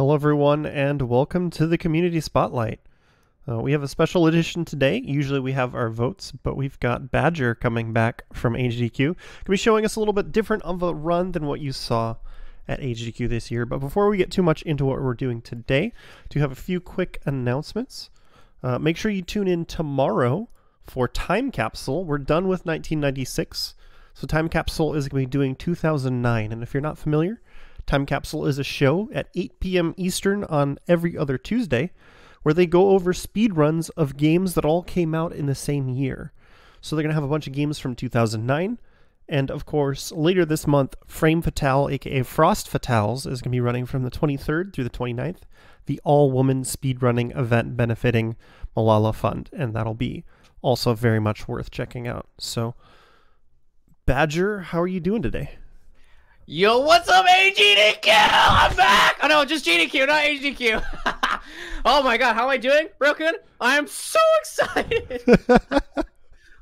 Hello, everyone, and welcome to the Community Spotlight. Uh, we have a special edition today. Usually we have our votes, but we've got Badger coming back from AGDQ. Going to be showing us a little bit different of a run than what you saw at AGDQ this year. But before we get too much into what we're doing today, do have a few quick announcements. Uh, make sure you tune in tomorrow for Time Capsule. We're done with 1996. So Time Capsule is going to be doing 2009. And if you're not familiar, Time Capsule is a show at 8 p.m. Eastern on every other Tuesday where they go over speed runs of games that all came out in the same year. So they're going to have a bunch of games from 2009. And of course, later this month, Frame Fatale, aka Frost Fatales, is going to be running from the 23rd through the 29th, the all woman speedrunning event benefiting Malala Fund. And that'll be also very much worth checking out. So, Badger, how are you doing today? Yo, what's up, AGDQ? I'm back! Oh no, just GDQ, not AGDQ. oh my god, how am I doing? Broken? I am so excited!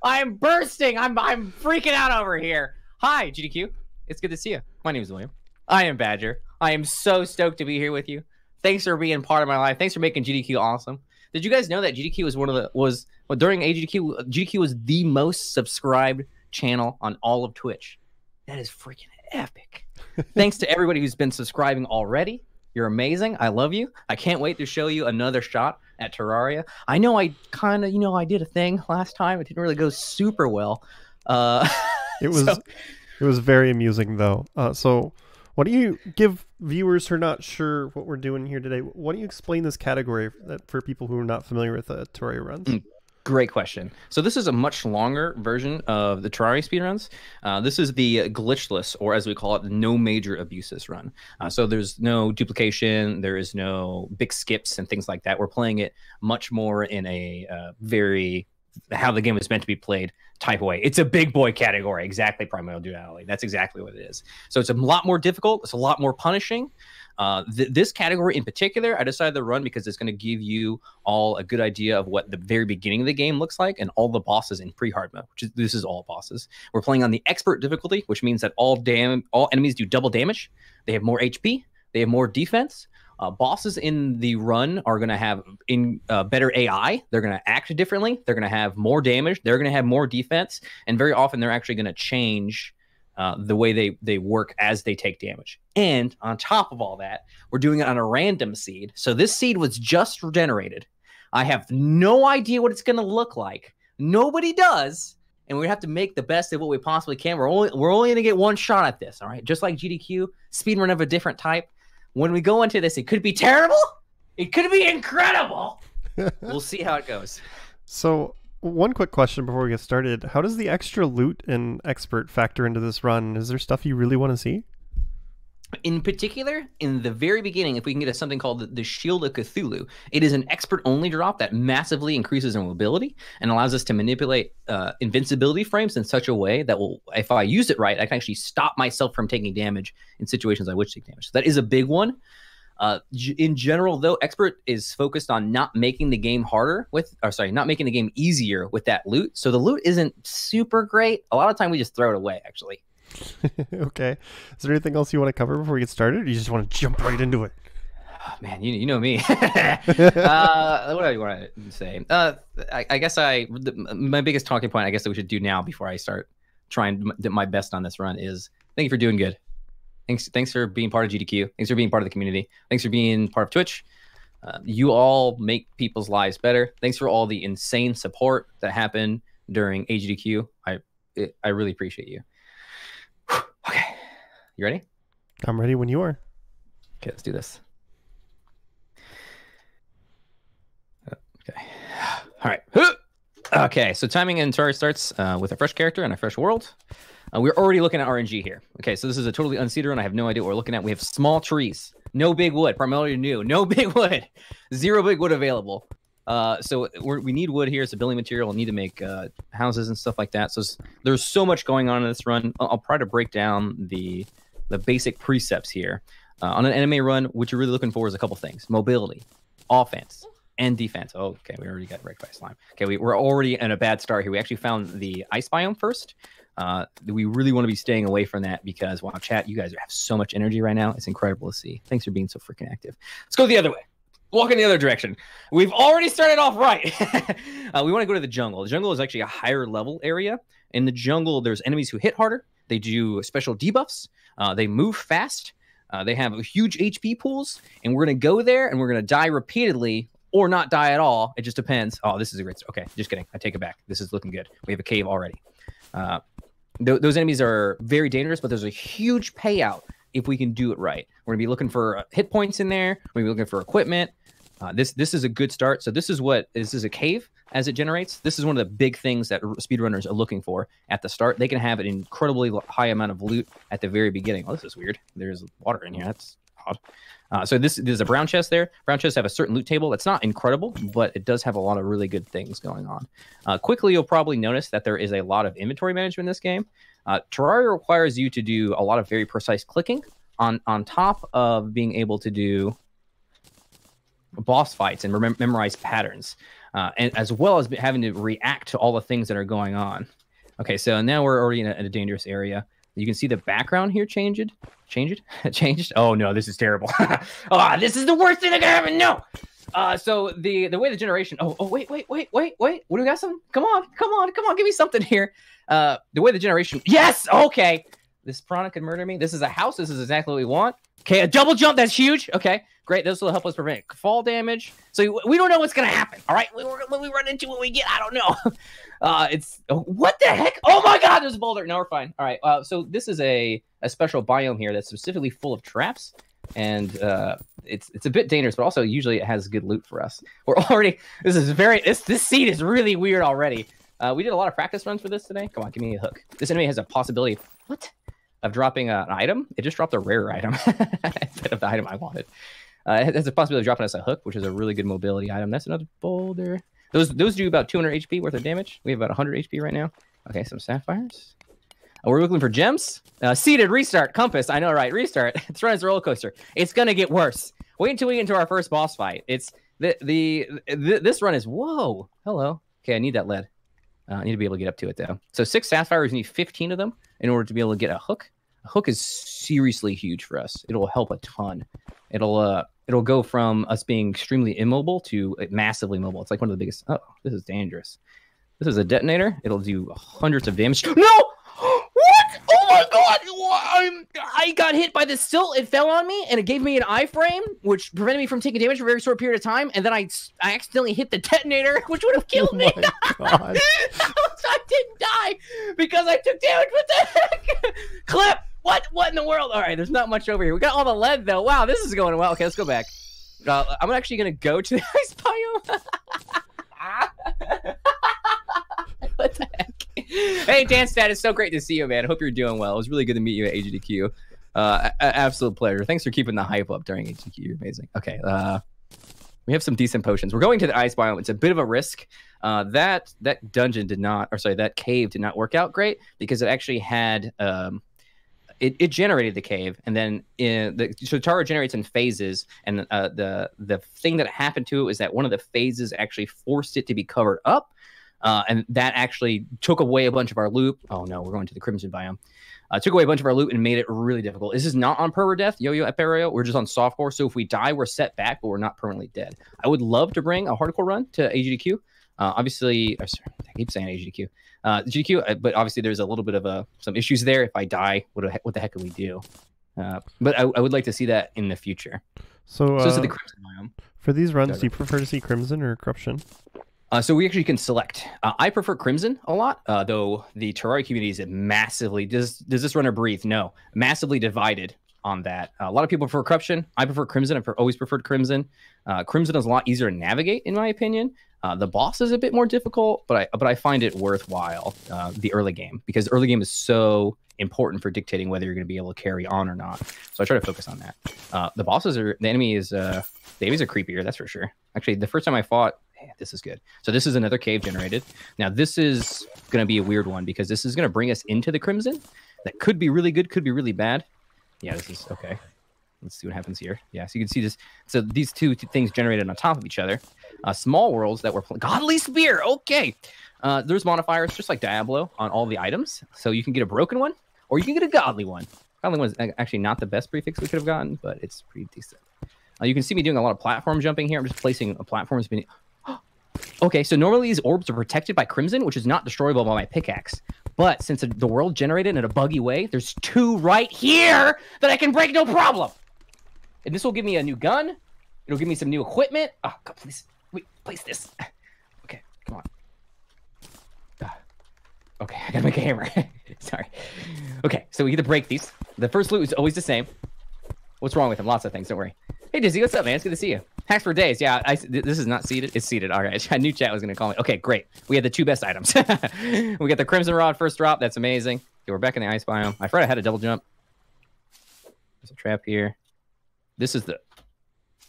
I am bursting! I'm I'm freaking out over here. Hi, GDQ. It's good to see you. My name is William. I am Badger. I am so stoked to be here with you. Thanks for being part of my life. Thanks for making GDQ awesome. Did you guys know that GDQ was one of the was well, during AGDQ, GDQ was the most subscribed channel on all of Twitch. That is freaking epic. Thanks to everybody who's been subscribing already. You're amazing. I love you. I can't wait to show you another shot at Terraria. I know I kind of, you know, I did a thing last time. It didn't really go super well. Uh, it was, so... it was very amusing though. Uh, so, why don't you give viewers who are not sure what we're doing here today? Why don't you explain this category for people who are not familiar with uh, Terraria runs? Mm. Great question. So this is a much longer version of the Terraria speedruns. Uh, this is the glitchless, or as we call it, no major abuses run. Uh, so there's no duplication, there is no big skips and things like that. We're playing it much more in a uh, very how the game is meant to be played type way. It's a big boy category, exactly primordial duality. That's exactly what it is. So it's a lot more difficult. It's a lot more punishing. Uh, th- this category in particular, I decided to run because it's going to give you all a good idea of what the very beginning of the game looks like and all the bosses in pre-hard mode. Which is this is all bosses. We're playing on the expert difficulty, which means that all dam all enemies do double damage. They have more HP. They have more defense. Uh, bosses in the run are going to have in uh, better AI. They're going to act differently. They're going to have more damage. They're going to have more defense, and very often they're actually going to change uh, the way they they work as they take damage. And on top of all that, we're doing it on a random seed. So this seed was just generated. I have no idea what it's going to look like. Nobody does, and we have to make the best of what we possibly can. We're only we're only going to get one shot at this. All right, just like GDQ, speedrun of a different type. When we go into this, it could be terrible. It could be incredible. we'll see how it goes. So one quick question before we get started. How does the extra loot and expert factor into this run? Is there stuff you really want to see? In particular, in the very beginning, if we can get a, something called the, Shield of Cthulhu, it is an expert only drop that massively increases our mobility and allows us to manipulate uh, invincibility frames in such a way that will, if I use it right, I can actually stop myself from taking damage in situations I wish to take damage. So that is a big one. Uh, in general, though, expert is focused on not making the game harder with, or sorry, not making the game easier with that loot. So the loot isn't super great. A lot of time we just throw it away, actually. okay. Is there anything else you want to cover before we get started, or you just want to jump right into it? Oh, man, you, you know me. uh, what do you want to say? Uh, I, I guess I the, my biggest talking point, I guess that we should do now before I start trying my best on this run is thank you for doing good. Thanks, thanks for being part of GDQ. Thanks for being part of the community. Thanks for being part of Twitch. Uh, you all make people's lives better. Thanks for all the insane support that happened during AGDQ. I it, I really appreciate you. okay, you ready? I'm ready when you are. Okay, let's do this. Okay. All right. Okay, so timing and Terraria starts uh, with a fresh character and a fresh world. Uh, we're already looking at RNG here. Okay, so this is a totally unseeded run. I have no idea what we're looking at. We have small trees, no big wood, primarily new, no big wood, zero big wood available. Uh, so we need wood here. It's a building material. We need to make uh, houses and stuff like that. So there's so much going on in this run. I'll, I'll try to break down the the basic precepts here. Uh, on an NMA run, what you're really looking for is a couple things: mobility, offense, and defense. Oh, okay, we already got wrecked by slime. Okay, we, we're already in a bad start here. We actually found the ice biome first. Uh, we really want to be staying away from that because wow, chat, you guys have so much energy right now. It's incredible to see. Thanks for being so freaking active. Let's go the other way. Walk in the other direction. We've already started off right. uh, we want to go to the jungle. The jungle is actually a higher level area. In the jungle, there's enemies who hit harder. They do special debuffs. Uh, they move fast. Uh, they have huge HP pools, and we're gonna go there and we're gonna die repeatedly or not die at all. It just depends. Oh, this is a great. Okay, just kidding. I take it back. This is looking good. We have a cave already. Uh, th- those enemies are very dangerous, but there's a huge payout if we can do it right. We're gonna be looking for uh, hit points in there. We're gonna be looking for equipment. Uh, this this is a good start. So this is what this is a cave as it generates. This is one of the big things that speedrunners are looking for at the start. They can have an incredibly high amount of loot at the very beginning. Oh, this is weird. There's water in here. That's odd. Uh, so this there's a brown chest there. Brown chests have a certain loot table. That's not incredible, but it does have a lot of really good things going on. Uh, quickly, you'll probably notice that there is a lot of inventory management in this game. Uh, Terraria requires you to do a lot of very precise clicking on on top of being able to do boss fights and rem- memorize patterns, uh, and as well as having to react to all the things that are going on. Okay, so now we're already in a, in a dangerous area. You can see the background here changed. Changed? changed? Oh no, this is terrible. oh, this is the worst thing that can happen. No. Uh, so the the way the generation. Oh, oh, wait, wait, wait, wait, wait. What do we got? Some? Come on, come on, come on. Give me something here. Uh, the way the generation. Yes. Okay. This piranha could murder me. This is a house. This is exactly what we want. Okay, a double jump. That's huge. Okay, great. This will help us prevent fall damage. So we don't know what's gonna happen. All right, when we run into what we get, I don't know. Uh, it's what the heck? Oh my God, there's a boulder. Now we're fine. All right. Uh, so this is a a special biome here that's specifically full of traps, and uh, it's it's a bit dangerous, but also usually it has good loot for us. We're already. This is very. This this seed is really weird already. Uh, we did a lot of practice runs for this today. Come on, give me a hook. This enemy has a possibility. What? Of dropping an item. It just dropped a rare item instead of the item I wanted. Uh, it has a possibility of dropping us a hook, which is a really good mobility item. That's another boulder. Those those do about 200 HP worth of damage. We have about 100 HP right now. Okay, some sapphires. Oh, we're looking for gems. Uh, seeded, restart, compass. I know, right? Restart. it's running as a roller coaster. It's gonna get worse. Wait until we get into our first boss fight. It's the the, the this run is whoa. Hello. Okay, I need that lead. Uh, I need to be able to get up to it though. So six sapphires, you need 15 of them in order to be able to get a hook. A hook is seriously huge for us. It'll help a ton. It'll uh it'll go from us being extremely immobile to massively mobile. It's like one of the biggest. Oh, this is dangerous. This is a detonator. It'll do hundreds of damage. No! What? Oh my god! I'm, I got hit by this silt. It fell on me and it gave me an iframe, which prevented me from taking damage for a very short period of time. And then I, I accidentally hit the detonator, which would have killed oh me. I didn't die because I took damage. What the heck? Clip! What? What in the world? All right, there's not much over here. We got all the lead though. Wow, this is going well. Okay, let's go back. Uh, I'm actually gonna go to the ice biome. what the heck? Hey, Dan it's so great to see you, man. I hope you're doing well. It was really good to meet you at AGDQ. Uh, absolute pleasure. Thanks for keeping the hype up during AGDQ. You're amazing. Okay, uh, we have some decent potions. We're going to the ice biome. It's a bit of a risk. Uh, that that dungeon did not, or sorry, that cave did not work out great because it actually had um, it, it generated the cave, and then in the so Tara generates in phases, and uh, the the thing that happened to it was that one of the phases actually forced it to be covered up, uh, and that actually took away a bunch of our loot. Oh no, we're going to the Crimson biome. Uh, took away a bunch of our loot and made it really difficult. This is not on perma death, yo yo Eperio. We're just on softcore. So if we die, we're set back, but we're not permanently dead. I would love to bring a hardcore run to AGDQ. Uh, obviously, sorry, I keep saying AGDQ uh, GQ, uh, but obviously there's a little bit of a some issues there. If I die, what what the heck can we do? Uh, but I, I, would like to see that in the future. So, so, so the uh, Crimson biome. For these runs, do you prefer to see Crimson or Corruption? Uh, so we actually can select. Uh, I prefer Crimson a lot, uh, though the Terraria community is massively. Does does this runner breathe? No, massively divided on that. a lot of people prefer Corruption. I prefer Crimson. I've always preferred Crimson. Crimson is a lot easier to navigate, in my opinion. Uh, the boss is a bit more difficult, but I but I find it worthwhile uh, the early game because early game is so important for dictating whether you're going to be able to carry on or not. So I try to focus on that. Uh, the bosses are the enemy is uh, the enemies are creepier, that's for sure. Actually, the first time I fought, hey, this is good. So this is another cave generated. Now this is going to be a weird one because this is going to bring us into the crimson. That could be really good, could be really bad. Yeah, this is okay. Let's see what happens here. Yeah, so you can see this. So these two things generated on top of each other. Uh, small worlds that were godly spear. Okay, uh, there's modifiers just like Diablo on all the items, so you can get a broken one or you can get a godly one. Godly one is actually not the best prefix we could have gotten, but it's pretty decent. Uh, you can see me doing a lot of platform jumping here. I'm just placing a platforms beneath. okay, so normally these orbs are protected by Crimson, which is not destroyable by my pickaxe. But since the world generated in a buggy way, there's two right here that I can break no problem. And this will give me a new gun. It'll give me some new equipment. Oh, God, please, wait, place this. Okay, come on. Uh, okay, I gotta make a hammer. Sorry. Okay, so we get to break these. The first loot is always the same. What's wrong with them? Lots of things. Don't worry. Hey, Dizzy, what's up, man? It's good to see you. Hacks for days. Yeah, I, this is not seeded. It's seeded. All right. I knew chat was going to call me. Okay, great. We had the two best items. we got the Crimson Rod first drop. That's amazing. Okay, we're back in the ice biome. I forgot I had a double jump. There's a trap here. This is the.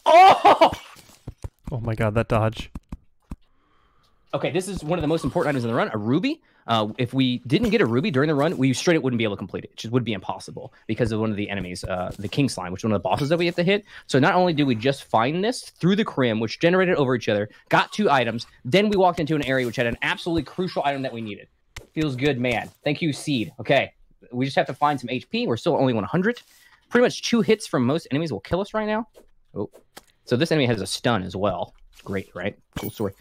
Oh! Oh my god, that dodge. Okay, this is one of the most important items in the run, a ruby. Uh, if we didn't get a ruby during the run, we straight up wouldn't be able to complete it. It just would be impossible because of one of the enemies, uh, the king slime, which is one of the bosses that we have to hit. So not only did we just find this through the crim, which generated over each other, got two items, then we walked into an area which had an absolutely crucial item that we needed. Feels good, man. Thank you, Seed. Okay, we just have to find some HP. We're still only 100. Pretty much two hits from most enemies will kill us right now. Oh, so this enemy has a stun as well. Great, right? Cool story.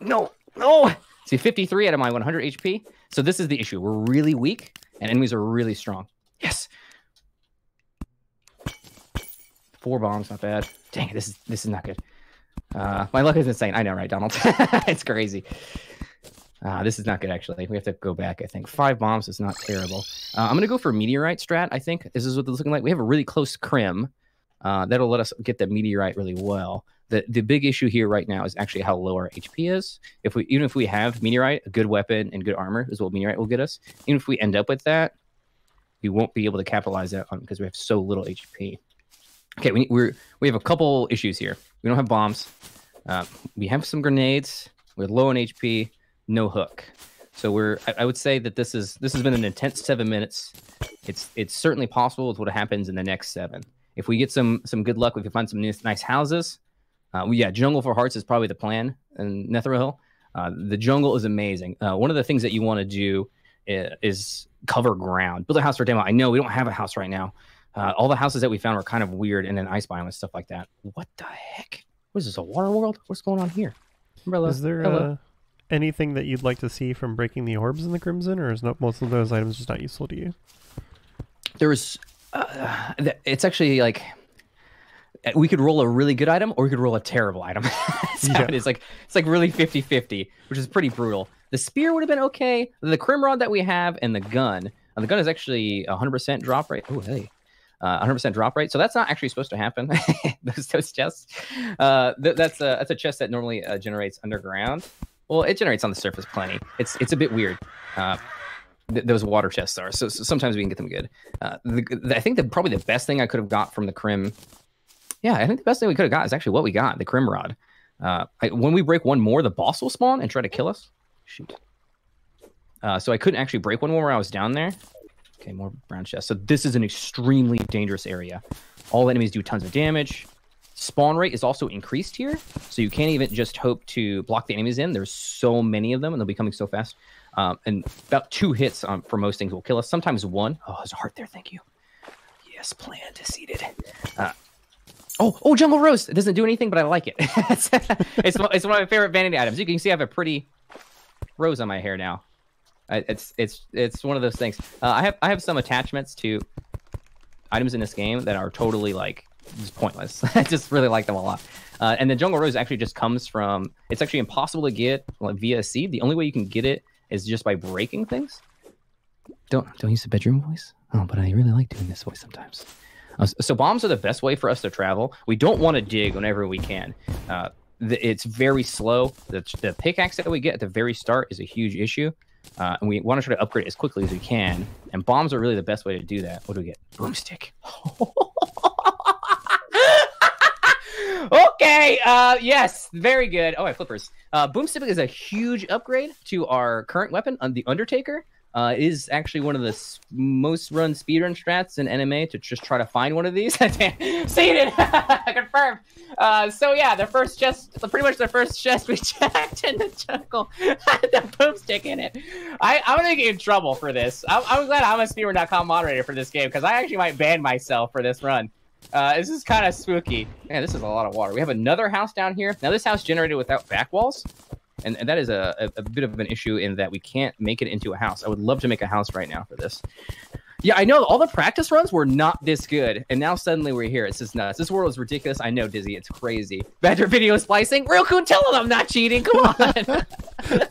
No, no. See, 53 out of my 100 HP. So this is the issue. We're really weak, and enemies are really strong. Yes. Four bombs, not bad. Dang it, this is this is not good. Uh, my luck is insane. I know, right, Donald? it's crazy. Uh, this is not good, actually. We have to go back, I think. Five bombs is not terrible. Uh, I'm going to go for meteorite strat, I think. This is what it's looking like. We have a really close crim. Uh, that'll let us get the meteorite really well. The the big issue here right now is actually how low our HP is. If we even if we have meteorite, a good weapon and good armor is what meteorite will get us. Even if we end up with that, we won't be able to capitalize that on because we have so little HP. Okay, we we're we have a couple issues here. We don't have bombs. Uh, we have some grenades. We're low on HP. No hook. So we're I, I would say that this is this has been an intense seven minutes. It's it's certainly possible with what happens in the next seven. If we get some some good luck, we can find some nice houses. Uh, well, yeah, Jungle for Hearts is probably the plan in Netheril. Uh, the jungle is amazing. Uh, one of the things that you want to do is, is, cover ground. Build a house for demo. I know we don't have a house right now. Uh, all the houses that we found were kind of weird in an ice biome and stuff like that. What the heck? What is this, a water world? What's going on here? Umbrella. Is there uh, anything that you'd like to see from breaking the orbs in the Crimson, or is not most of those items just not useful to you? There was. Uh, it's actually like we could roll a really good item or we could roll a terrible item. yeah. it is like it's like really 50-50, which is pretty brutal. The spear would have been okay. The crim rod that we have and the gun. Uh, the gun is actually 100% drop rate. Oh, hey. Uh, 100% drop rate. So that's not actually supposed to happen. those, those chests. Uh, th- that's a that's a chest that normally uh, generates underground. Well, it generates on the surface plenty. It's it's a bit weird. Uh, th- those water chests are. So, so, sometimes we can get them good. Uh, the, the, I think that probably the best thing I could have got from the crim yeah, I think the best thing we could have got is actually what we got the Crim Rod. Uh, I, when we break one more, the boss will spawn and try to kill us. Shoot. Uh, so I couldn't actually break one more I was down there. Okay, more brown chests. So this is an extremely dangerous area. All enemies do tons of damage. Spawn rate is also increased here, so you can't even just hope to block the enemies in. There's so many of them, and they'll be coming so fast. Um, and about two hits um, for most things will kill us. Sometimes one. Oh, there's a heart there. Thank you. Yes, plan seeded. Uh, Oh, oh, Jungle Rose. It doesn't do anything, but I like it. it's, it's, it's one of my favorite vanity items. You can see I have a pretty rose on my hair now. It's it's it's one of those things. Uh, I have I have some attachments to items in this game that are totally like just pointless. I just really like them a lot. Uh, and the Jungle Rose actually just comes from. It's actually impossible to get like, via seed. The only way you can get it is just by breaking things. Don't don't use the bedroom voice. Oh, but I really like doing this voice sometimes. Uh, so bombs are the best way for us to travel. We don't want to dig whenever we can. Uh, the, it's very slow. The, the, pickaxe that we get at the very start is a huge issue. Uh, and we want to try to upgrade as quickly as we can. And bombs are really the best way to do that. What do we get? Boomstick. okay. Uh, yes. Very good. Oh, my flippers. Uh, Boomstick is a huge upgrade to our current weapon, on the Undertaker. Uh, it is actually one of the s- most run speedrun strats in NMA to just try to find one of these. Seeded, confirmed. Uh, so yeah, the first chest, pretty much the first chest we checked in the jungle had the boomstick in it. I, I'm gonna get in trouble for this. I'm, I'm glad I'm a speedrun.com moderator for this game because I actually might ban myself for this run. Uh, this is kind of spooky. Man, this is a lot of water. We have another house down here. Now this house generated without back walls. And, and that is a, a, a bit of an issue in that we can't make it into a house. I would love to make a house right now for this. Yeah, I know all the practice runs were not this good, and now suddenly we're here. It's just nuts. This world is ridiculous. I know, Dizzy. It's crazy. Better video splicing. Real cool. Tell them I'm not cheating. Come on.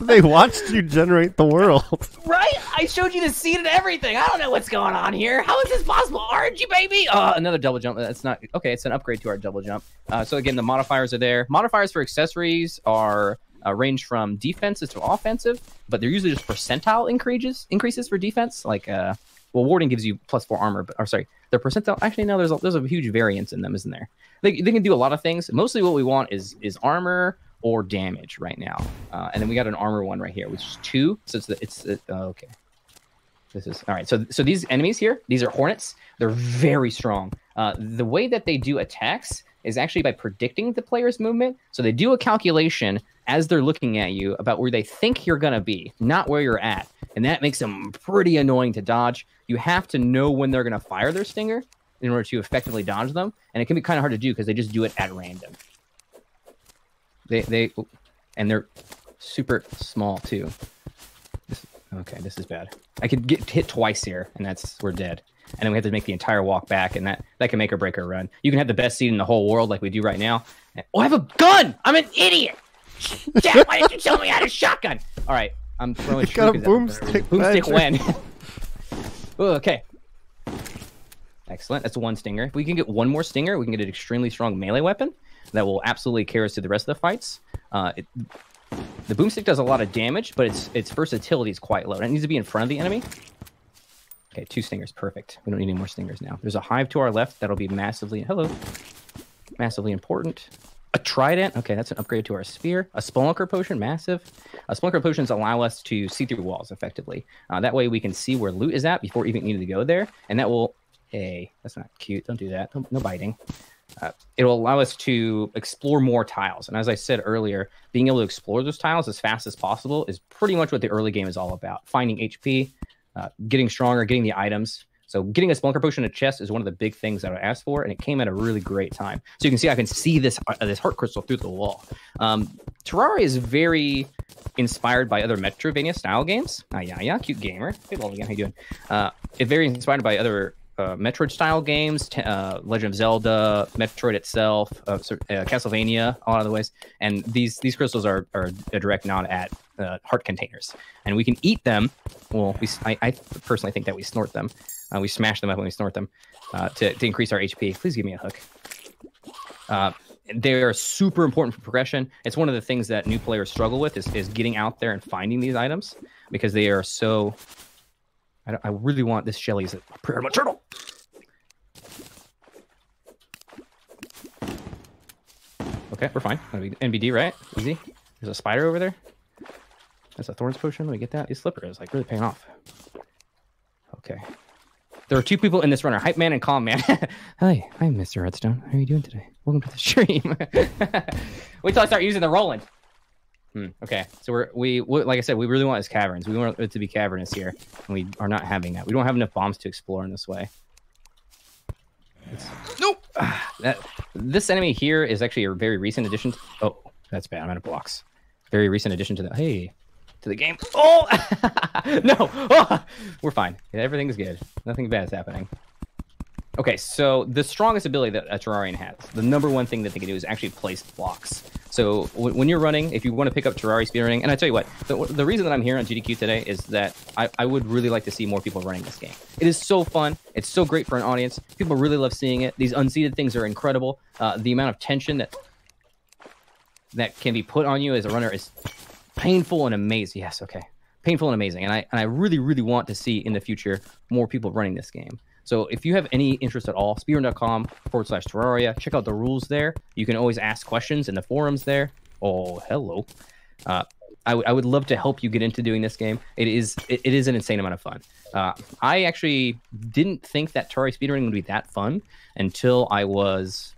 they watched you generate the world. right? I showed you the seed and everything. I don't know what's going on here. How is this possible? RNG, baby. Uh, another double jump. That's not okay. It's an upgrade to our double jump. Uh, so again, the modifiers are there. Modifiers for accessories are uh, range from defensive to offensive, but they're usually just percentile increases increases for defense. Like, uh, well, warding gives you plus four armor, but or sorry, their percentile. Actually, no, there's a, there's a huge variance in them, isn't there? They, they can do a lot of things. Mostly, what we want is is armor or damage right now. Uh, and then we got an armor one right here, which is two. So it's the, it's oh, okay. This is all right. So so these enemies here, these are hornets. They're very strong. Uh, the way that they do attacks is actually by predicting the player's movement. So they do a calculation as they're looking at you about where they think you're gonna be, not where you're at, and that makes them pretty annoying to dodge. You have to know when they're gonna fire their stinger in order to effectively dodge them, and it can be kind of hard to do because they just do it at random. They they and they're super small too. This, okay, this is bad. I could get hit twice here, and that's we're dead. And then we have to make the entire walk back, and that that can make or break our run. You can have the best seed in the whole world, like we do right now. Oh, I have a gun! I'm an idiot. Dad, why didn't you tell me I had a shotgun? All right, I'm throwing. You got a shurikens at them. boomstick, Boomstick when? Okay. Excellent. That's one stinger. If we can get one more stinger, we can get an extremely strong melee weapon that will absolutely carry us to the rest of the fights. Uh, it, the boomstick does a lot of damage, but its its versatility is quite low. And it needs to be in front of the enemy. Okay, two stingers, perfect. We don't need any more stingers now. There's a hive to our left that'll be massively hello, massively important. A trident, okay, that's an upgrade to our spear. A spelunker potion, massive. Uh, spelunker potions allow us to see through walls effectively. Uh, that way we can see where loot is at before even needing to go there, and that will. Hey, that's not cute. Don't do that. No, no biting. Uh, it will allow us to explore more tiles. And as I said earlier, being able to explore those tiles as fast as possible is pretty much what the early game is all about. Finding HP, uh, getting stronger, getting the items. So getting a Spelunker potion in a chest is one of the big things that I asked for, and it came at a really great time. So you can see I can see this uh, this heart crystal through the wall. Um, Terraria is very inspired by other Metroidvania style games. Ah, yeah, yeah, cute gamer. Hey, Logan, how you doing? Uh, it's very inspired by other uh, Metroid style games, uh, Legend of Zelda, Metroid itself, uh, uh, Castlevania, a lot of the ways. And these these crystals are, are a direct nod at uh, heart containers, and we can eat them. Well, we, I, I personally think that we snort them. Uh, we smash them up when we snort them uh, to, to increase our HP. Please give me a hook. Uh, they are super important for progression. It's one of the things that new players struggle with is, is getting out there and finding these items because they are so. I, I really want this Shelly's a prayer of a turtle. Okay, we're fine. NBD, right? Easy. There's a spider over there. That's a thorns potion. Let me get that. These slipper is like really paying off. Okay. There are two people in this runner, Hype Man and Calm Man. Hi, I'm Mr. Redstone. How are you doing today? Welcome to the stream. Wait till I start using the Roland. Hmm, okay, so we're we we- like I said, we really want is caverns. We want it to be cavernous here, and we are not having that. We don't have enough bombs to explore in this way. It's- nope. that this enemy here is actually a very recent addition. To, oh, that's bad. I'm out of blocks. Very recent addition to the hey to the game. Oh no, Oh! we're fine. Everything's good. Nothing bad is happening. Okay, so the strongest ability that a Terrarian has, the number one thing that they can do is actually place blocks. So when you're running, if you want to pick up Terraria speedrunning, and I tell you what, the, the reason that I'm here on GDQ today is that I, I would really like to see more people running this game. It is so fun. It's so great for an audience. People really love seeing it. These unseeded things are incredible. Uh, the amount of tension that that can be put on you as a runner is painful and amazing. Yes, okay. Painful and amazing. And I and I really, really want to see in the future more people running this game. So if you have any interest at all, speedrun.com forward slash Terraria, check out the rules there. You can always ask questions in the forums there. Oh, hello. Uh, I, w- I would love to help you get into doing this game. It is it, it is an insane amount of fun. Uh, I actually didn't think that Terraria speedrunning would be that fun until I was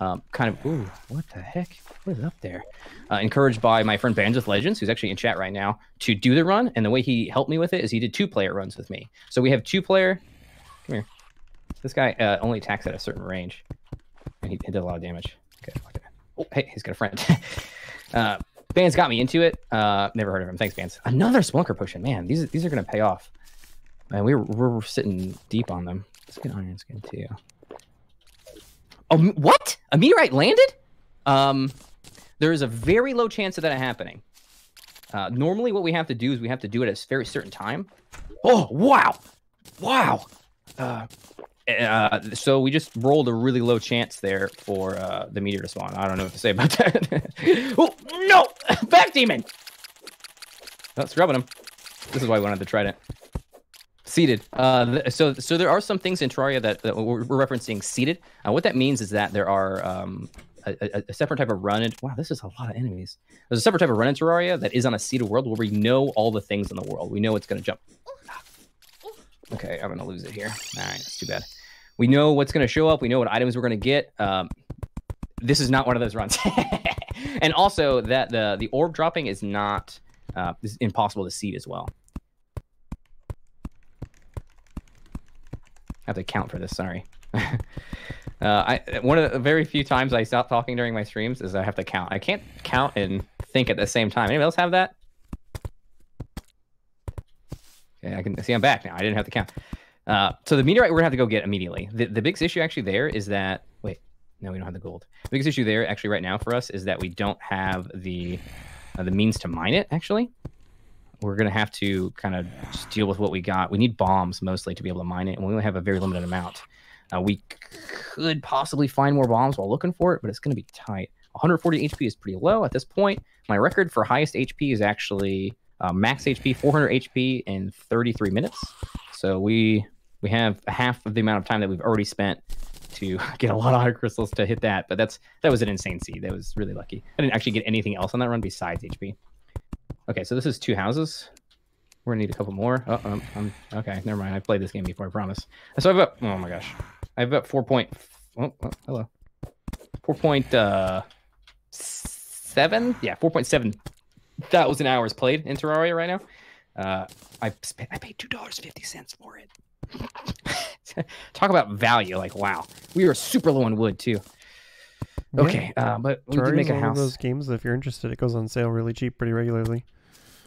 um, kind of ooh what the heck is up there? Uh, encouraged by my friend Bands with Legends, who's actually in chat right now, to do the run. And the way he helped me with it is he did two player runs with me. So we have two player. Come here. This guy uh, only attacks at a certain range, and he, he did a lot of damage. Okay. okay. Oh, hey, he's got a friend. uh, Bands got me into it. Uh, never heard of him. Thanks, Bands. Another Spelunker potion. Man, these these are gonna pay off. Man, we we're, we're sitting deep on them. Let's get Iron Skin too. Oh, what? A meteorite landed? Um, there is a very low chance of that happening. Uh, normally, what we have to do is we have to do it at a very certain time. Oh, wow, wow. Uh, uh, so we just rolled a really low chance there for uh, the meteor to spawn. I don't know what to say about that. oh no, back demon. Oh, scrubbing him. This is why we wanted to try it. Seeded. Uh, so so there are some things in Terraria that, that we're, we're referencing seeded. Uh, what that means is that there are um, a, a, separate type of run. In, wow, this is a lot of enemies. There's a separate type of run in Terraria that is on a seeded world where we know all the things in the world. We know it's going to jump. Okay, I'm going to lose it here. All right, that's too bad. We know what's going to show up. We know what items we're going to get. Um, this is not one of those runs. and also that the the orb dropping is not uh, is impossible to seed as well. I have to count for this. Sorry. uh, I one of the very few times I stop talking during my streams is I have to count. I can't count and think at the same time. Anybody else have that? Okay, I can see I'm back now. I didn't have to count. Uh, so the meteorite we're gonna have to go get immediately. The the biggest issue actually there is that wait, no, we don't have the gold. The biggest issue there actually right now for us is that we don't have the uh, the means to mine it. Actually, we're gonna have to kind of deal with what we got. We need bombs mostly to be able to mine it, and we only have a very limited amount. Uh, we could possibly find more bombs while looking for it, but it's gonna be tight. 140 HP is pretty low at this point. My record for highest HP is actually uh, max HP 400 HP in 33 minutes. So we we have half of the amount of time that we've already spent to get a lot of heart crystals to hit that. But that's that was an insane seed. That was really lucky. I didn't actually get anything else on that run besides HP. Okay, so this is two houses. We're gonna need a couple more. Oh, um, um, okay, never mind. I've played this game before. I promise. So I've got. Oh my gosh, I've got four point. Oh, oh hello. Four point uh, seven. Yeah, four point seven thousand hours played in Terraria right now. Uh, I spent, I paid two dollars fifty cents for it. Talk about value, like wow, we are super low on wood too. Okay, uh, but we did make a one of house. those games if you're interested, it goes on sale really cheap pretty regularly.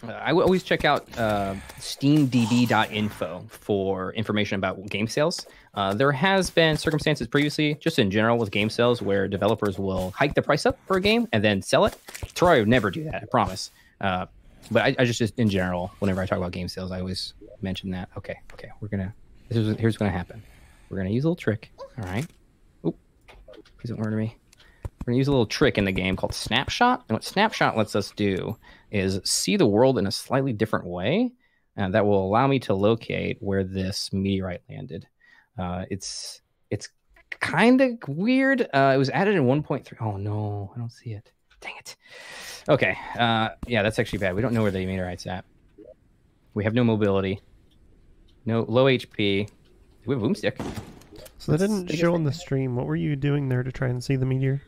Uh, I always check out uh, steamdb.info for information about game sales. Uh, there has been circumstances previously, just in general with game sales, where developers will hike the price up for a game and then sell it. Terraria would never do that, I promise. Uh, but I, I just, just in general, whenever I talk about game sales, I always mention that. Okay, okay, we're gonna. This is here's what's gonna happen. We're gonna use a little trick. All right. Oop, please don't murder me. We're gonna use a little trick in the game called Snapshot, and what Snapshot lets us do is see the world in a slightly different way, and that will allow me to locate where this meteorite landed. Uh, it's it's kind of weird. Uh, it was added in 1.3. Oh no, I don't see it. Dang it. Okay. Uh, yeah, that's actually bad. We don't know where the meteorite's at. We have no mobility, no low HP. We have a boomstick. So that didn't show on the stream. What were you doing there to try and see the meteor?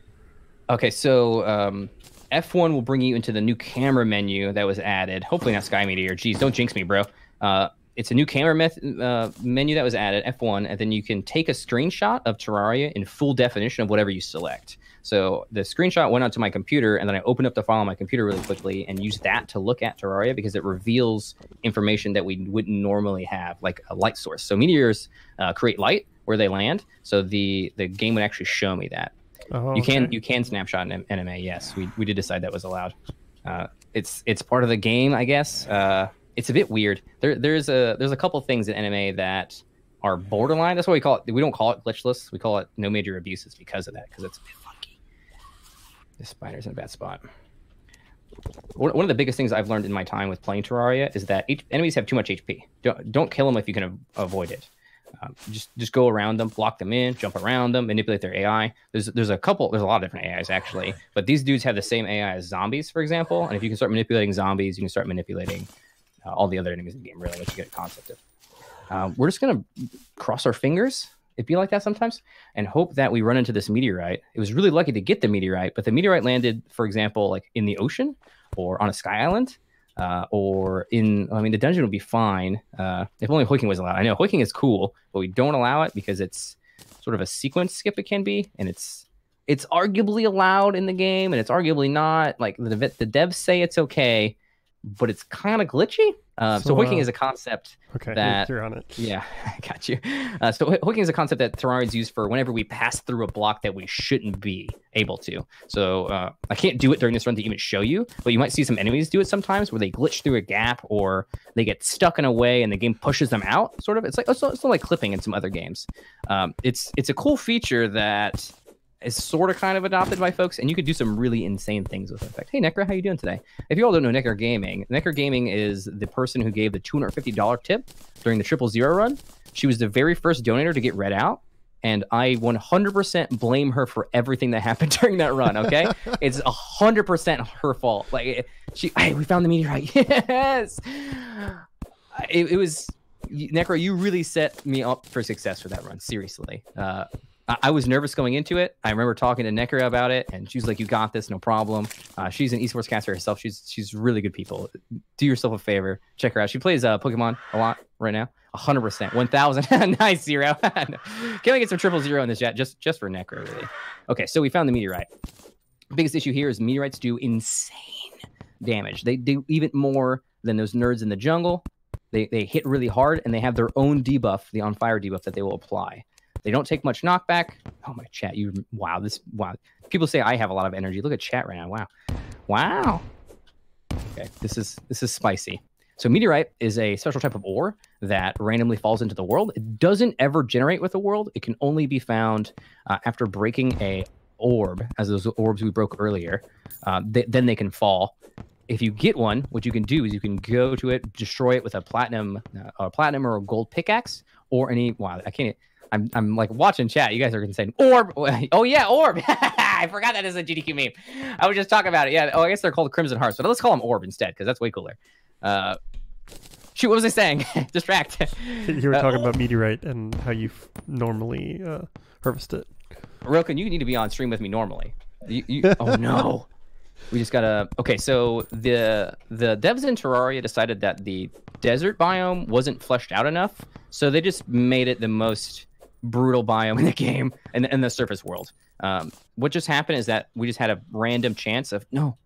Okay, so um, F1 will bring you into the new camera menu that was added. Hopefully not Sky Meteor. Jeez, don't jinx me, bro. Uh, it's a new camera uh, menu that was added, F1, and then you can take a screenshot of Terraria in full definition of whatever you select. So the screenshot went onto my computer, and then I opened up the file on my computer really quickly and used that to look at Terraria because it reveals information that we wouldn't normally have, like a light source. So meteors uh, create light where they land, so the the game would actually show me that. Oh, You can okay. you can snapshot an NMA. Yes, we, we did decide that was allowed. Uh, it's it's part of the game, I guess. Uh, it's a bit weird. There there's a there's a couple things in NMA that are borderline. That's why we call it. We don't call it glitchless. We call it no major abuses because of that. Because it's a bit funky. This spider's in a bad spot. One of the biggest things I've learned in my time with playing Terraria is that enemies have too much HP. Don't don't kill them if you can avoid it. Um, just just go around them, block them in, jump around them, manipulate their AI. There's there's a couple, there's a lot of different AIs actually, but these dudes have the same AI as zombies, for example. And if you can start manipulating zombies, you can start manipulating uh, all the other enemies in the game. Really, which get a concept of. Um, we're just gonna cross our fingers. It'd be like that sometimes, and hope that we run into this meteorite. It was really lucky to get the meteorite, but the meteorite landed, for example, like in the ocean or on a sky island uh, or in I mean the dungeon would be fine uh, if only hoiking was allowed. I know hoiking is cool, but we don't allow it because it's sort of a sequence skip it can be, and it's it's arguably allowed in the game, and it's arguably not. Like the the devs say it's okay, but it's kind of glitchy. Uh, so, so hoiking uh, is a concept okay, that you're on it. Yeah, I got you. Uh, so hoiking is a concept that Terrarians use for whenever we pass through a block that we shouldn't be able to. So uh, I can't do it during this run to even show you, but you might see some enemies do it sometimes where they glitch through a gap or they get stuck in a way and the game pushes them out. Sort of, it's like it's, it's like clipping in some other games. Um, it's it's a cool feature that is sort of kind of adopted by folks, and you could do some really insane things with it. Hey Necro, how you doing today? If you all don't know Necro Gaming, Necro Gaming is the person who gave the $250 tip during the triple zero run. She was the very first donator to get read out, and I 100% blame her for everything that happened during that run. Okay, it's 100% her fault. Like she, hey, we found the meteorite. yes, it, it was Necro. You really set me up for success for that run. Seriously. Uh, I was nervous going into it. I remember talking to Necker about it, and she was like, "You got this, no problem." Uh, she's an esports caster herself. She's she's really good people. Do yourself a favor, check her out. She plays uh, Pokemon a lot right now. hundred percent, one thousand. nice zero. Can we get some triple zero in this chat just just for Necker, really? Okay, so we found the meteorite. Biggest issue here is meteorites do insane damage. They do even more than those nerds in the jungle. They they hit really hard, and they have their own debuff, the on fire debuff that they will apply. They don't take much knockback. Oh my chat, you wow, this wow. People say I have a lot of energy. Look at chat right now. Wow. Wow. Okay, this is this is spicy. So meteorite is a special type of ore that randomly falls into the world. It doesn't ever generate with the world. It can only be found uh, after breaking a orb, as those orbs we broke earlier. Uh, th- then they can fall. If you get one, what you can do is you can go to it, destroy it with a platinum, uh, a platinum or a gold pickaxe, or any. Wow, I can't. I'm I'm like watching chat. You guys are saying orb. Oh yeah, orb. I forgot that is a GDQ meme. I was just talking about it. Yeah. Oh, I guess they're called Crimson Hearts, but let's call them orb instead because that's way cooler. Uh, shoot, what was I saying? Distract. you were uh, talking about meteorite and how you normally uh, harvest it. Roken, you need to be on stream with me normally. You, you, oh no. We just gotta. Okay, so the the devs in Terraria decided that the desert biome wasn't fleshed out enough, so they just made it the most brutal biome in the game and in the surface world. Um, what just happened is that we just had a random chance of no,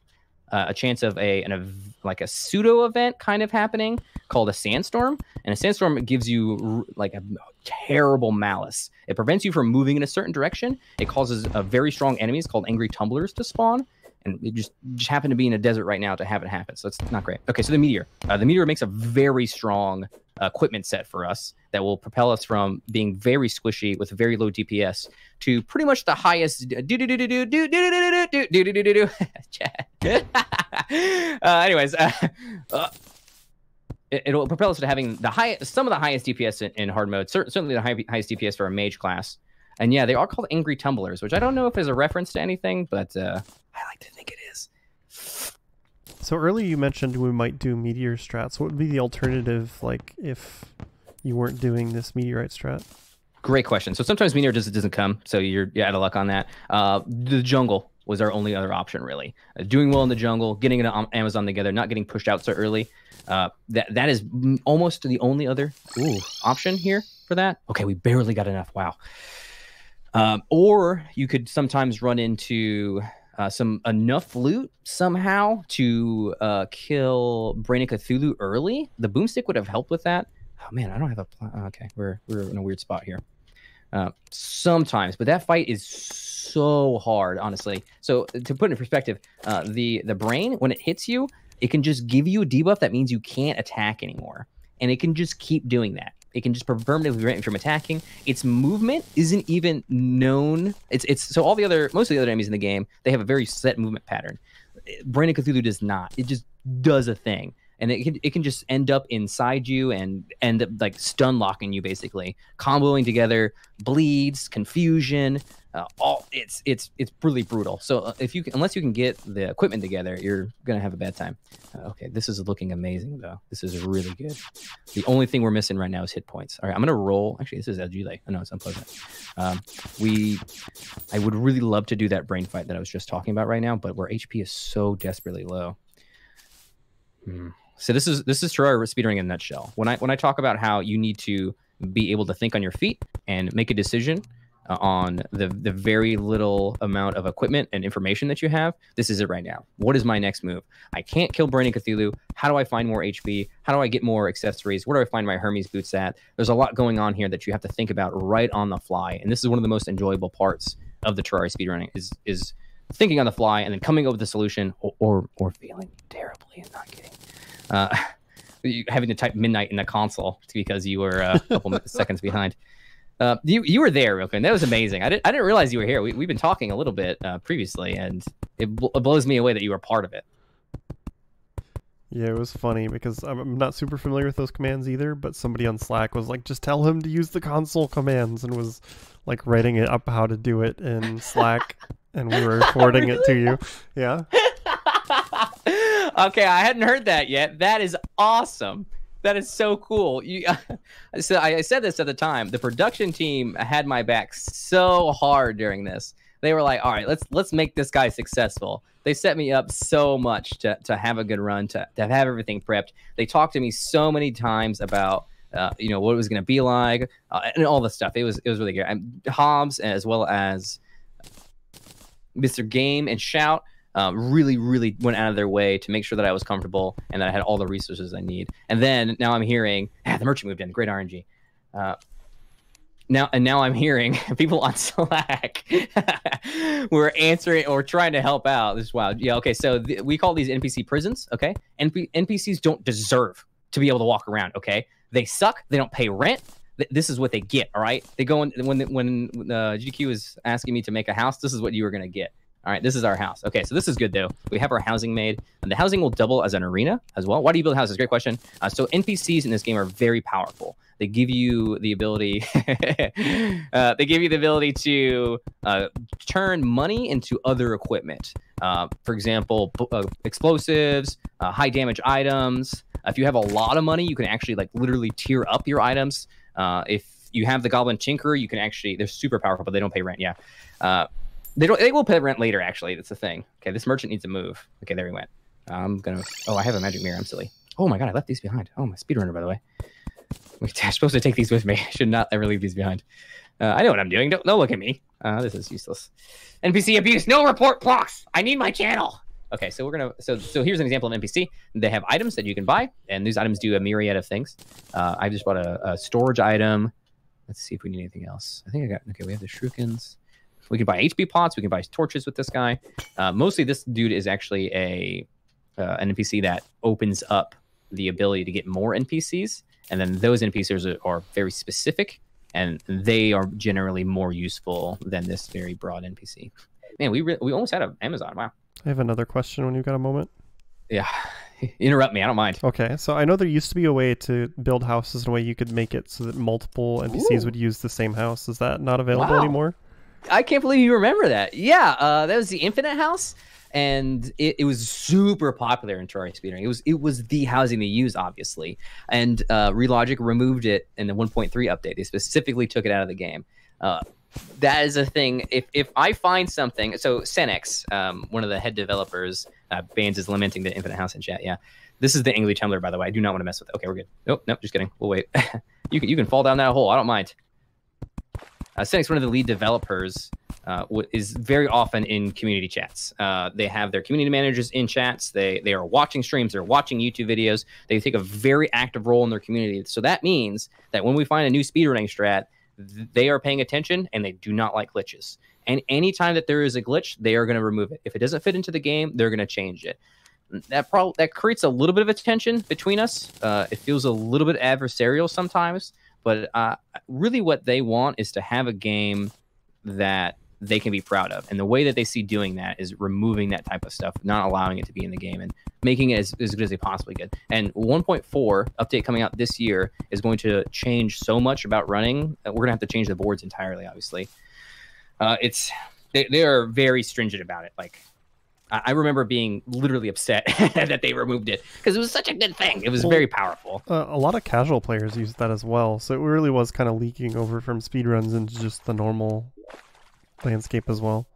uh, a chance of a an ev- like a pseudo event kind of happening called a sandstorm, and a sandstorm gives you like a terrible malice. It prevents you from moving in a certain direction. It causes a very strong enemies called angry tumblers to spawn, and it just just happened to be in a desert right now to have it happen. So it's not great. Okay, so the meteor, uh, the meteor makes a very strong equipment set for us that will propel us from being very squishy with very low DPS to pretty much the highest. Dude do do do do do do do do do. Uh anyways, it, will propel us to having the highest, some of the highest DPS in, in hard mode. certainly the high, highest DPS for a mage class. And yeah, they are called angry tumblers, which I don't know if is a reference to anything, but uh, I like to think it is. So earlier you mentioned we might do meteor strats. What would be the alternative, like if you weren't doing this meteorite strat? Great question. So sometimes meteor just doesn't come, so you're, you're out of luck on that. Uh, the jungle was our only other option, really. Uh, doing well in the jungle, getting into Amazon together, not getting pushed out so early. Uh, that that is almost the only other ooh, option here for that. Okay, we barely got enough. Wow. Um, or you could sometimes run into uh, some enough loot somehow to uh, kill Brain of Cthulhu early. The boomstick would have helped with that. Oh man, I don't have a plan. Okay, we're we're in a weird spot here. Uh, sometimes, but that fight is so hard, honestly. So to put it in perspective, uh, the the brain when it hits you, it can just give you a debuff that means you can't attack anymore, and it can just keep doing that. It can just permanently prevent you from attacking. Its movement isn't even known. It's it's so all the other most of the other enemies in the game they have a very set movement pattern. Brain of Cthulhu does not. It just does a thing. and it can it can just end up inside you and end up like stun locking you basically, comboing together, bleeds, confusion, uh, all it's it's it's really brutal. So uh, if you can, unless you can get the equipment together, you're gonna have a bad time. Uh, okay, this is looking amazing though. This is really good. The only thing we're missing right now is hit points. All right, I'm gonna roll. Actually, this is LG I know it's unpleasant. Um, we, I would really love to do that brain fight that I was just talking about right now, but where HP is so desperately low. Hmm. So this is this is Terraria speedrunning in a nutshell. When I when I talk about how you need to be able to think on your feet and make a decision uh, on the the very little amount of equipment and information that you have, this is it right now. What is my next move? I can't kill Brain and Cthulhu. How do I find more HP? How do I get more accessories? Where do I find my Hermes boots at? There's a lot going on here that you have to think about right on the fly, and this is one of the most enjoyable parts of the Terraria speedrunning is is thinking on the fly and then coming up with a solution or or, or failing terribly and not getting. Uh, having to type midnight in the console because you were a couple seconds behind. Uh, you you were there, real quick. That was amazing. I didn't I didn't realize you were here. We we've been talking a little bit uh, previously, and it, bl- it blows me away that you were part of it. Yeah, it was funny because I'm not super familiar with those commands either. But somebody on Slack was like, "Just tell him to use the console commands," and was like writing it up how to do it in Slack, and we were forwarding really? it to you. Yeah. okay, I hadn't heard that yet. That is awesome. That is so cool. You, so I said this at the time. The production team had my back so hard during this. They were like, "All right, let's let's make this guy successful." They set me up so much to to have a good run, to to have everything prepped. They talked to me so many times about uh, you know what it was going to be like uh, and all the stuff. It was it was really good. And Hobbs as well as Mr. Game and Shout um, really, really went out of their way to make sure that I was comfortable and that I had all the resources I need. And then now I'm hearing, ah, the merchant moved in, great RNG. Uh, now and now I'm hearing people on Slack were answering or trying to help out. This is wild. Yeah. Okay. So th- we call these NPC prisons. Okay. NP- NPCs don't deserve to be able to walk around. Okay. They suck. They don't pay rent. This is what they get. All right. They go in when when uh, GQ was asking me to make a house. This is what you were gonna get. All right, this is our house. Okay, so this is good though. We have our housing made, and the housing will double as an arena as well. Why do you build houses? Great question. Uh, so NPCs in this game are very powerful. They give you the ability. uh, they give you the ability to uh, turn money into other equipment. Uh, for example, uh, explosives, uh, high damage items. if you have a lot of money, you can actually like literally tier up your items. if you have the Goblin Tinker, you can actually they're super powerful, but they don't pay rent. Yeah. They don't. They will pay rent later. Actually, that's the thing. Okay, this merchant needs to move. Okay, there he went. I'm gonna. Oh, I have a magic mirror. I'm silly. Oh my god, I left these behind. Oh, my speedrunner, by the way. I'm supposed to take these with me. I should not ever leave these behind. Uh, I know what I'm doing. Don't, don't look at me. Uh, this is useless. NPC abuse. No report blocks. I need my channel. Okay, so we're gonna. So so here's an example of NPC. They have items that you can buy, and these items do a myriad of things. Uh, I just bought a, a storage item. Let's see if we need anything else. I think I got. Okay, we have the shurikens. We can buy HP pots. We can buy torches with this guy. Uh, mostly, this dude is actually a uh, an NPC that opens up the ability to get more NPCs, and then those NPCs are, are very specific, and they are generally more useful than this very broad NPC. Man, we we almost had an Amazon. Wow. I have another question when you've got a moment. Yeah. Interrupt me. I don't mind. Okay, so I know there used to be a way to build houses in a way you could make it so that multiple NPCs Ooh. would use the same house. Is that not available wow. anymore? I can't believe you remember that. Yeah, uh, that was the Infinite House, and it, it was super popular in Terraria speedrunning. It was it was the housing they use, obviously, and uh, Relogic removed it in the 1.3 update. They specifically took it out of the game. Uh, that is a thing. If if I find something, so Cenx, um, one of the head developers, uh, is lamenting the Infinite House in chat. Yeah, this is the Angry Tumbler, by the way. I do not want to mess with it. Okay, we're good. Nope, nope, just kidding. We'll wait. you can you can fall down that hole. I don't mind. Uh, one of the lead developers, uh, is very often in community chats. Uh, they have their community managers in chats. They they are watching streams. They're watching YouTube videos. They take a very active role in their community. So that means that when we find a new speedrunning strat, they are paying attention and they do not like glitches. And anytime that there is a glitch, they are going to remove it. If it doesn't fit into the game, they're going to change it. That probably that creates a little bit of a tension between us. Uh, it feels a little bit adversarial sometimes. But uh, really, what they want is to have a game that they can be proud of. And the way that they see doing that is removing that type of stuff, not allowing it to be in the game, and making it as, as good as they possibly could. And 1.4 update coming out this year is going to change so much about running. We're going to have to change the boards entirely, obviously. Uh, it's they, they are very stringent about it. Like I remember being literally upset that they removed it because it was such a good thing. It was well, very powerful. Uh, a lot of casual players used that as well, so it really was kind of leaking over from speedruns into just the normal landscape as well.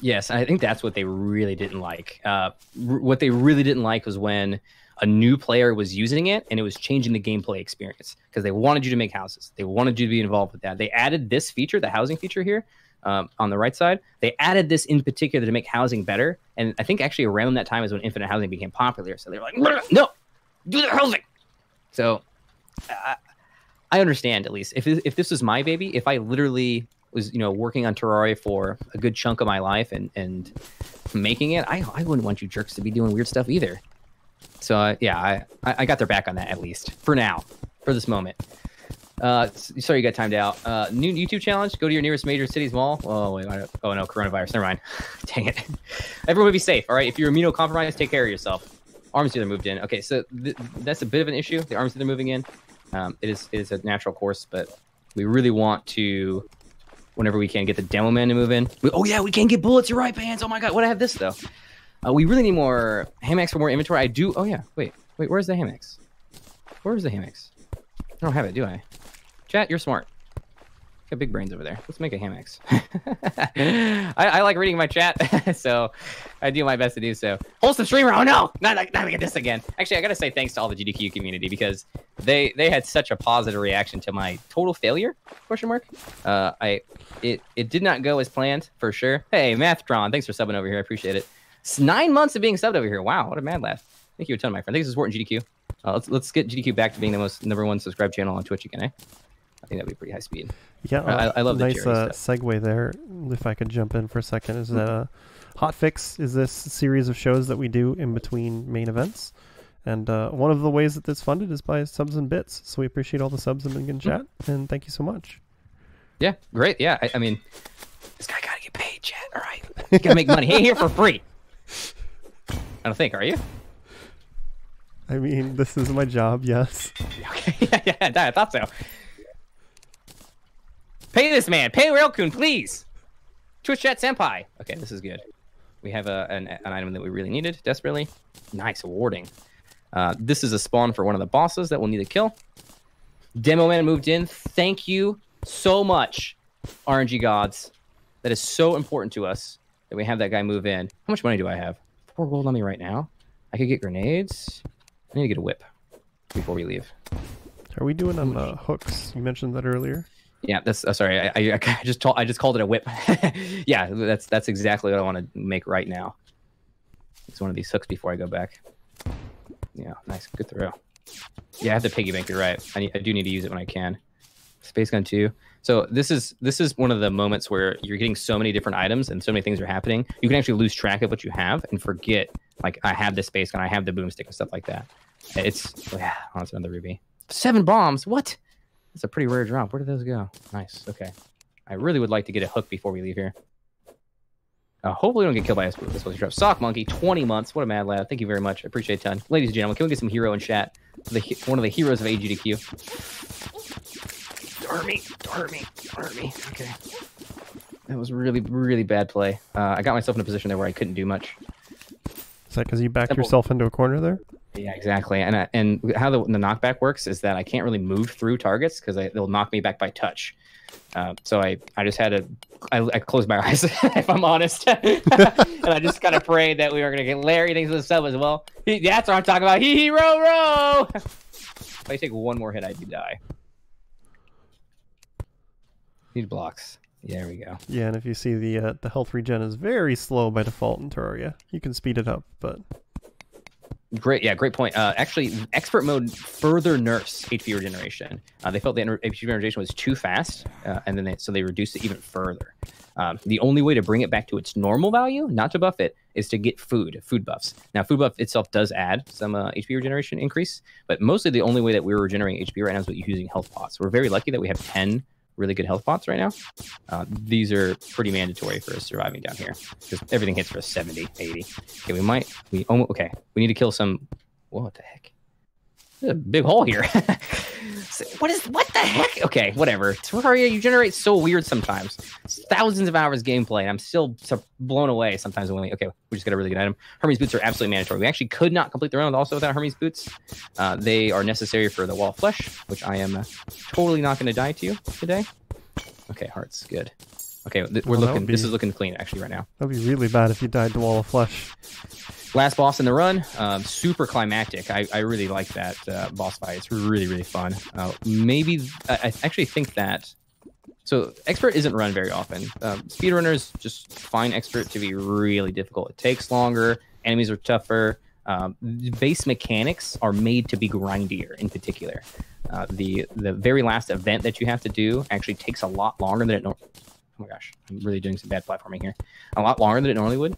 Yes, I think that's what they really didn't like. Uh, r- what they really didn't like was when a new player was using it and it was changing the gameplay experience because they wanted you to make houses. They wanted you to be involved with that. They added this feature, the housing feature here, um, on the right side. They added this in particular to make housing better. And I think actually around that time is when infinite housing became popular. So they were like, no, do the housing. So uh, I understand at least if if this was my baby, if I literally was you know working on Terraria for a good chunk of my life and and making it, I I wouldn't want you jerks to be doing weird stuff either. So uh, yeah, I I got their back on that at least for now, for this moment. Uh, sorry, you got timed out. Uh, new YouTube challenge: Go to your nearest major city's mall. Oh wait, oh no, coronavirus. Never mind. Dang it. Everyone be safe. All right. If you're immunocompromised, take care of yourself. Arms dealer moved in. Okay, so th- that's a bit of an issue. The arms dealer moving in. Um, it is it is a natural course, but we really want to, whenever we can, get the demo man to move in. We, oh yeah, we can get bullets. You're right, pants. Oh my god, what I have this though. Uh, we really need more hammocks for more inventory. I do. Oh yeah, wait, wait. Where's the hammocks? Where's the hammocks? I don't have it, do I? Chat, you're smart. Got big brains over there. Let's make a hammocks. I, I, like reading my chat, so I do my best to do so. Wholesome streamer, oh no, not not get this again. Actually, I gotta say thanks to all the GDQ community because they they had such a positive reaction to my total failure question mark. Uh, I it it did not go as planned for sure. Hey, Mathtron, thanks for subbing over here. I appreciate it. It's nine months of being subbed over here. Wow, what a mad laugh. Thank you a ton, my friend. Thanks for supporting GDQ. Uh, let's let's get GDQ back to being the most number one subscribed channel on Twitch again, eh? I think that'd be pretty high speed. Yeah, uh, I, I, love nice uh, segue there. If I could jump in for a second, is that uh, Hotfix is this series of shows that we do in between main events, and uh, one of the ways that this funded is by subs and bits. So we appreciate all the subs in the chat, and thank you so much. Yeah, great. Yeah, I, I mean, this guy gotta get paid, chat. All right, you gotta make money. He ain't here for free. I don't think. Are you? I mean, this is my job. Yes. Okay. yeah, yeah, I thought so. Pay this man. Pay Railcoon, please. Twitch chat senpai. Okay, this is good. We have a, an, an item that we really needed desperately. Nice awarding. Uh, this is a spawn for one of the bosses that we'll need to kill. Demo man moved in. Thank you so much, RNG gods. That is so important to us that we have that guy move in. How much money do I have? Four gold on me right now. I could get grenades. I need to get a whip before we leave. Are we doing on the hooks? You mentioned that earlier. Yeah, that's uh, sorry. I, I, I, just told I just called it a whip. yeah, that's that's exactly what I want to make right now. It's one of these hooks before I go back. Yeah, nice, good throw. Yeah, I have the piggy bank. You're right. I I do need to use it when I can. Space gun two. So this is this is one of the moments where you're getting so many different items and so many things are happening. You can actually lose track of what you have and forget like I have this space gun, I have the boomstick and stuff like that. It's yeah, oh, that's another ruby. Seven bombs. What? That's a pretty rare drop. Where did those go? Nice. Okay. I really would like to get a hook before we leave here. Uh, hopefully, we don't get killed by this supposed drop. Sock Monkey, 20 months. What a mad lad. Thank you very much. I appreciate a ton. Ladies and gentlemen, can we get some hero in chat? The, one of the heroes of AGDQ. Don't hurt me. Don't hurt me. Don't hurt me. Okay. That was really, really bad play. Uh, I got myself in a position there where I couldn't do much. Is that because you backed Simple. yourself into a corner there? Yeah, exactly. And uh, and how the, the, knockback works is that I can't really move through targets because they'll knock me back by touch. Uh, so I, I just had to I, I closed my eyes if I'm honest, and I just kind of prayed that we were gonna get Larry things to the sub as well. He, that's what I'm talking about. Hee hee row row. if I take one more hit, I do die. Need blocks. There we go. Yeah, and if you see the uh, the health regen is very slow by default in Terraria, you can speed it up, but Great, yeah, great point. Uh, actually, expert mode further nerfs HP regeneration. Uh, they felt the HP regeneration was too fast, uh, and then they, so they reduced it even further. Um, the only way to bring it back to its normal value, not to buff it, is to get food, food buffs. Now, food buff itself does add some HP uh, regeneration increase, but mostly the only way that we're regenerating HP right now is with using health pots. We're very lucky that we have 10 really good health pots right now. Uh, these are pretty mandatory for us surviving down here because everything hits for 70, 80. Okay, we might, we almost, okay, we need to kill some, what the heck? A big hole here. what is, what the heck? Okay, whatever. Terraria, you generate so weird sometimes. It's thousands of hours gameplay, and I'm still blown away sometimes when we, okay, we just got a really good item. Hermes boots are absolutely mandatory. We actually could not complete the round also without Hermes boots. Uh, they are necessary for the wall of flesh, which I am uh, totally not going to die to today. Okay, hearts, good. Okay, th- we're Well, looking. would This is looking clean actually right now. That'd be really bad if you died to Wall of Flesh. Last boss in the run, um, super climactic. I, I really like that uh, boss fight. It's really really fun. Uh, maybe I, I actually think that. So expert isn't run very often. Um, speedrunners just find expert to be really difficult. It takes longer. Enemies are tougher. Um, base mechanics are made to be grindier. In particular, uh, the the very last event that you have to do actually takes a lot longer than it. Oh my gosh, I'm really doing some bad platforming here. A lot longer than it normally would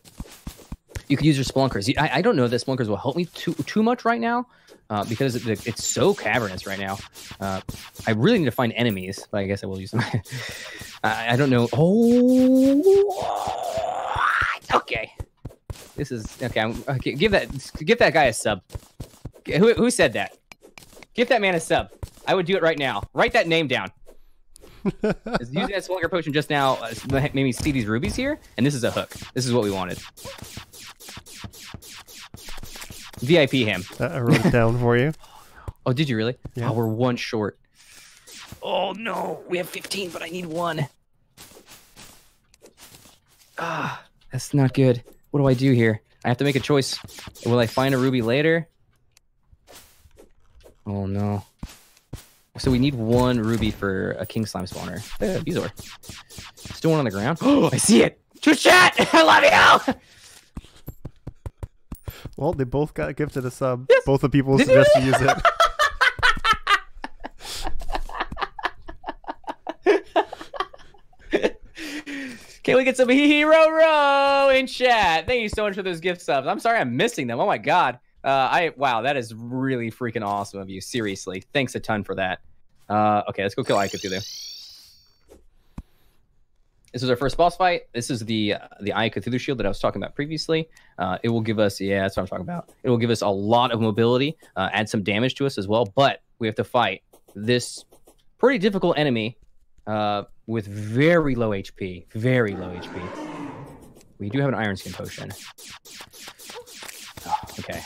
you could use your spelunkers. I, I don't know that spelunkers will help me too too much right now uh, because it, it's so cavernous right now. Uh, I really need to find enemies, but I guess I will use them. I, I don't know. Oh, okay. This is okay. I'm, okay. Give that give that guy a sub. Who, who said that? Give that man a sub. I would do it right now. Write that name down. Is using that Spelunker potion just now uh, made me see these rubies here, and this is a hook. This is what we wanted. VIP him. Uh, I wrote it down for you. Oh, did you really? Yeah. Oh, we're one short. Oh no, we have 15, but I need one. Ah, that's not good. What do I do here? I have to make a choice. Will I find a ruby later? Oh no. So we need one ruby for a king slime spawner. Uh, Bezoar. Still one on the ground. Oh, I see it. To chat. I love you. Well, they both got gifted a sub. Yes. Both the people Did they suggest to use it. Can we get some hero row in chat? Thank you so much for those gift subs. I'm sorry I'm missing them. Oh my god. Uh, I wow, that is really freaking awesome of you. Seriously, thanks a ton for that. Uh, okay, let's go kill Ike. This is our first boss fight. This is the uh, the Eye Cthulhu shield that I was talking about previously. Uh, it will give us, yeah, that's what I'm talking about. It will give us a lot of mobility, uh, add some damage to us as well. But we have to fight this pretty difficult enemy uh, with very low HP. Very low HP. We do have an Iron Skin potion. Oh, okay.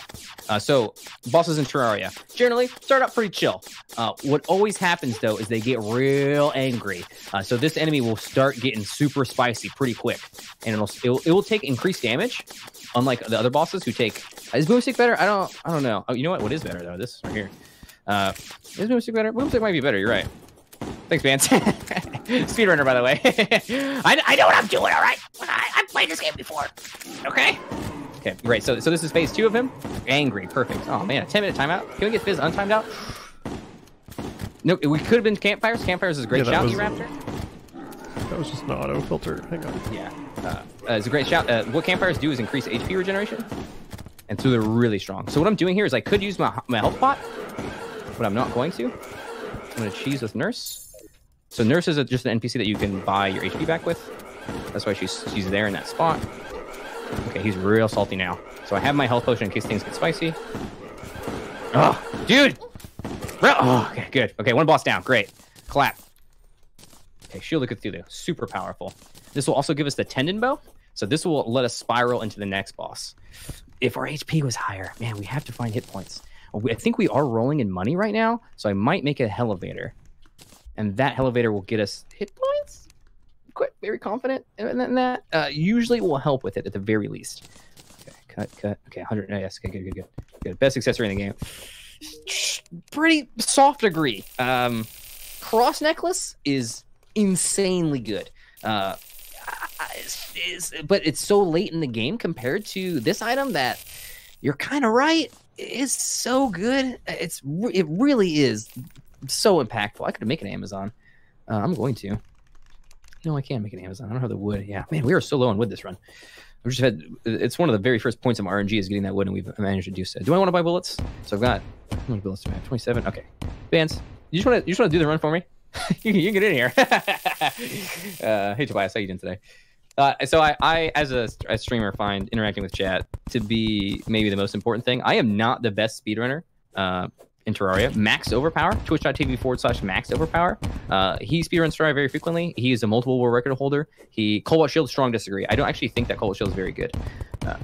Uh, so bosses in Terraria generally start out pretty chill. Uh, what always happens though is they get real angry. Uh, so this enemy will start getting super spicy pretty quick, and it'll it'll, it will take increased damage. Unlike the other bosses who take is Boomstick better? I don't I don't know. Oh, you know what? What is better though? This right here. Uh, is Boomstick better? Boomstick might be better. You're right. Thanks, Vance. Speedrunner, by the way. I, I know what I'm doing. All right. I, I've played this game before. Okay. Okay, great. So, so this is phase two of him. Angry, perfect. Oh man, a ten minute timeout. Can we get Fizz untimed out? No, we could have been campfires. Campfires is a great Yeah, shout, was- Raptor. That was just an auto filter. Hang on. Yeah, uh, uh, it's a great shout. Uh, what campfires do is increase HP regeneration, and so they're really strong. So what I'm doing here is I could use my my health pot, but I'm not going to. I'm going to cheese with Nurse. So Nurse is a, just an NPC that you can buy your HP back with. That's why she's she's there in that spot. Okay, he's real salty now. So I have my health potion in case things get spicy. Oh, dude! Oh, okay, good. Okay, one boss down. Great. Clap. Okay, Shield of Cthulhu. Super powerful. This will also give us the Tendon Bow. So this will let us spiral into the next boss. If our HP was higher, man, we have to find hit points. I think we are rolling in money right now, so I might make a elevator. And that elevator will get us hit points? Quite very confident in that. Uh, usually will help with it at the very least. Okay, cut, cut. Okay, 100. Oh, yes, okay, good, good, good. Good. Best accessory in the game. Pretty soft agree. Um, cross necklace is insanely good. Uh, is, is, but it's so late in the game compared to this item that you're kind of right. It's so good. It's it really is so impactful. I could make an Amazon. Uh, I'm going to. No, I can't make an Amazon. I don't have the wood. Yeah, man, we are so low on wood this run. We've just had. It's one of the very first points of RNG is getting that wood, and we've managed to do so. Do I want to buy bullets? So I've got. How many bullets do I have? 27. Okay. Vance, you just want to you just want to do the run for me? you, you get in here. uh, hey Tobias, how you doing today? Uh, so I, I as a, a, streamer find interacting with chat to be maybe the most important thing. I am not the best speedrunner uh, in Terraria. Max Overpower, twitch.tv forward slash Max Overpower. Uh, he speedruns Terraria very frequently. He is a multiple world record holder. He Cobalt Shield, strong disagree. I don't actually think that Cobalt Shield is very good. Uh,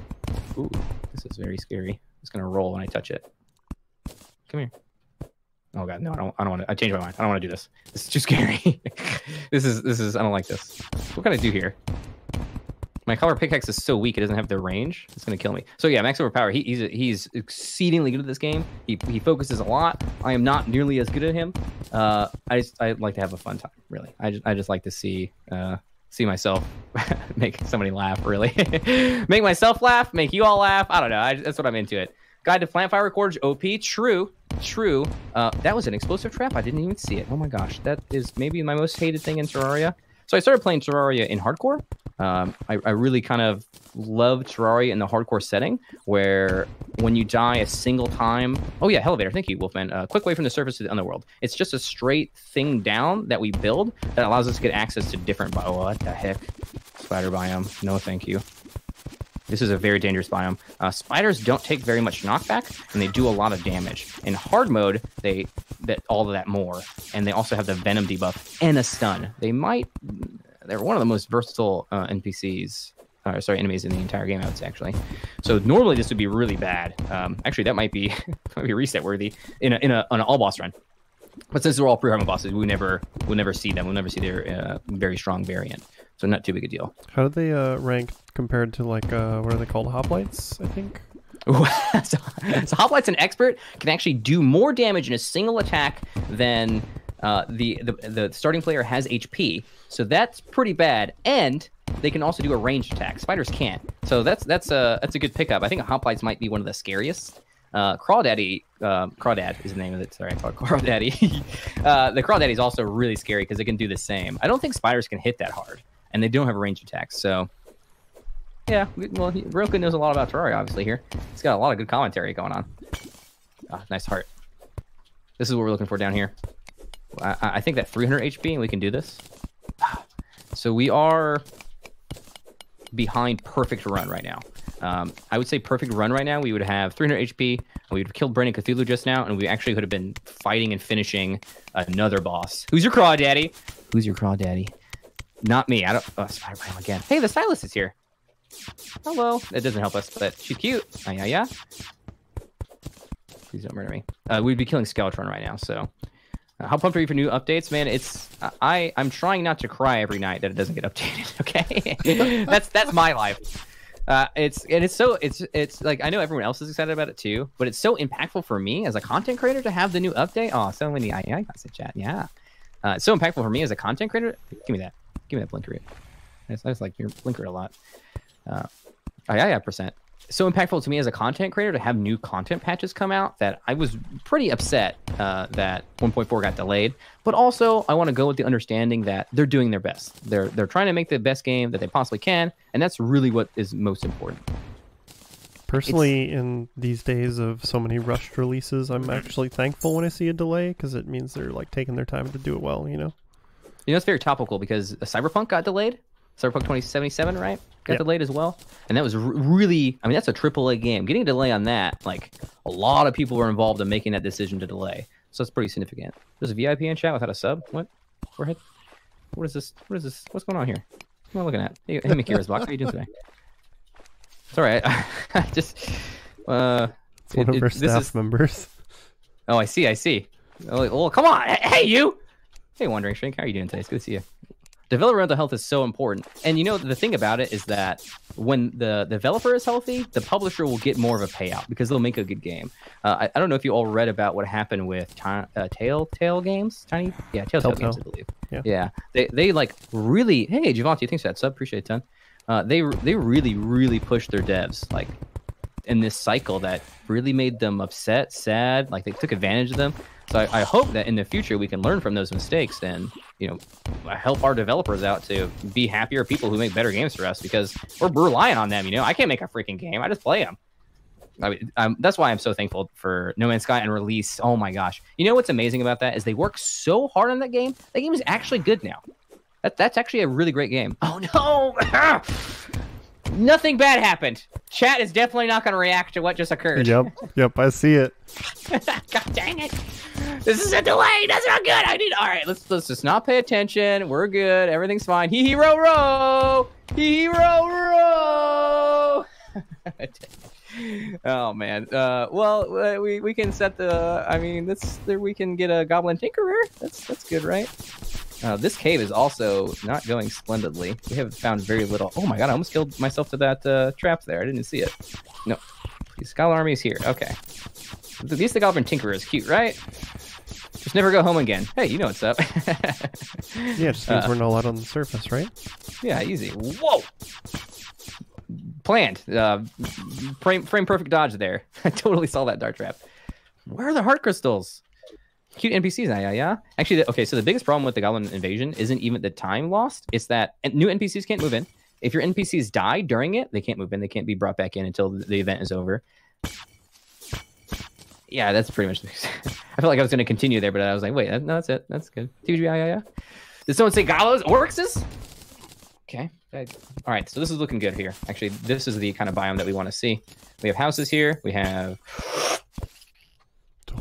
ooh, this is very scary. It's gonna roll when I touch it. Come here. Oh god, no, I don't. I don't want to. I changed my mind. I don't want to do this. This is too scary. this is. This is. I don't like this. What can I do here? My copper pickaxe is so weak; it doesn't have the range. It's gonna kill me. So yeah, max overpower. He, he's he's exceedingly good at this game. He he focuses a lot. I am not nearly as good at him. Uh, I just I like to have a fun time. Really, I just I just like to see uh see myself make somebody laugh. Really, make myself laugh, make you all laugh. I don't know. I, that's what I'm into it. Guide to plant fire Recorders OP. True. True. Uh, that was an explosive trap. I didn't even see it. Oh my gosh. That is maybe my most hated thing in Terraria. So I started playing Terraria in hardcore. Um, I, I, really kind of love Terraria in the hardcore setting, where when you die a single time, oh yeah, elevator, thank you, Wolfman. Uh, quick way from the surface to the underworld. It's just a straight thing down that we build that allows us to get access to different. Oh, what the heck? Spider biome. No, thank you. This is a very dangerous biome. Uh, spiders don't take very much knockback, and they do a lot of damage. In hard mode, they that all of that more, and they also have the venom debuff and a stun. They might they're one of the most versatile uh, NPCs. Uh, sorry, enemies in the entire game. I would say actually. So normally this would be really bad. Um, actually, that might be might be reset worthy in a in a on an all boss run. But since they're all pre-hardmode bosses, we never we'll never see them. We'll never see their uh, very strong variant. So not too big a deal. How do they uh, rank compared to like uh, what are they called? Hoplites, I think. so, so Hoplite's an expert can actually do more damage in a single attack than uh, the, the the starting player has HP. So that's pretty bad. And they can also do a ranged attack. Spiders can't. So that's that's a that's a good pickup. I think Hoplites might be one of the scariest. Uh, Crawdaddy, uh, Crawdad is the name of it. Sorry, I call it Crawdaddy. uh, the Crawdaddy is also really scary because it can do the same. I don't think spiders can hit that hard and they don't have a range attack. So, yeah, well, Roku knows a lot about Terraria, obviously, here. He's got a lot of good commentary going on. Oh, nice heart. This is what we're looking for down here. I, I think that 300 HP, and we can do this. So we are behind perfect run right now. Um, I would say perfect run right now. We would have 300 HP. We would have killed Brain of Cthulhu just now, and we actually could have been fighting and finishing another boss. Who's your craw daddy? Who's your craw daddy? Not me. I don't. Oh, Spider Man again. Hey, the stylist is here. Hello. It doesn't help us, but she's cute. Oh, yeah, yeah. Please don't murder me. Uh, we'd be killing Skeletron right now, so. Uh, how pumped are you for new updates, man? It's I I'm trying not to cry every night that it doesn't get updated. Okay, that's that's my life. Uh, it's and it's so it's it's like I know everyone else is excited about it too, but it's so impactful for me as a content creator to have the new update. Oh, so many I I got chat. Yeah, uh, it's so impactful for me as a content creator. Give me that. Give me that blinker. I just like your blinker a lot. Uh, oh, yeah, yeah, percent. So impactful to me as a content creator to have new content patches come out that I was pretty upset uh, that 1.4 got delayed. But also, I want to go with the understanding that they're doing their best. They're they're trying to make the best game that they possibly can, and that's really what is most important. Personally, it's... in these days of so many rushed releases, I'm actually thankful when I see a delay because it means they're like taking their time to do it well. You know. You know, it's very topical because Cyberpunk got delayed. Cyberpunk 2077, right? Got yep. delayed as well. And that was really, I mean, that's a triple A game. Getting a delay on that, like, a lot of people were involved in making that decision to delay. So it's pretty significant. There's a VIP in chat without a sub. What? Go ahead. What is this? What is this? What's going on here? What am I looking at? Hey, hey Mikira's box. How are you doing today? It's all right. I just, uh, it's one it, of our staff is... members. Oh, I see. I see. Oh, oh come on. Hey, you. Hey, Wandering Shrink, how are you doing today? It's good to see you. Developer mental health is so important. And you know, the thing about it is that when the developer is healthy, the publisher will get more of a payout because they'll make a good game. Uh, I, I, don't know if you all read about what happened with t- uh, Telltale Games. Tiny, yeah, Telltale, Telltale. Games, I believe. Yeah. yeah, they they like really. Hey, Javante, thanks for that sub. Appreciate it, ton. Uh, they they really really pushed their devs like in this cycle that really made them upset, sad. Like they took advantage of them. So I, I, hope that in the future we can learn from those mistakes and you know help our developers out to be happier people who make better games for us because we're relying on them. You know, I can't make a freaking game; I just play them. I mean, um, that's why I'm so thankful for No Man's Sky and release. Oh my gosh! You know what's amazing about that is they work so hard on that game. That game is actually good now. That that's actually a really great game. Oh no! Nothing bad happened. Chat is definitely not going to react to what just occurred. Yep, yep, I see it. God dang it! This is a delay. That's not good. I need. All right, let's let's just not pay attention. We're good. Everything's fine. Hee hee row row. Hee hee row row. oh man. Uh, well, uh, we we can set the. I mean, that's there. We can get a goblin tinkerer. That's that's good, right? Uh, this cave is also not going splendidly. We have found very little. Oh my god! I almost killed myself to that uh, trap there. I didn't see it. No. The Skull Army is here. Okay. At least the Goblin Tinkerer is cute, right? Just never go home again. Hey, you know what's up. Yeah, just means Uh, we're not allowed on the surface, right? yeah, easy. Whoa! Planned. Uh, frame, frame perfect dodge there. I totally saw that dart trap. Where are the heart crystals? Cute NPCs, yeah, yeah. Actually, okay. So the biggest problem with the Goblin Invasion isn't even the time lost. It's that new NPCs can't move in. If your NPCs die during it, they can't move in. They can't be brought back in until the event is over. Yeah, that's pretty much. I felt like I was going to continue there, but I was like, wait, no, that's it. That's good. TBI, yeah, yeah. Did someone say Galos Oryxes? Okay. All right. So this is looking good here. Actually, this is the kind of biome that we want to see. We have houses here. We have.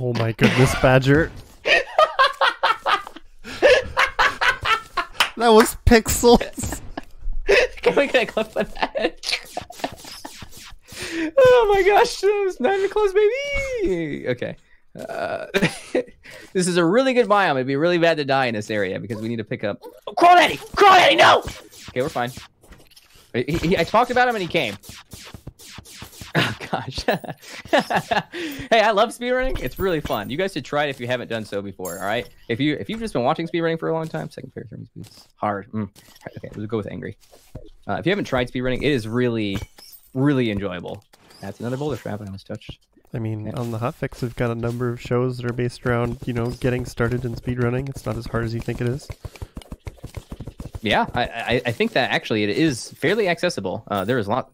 Oh my goodness, Badger. that was pixels. Can we get a clip of that? oh my gosh, it was not even close, baby. Okay. Uh, this is a really good biome. It'd be really bad to die in this area because we need to pick up. Oh, Crawdaddy! Crawdaddy, no! Okay, we're fine. He, he- I talked about him and he came. Oh gosh. hey, I love speedrunning. It's really fun. You guys should try it if you haven't done so before. All right. If you if you've just been watching speedrunning for a long time, second favorite speeds hard. Mm. Okay, let's go with angry. Uh, if you haven't tried speedrunning, it is really, really enjoyable. That's another boulder trap I almost touched. I mean, Yeah. on the hotfix, we've got a number of shows that are based around, you know, getting started in speedrunning. It's not as hard as you think it is. Yeah, I, I, I think that actually it is fairly accessible. Uh, there is a lot.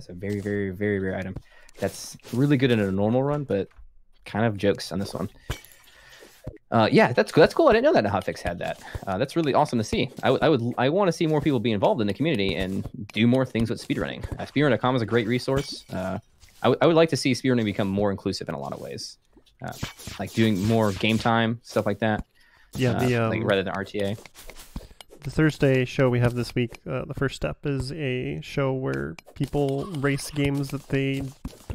That's a very, very, very rare item. That's really good in a normal run, but kind of jokes on this one. Uh, yeah, that's cool. That's cool. I didn't know that the hotfix had that. Uh, that's really awesome to see. I, would- I would, I want to see more people be involved in the community and do more things with speedrunning. Uh, speedrun.com is a great resource. Uh, I, would- I would like to see speedrunning become more inclusive in a lot of ways, uh, like doing more game time stuff like that. Yeah, uh, the um, like rather than RTA. The Thursday show we have this week, uh, the first step is a show where people race games that they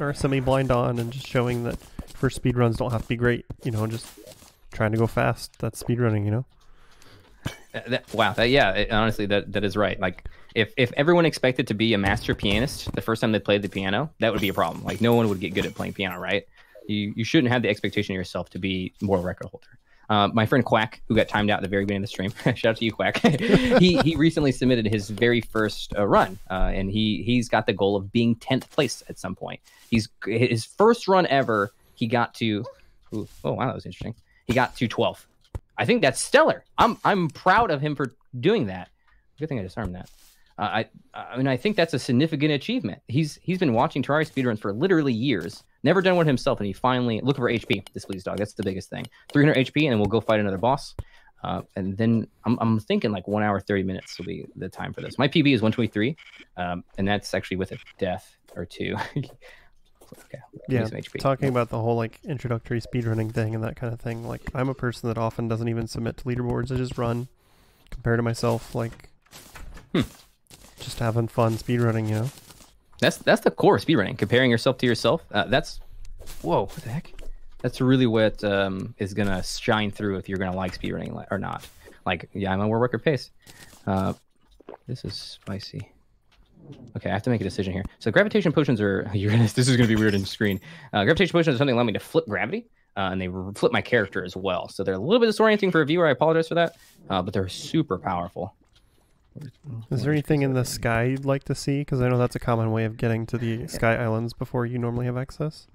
are semi-blind on, and just showing that first speedruns don't have to be great. You know, just trying to go fast. That's speedrunning. You know. Uh, that, wow, that, yeah, it- honestly, that that is right. Like, if if everyone expected to be a master pianist the first time they played the piano, that would be a problem. Like, no one would get good at playing piano, right? You you shouldn't have the expectation of yourself to be world record holder. Uh, my friend Quack, who got timed out at the very beginning of the stream, shout out to you, Quack. he he recently submitted his very first uh, run, uh, and he he's got the goal of being tenth place at some point. He's his first run ever. He got to, ooh, oh wow, that was interesting. He got to 12th. I think that's stellar. I'm I'm proud of him for doing that. Good thing I disarmed that. Uh, I I mean I think that's a significant achievement. He's he's been watching Terraria speedruns for literally years, never done one himself, and he finally look for HP. This please dog. That's the biggest thing. 300 HP, and then we'll go fight another boss. Uh, and then I'm, I'm thinking like one hour 30 minutes will be the time for this. My PB is 123, um, and that's actually with a death or two. okay. Yeah, some HP. talking about the whole like introductory speedrunning thing and that kind of thing. Like, I'm a person that often doesn't even submit to leaderboards. I just run, compare to myself, like, Hmm. Just having fun speedrunning. You know. That's that's the core of speedrunning. Comparing yourself to yourself. Uh, that's whoa, what the heck? That's really what um, is gonna shine through if you're gonna like speedrunning or not. Like, yeah, I'm on world record pace. Uh, this is spicy. Okay, I have to make a decision here. So gravitation potions are you're gonna. This is gonna be weird in screen. Uh, gravitation potions are something that allow me to flip gravity, uh, and they flip my character as well. So they're a little bit disorienting for a viewer. I apologize for that, uh, but they're super powerful. Is there anything in the sky you'd like to see? Because I know that's a common way of getting to the sky islands before you normally have access.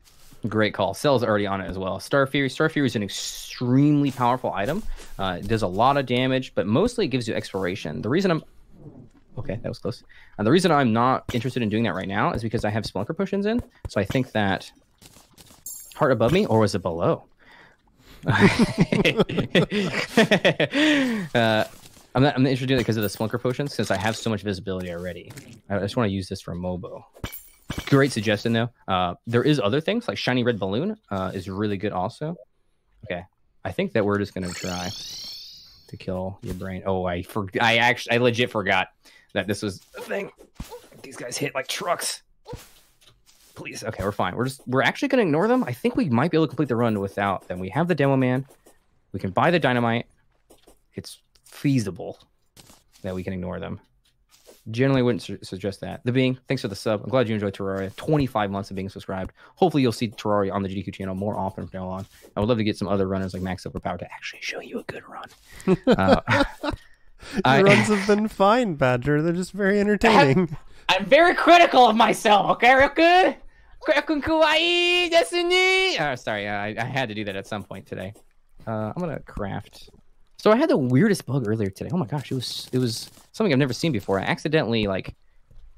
Great call. Cell's already on it as well. Star Fury. Star Fury is an extremely powerful item. Uh, it does a lot of damage, but mostly it gives you exploration. The reason I'm Okay, that was close. And the reason I'm not interested in doing that right now is because I have Spelunker potions in. So I think that heart above me, or was it below? uh, I'm not. I'm not interested in it because of the Spelunker potions, since I have so much visibility already. I just want to use this for Mobo. Great suggestion though. Uh, there is other things like shiny red balloon uh, is really good also. Okay, I think that we're just gonna try to kill your brain. Oh, I for I actually I legit forgot that this was a thing. These guys hit like trucks. Please, okay, we're fine. We're just we're actually gonna ignore them. I think we might be able to complete the run without them. We have the demo man. We can buy the dynamite. It's feasible that we can ignore them. Generally, wouldn't su- suggest that. The being, thanks for the sub. I'm glad you enjoyed Terraria. 25 months of being subscribed. Hopefully, you'll see Terraria on the GDQ channel more often from now on. I would love to get some other runners like Max Overpower to actually show you a good run. uh, Your I- runs have been fine, Badger. They're just very entertaining. I'm very critical of myself. Okay, real good. Critical kawaii destiny. Uh, sorry, I, I had to do that at some point today. Uh, I'm gonna craft. So I had the weirdest bug earlier today. Oh my gosh, it was it was something I've never seen before. I accidentally like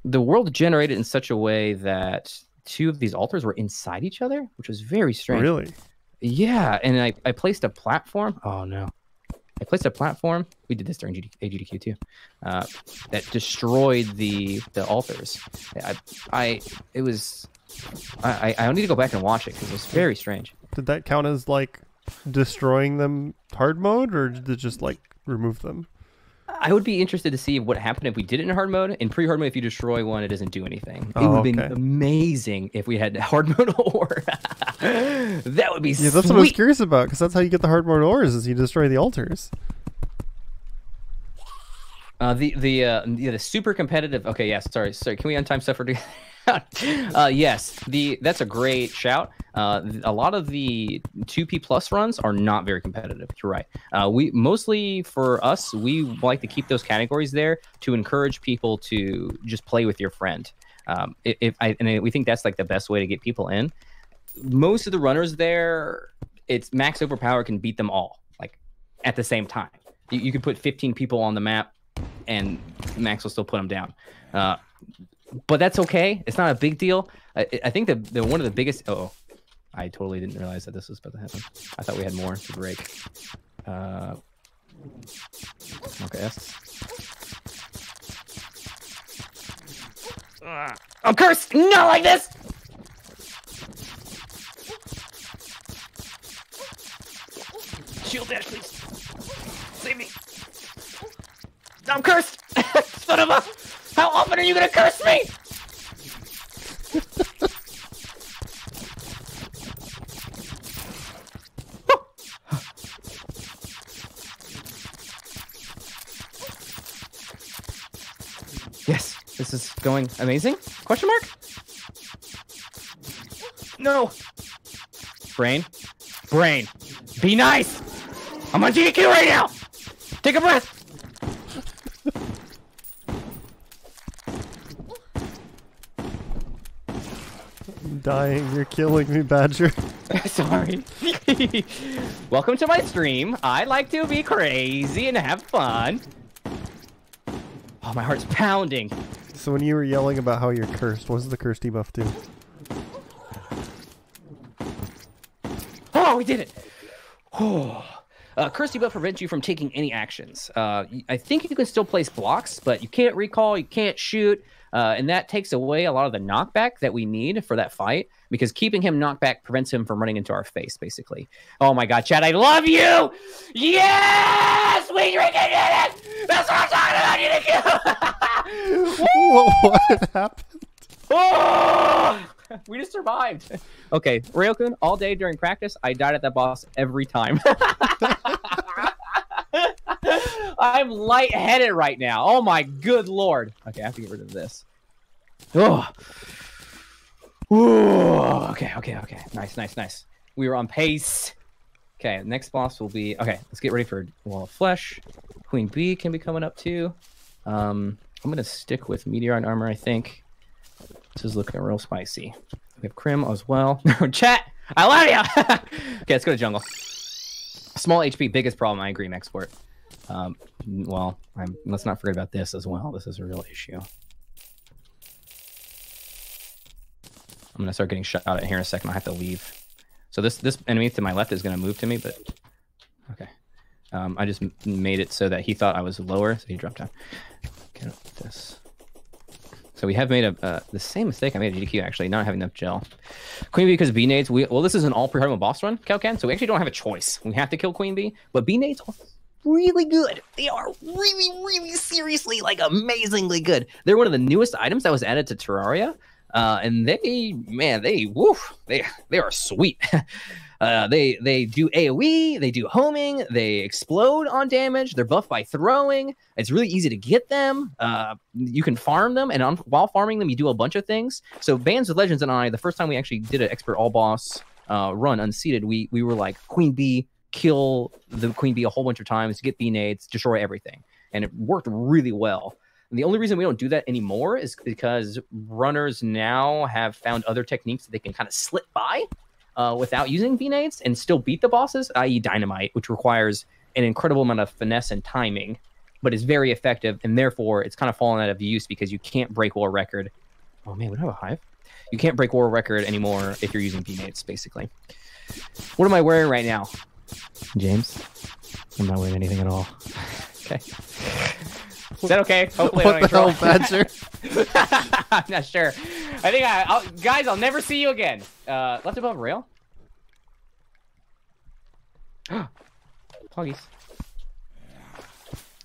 the world generated in such a way that two of these altars were inside each other, which was very strange. really? Yeah, and I, I placed a platform. Oh no. I placed a platform. We did this during GD, AGDQ too. Uh, that destroyed the the altars. I, I it was. I I I need to go back and watch it because it was very strange. Did that count as like destroying them hard mode, or it just like remove them? I would be interested to see what happened if we did it in hard mode. In pre hard mode, if you destroy one, it doesn't do anything. It Oh, would have been amazing if we had hard mode or that would be Yeah, that's what I was curious about, because that's how you get the hard mode ores, is you destroy the altars. Uh, the the uh, yeah, the super competitive. Okay, yeah. Sorry, sorry. Can we untime stuff for? uh, yes, the that's a great shout. Uh, a lot of the two P plus runs are not very competitive. You're right. Uh, we mostly for us, we like to keep those categories there to encourage people to just play with your friend. Um, if, if I and we think that's like the best way to get people in. Most of the runners there, it's max overpower can beat them all like at the same time. You, you could put 15 people on the map and Max will still put them down. Uh, but that's okay. It's not a big deal. I, I think the, the one of the biggest. Oh, I totally didn't realize that this was about to happen. I thought we had more to break. Uh, okay. That's... Ah, I'm cursed. Not like this. Shield dash, please. Save me. I'm cursed! Son of a! How often are you gonna curse me? yes, this is going amazing? Question mark? No. Brain. Brain. Be nice. I'm on GQ right now. Take a breath. Dying. You're killing me, Badger. Sorry. Welcome to my stream. I like to be crazy and have fun. Oh, my heart's pounding. So when you were yelling about how you're cursed, what does the curse debuff do? Oh, we did it. Oh. Uh, curse debuff prevents you from taking any actions. Uh, I think you can still place blocks, but you can't recall, you can't shoot, uh, and that takes away a lot of the knockback that we need for that fight. Because keeping him knocked back prevents him from running into our face, basically. Oh my god, Chad, I love you! Yes! We freaking did it! That's what I'm talking about, you what happened? Oh! We just survived. Okay, Ryokun, all day during practice, I died at that boss every time. I'm lightheaded right now. Oh my good lord. Okay, I have to get rid of this. Oh. Ooh, okay, okay, okay. Nice, nice, nice. We were on pace. Okay, next boss will be okay. Let's get ready for Wall of Flesh. Queen Bee can be coming up too. Um, I'm gonna stick with Meteorite armor, I think. This is looking real spicy. We have Crim as well. Chat, I love you. okay, let's go to jungle. Small HP, biggest problem. I agree, Export. Um, well, I'm, let's not forget about this as well. This is a real issue. I'm gonna start getting shot at here in a second. I have to leave. So this this enemy to my left is gonna move to me, but okay. Um, I just made it so that he thought I was lower, so he dropped down. Get this. So we have made a uh, the same mistake I made at GDQ actually, not having enough gel. Queen bee because bee nades. We well, this is an all pre boss run, Kelcan, so we actually don't have a choice. We have to kill queen bee, but bee nades are really good. They are really, really seriously like amazingly good. They're one of the newest items that was added to Terraria. Uh, and they, man, they, woof, they, they are sweet. Uh, they they do AOE, they do homing, they explode on damage. They're buffed by throwing. It's really easy to get them. Uh, you can farm them, and on, while farming them, you do a bunch of things. So Bands of Legends and I, the first time we actually did an expert all boss uh, run unseeded, we we were like Queen Bee, kill the Queen Bee a whole bunch of times, get bee nades, destroy everything, and it worked really well. And the only reason we don't do that anymore is because runners now have found other techniques that they can kind of slip by uh, without using bee nades and still beat the bosses, i.e., dynamite, which requires an incredible amount of finesse and timing, but is very effective, and therefore it's kind of fallen out of use because you can't break war record. Oh man, we don't have a hive. You can't break war record anymore if you're using bee nades, basically. What am I wearing right now, James? I'm not wearing anything at all. okay. Is that okay? Hopefully, what the hell, Badger? I'm not sure. I think I, I'll, guys, I'll never see you again. Uh, left above rail. Poggies.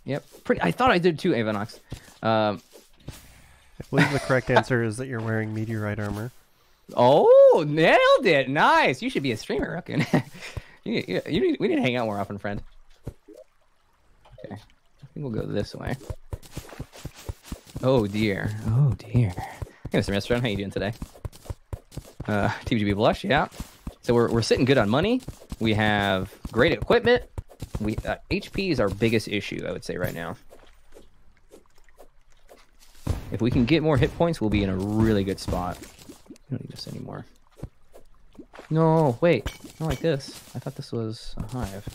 Yep. Pretty. I thought I did too, Avanox. Um, I believe the correct answer is that you're wearing meteorite armor. Oh, nailed it! Nice. You should be a streamer, Raccoon. you, you, you need, we need to hang out more often, friend. Okay. I think we'll go this way. Oh dear. Oh dear. Hey, Mr. Restaurant, how you doing today? Uh, TBGB Blush, yeah. So we're, we're sitting good on money. We have great equipment. We uh, HP is our biggest issue, I would say, right now. If we can get more hit points, we'll be in a really good spot. We don't need this anymore. No, wait. Not like this. I thought this was a hive.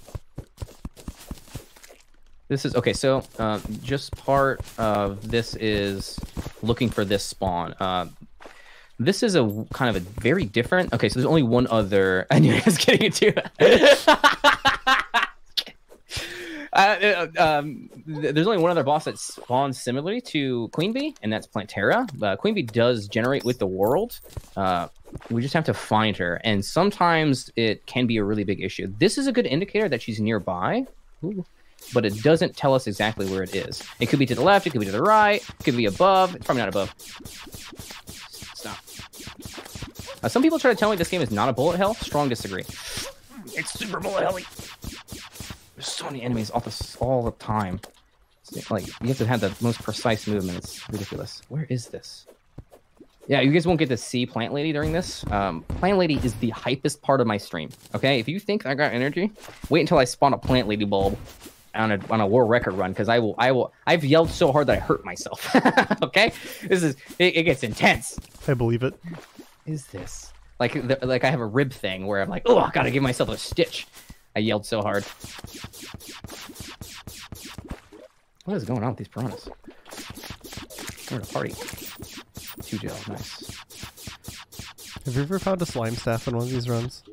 This is okay. So uh, just part of this is looking for this spawn. Uh, this is a kind of a very different. Okay, so there's only one other. I knew I was getting into. uh, uh, um, there's only one other boss that spawns similarly to Queen Bee, and that's Plantera. Uh, Queen Bee does generate with the world. Uh, we just have to find her, and sometimes it can be a really big issue. This is a good indicator that she's nearby. Ooh but it doesn't tell us exactly where it is. It could be to the left, it could be to the right, it could be above. It's probably not above. Stop. Uh, some people try to tell me this game is not a bullet hell. Strong disagree. It's super bullet helly. There's so many enemies all the, all the time. It's like, you have to have the most precise movement. It's ridiculous. Where is this? Yeah, you guys won't get to see Plant Lady during this. Um, Plant Lady is the hypest part of my stream. Okay, if you think I got energy, wait until I spawn a Plant Lady bulb on a on a world record run because I will I will I've yelled so hard that I hurt myself. okay, this is it, it, gets intense. I believe it. Is this like the, like I have a rib thing where I'm like, oh, I gotta give myself a stitch. I yelled so hard. What is going on with these piranhas? We're at a party. Two gel, nice. Have you ever found a slime staff in one of these runs?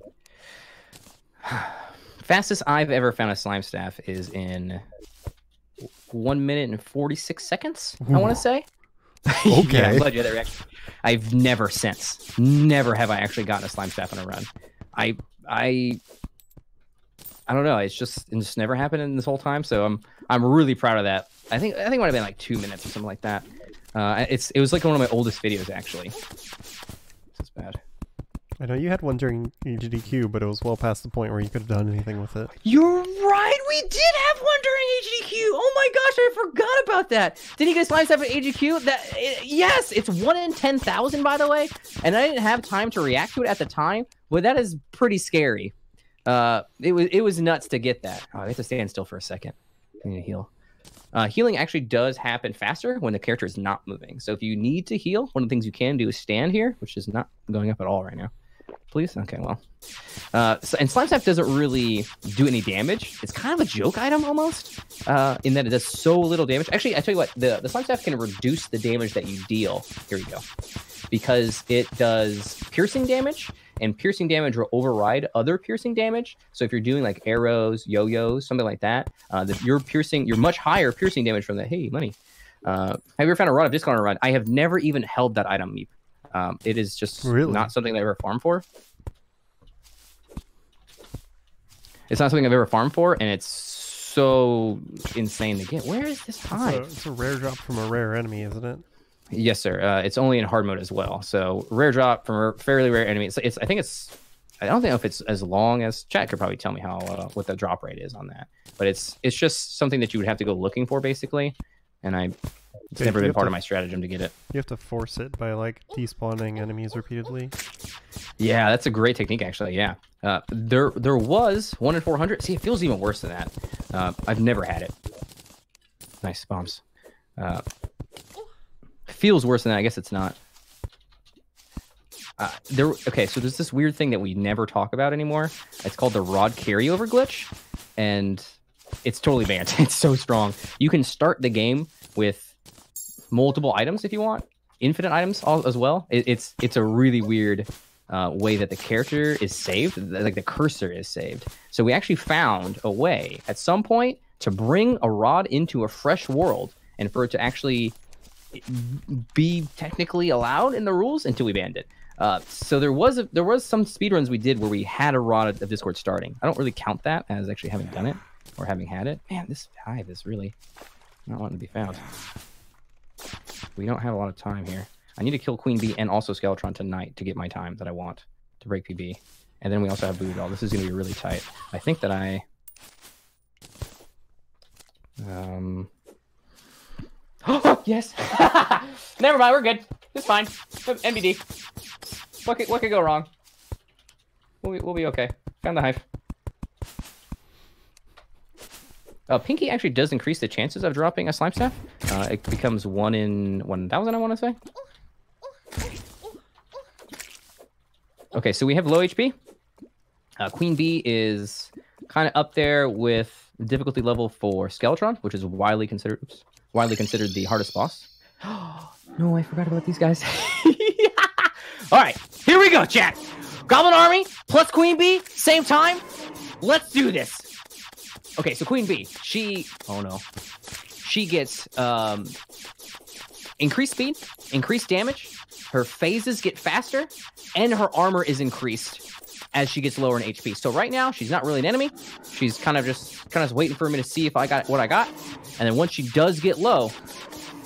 Fastest I've ever found a slime staff is in one minute and 46 seconds, Ooh. I want to say. Okay. yeah, I'm glad you had that reaction. I've never since, never have I actually gotten a slime staff in a run. I, I, I don't know. It's just, it just never happened in this whole time. So I'm, I'm really proud of that. I think, I think it might have been like two minutes or something like that. Uh, it's, it was like one of my oldest videos actually. This is bad. I know you had one during HDQ, but it was well past the point where you could have done anything with it. You're right. We did have one during HDQ. Oh my gosh, I forgot about that. Did you guys live stuff at HDQ? That it, yes, it's one in ten thousand, by the way. And I didn't have time to react to it at the time, but that is pretty scary. Uh, it was it was nuts to get that. Oh, I have to stand still for a second. I need to heal. Uh, healing actually does happen faster when the character is not moving. So if you need to heal, one of the things you can do is stand here, which is not going up at all right now. Please? Okay, well. Uh, so, and slime staff doesn't really do any damage. It's kind of a joke item almost, uh, in that it does so little damage. Actually, I tell you what, the the slime staff can reduce the damage that you deal. Here we go, because it does piercing damage, and piercing damage will override other piercing damage. So if you're doing like arrows, yo-yos, something like that, uh, that you're piercing, you're much higher piercing damage from that. Hey, money. Uh, have you ever found a rod of Discord on a rod? I have never even held that item. Meep. Um, it is just Really? not something I ever farmed for. It's not something I've ever farmed for, and it's so insane to get. Where is this It's a, it's a rare drop from a rare enemy, isn't it? Yes, sir. Uh, it's only in hard mode as well. So rare drop from a fairly rare enemy. It's, it's I think it's I don't know if it's as long as chat could probably tell me how uh, what the drop rate is on that. But it's it's just something that you would have to go looking for basically, and I it's Okay, never been part to- of my stratagem to get it. You have to force it by like despawning enemies repeatedly. Yeah, that's a great technique actually. Yeah, uh, there there was one in four hundred. See, it feels even worse than that. Uh, I've never had it. Nice bombs. Uh, feels worse than that. I guess it's not. Uh, there. Okay, so there's this weird thing that we never talk about anymore. It's called the rod carryover glitch, and it's totally banned. It's so strong. You can start the game with multiple items if you want, infinite items all, as well. It, it's it's a really weird uh, way that the character is saved, like the cursor is saved. So we actually found a way at some point to bring a rod into a fresh world, and for it to actually be technically allowed in the rules until we banned it. Uh, so there was a, there was some speedruns we did where we had a rod of Discord starting. I don't really count that as actually having done it or having had it. Man, this hive is really not wanting to be found. We don't have a lot of time here. I need to kill Queen Bee and also Skeletron tonight to get my time that I want to break PB. And then we also have Boo Doll. This is going to be really tight. I think that I... Um... yes! Never mind, we're good. It's fine. MBD. What could, what could go wrong? We'll be, we'll be okay. Found the hive. Uh, Pinky actually does increase the chances of dropping a slime staff. Uh, it becomes one in 1,000, I want to say. Okay, so we have low HP. Uh, Queen Bee is kind of up there with difficulty level for Skeletron, which is widely considered oops, widely considered the hardest boss. no, I forgot about these guys. All right, here we go, chat. Goblin Army plus Queen Bee, same time. Let's do this. Okay, so Queen Bee, she oh no. She gets um increased speed, increased damage, her phases get faster, and her armor is increased as she gets lower in HP. So right now, she's not really an enemy. She's kind of just kind of waiting for me to see if I got what I got. And then once she does get low,